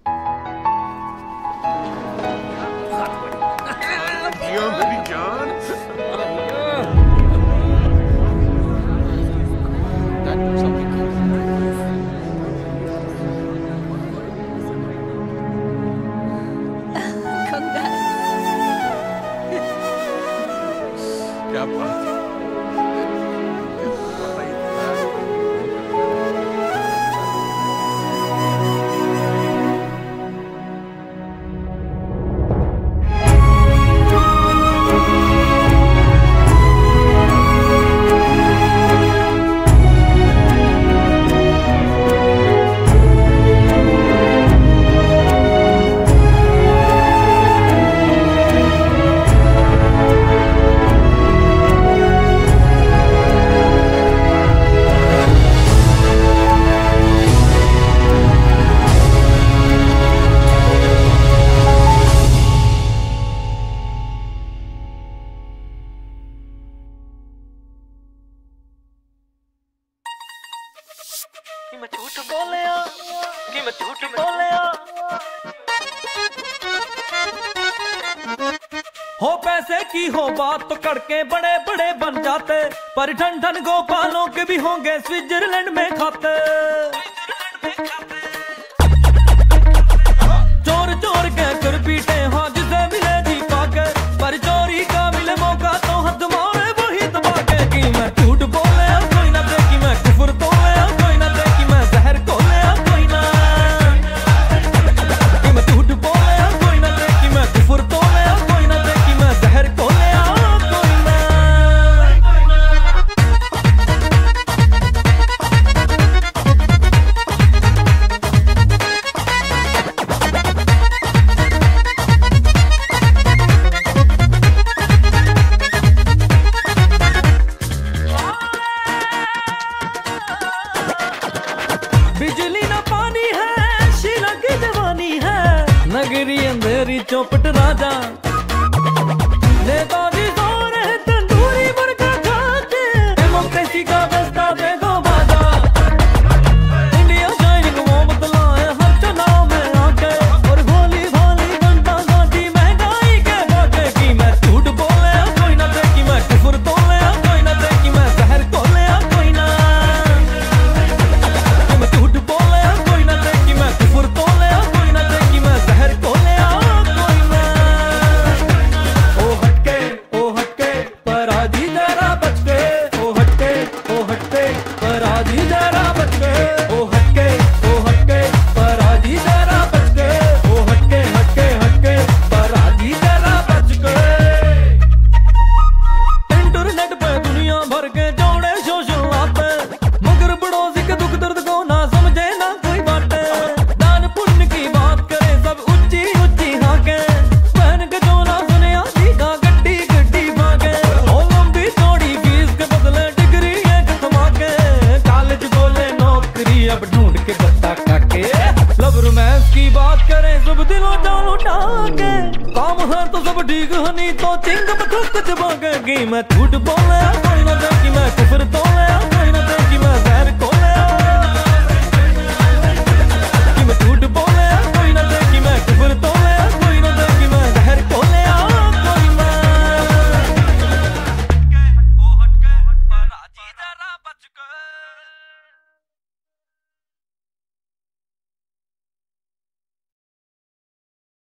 के भी होंगे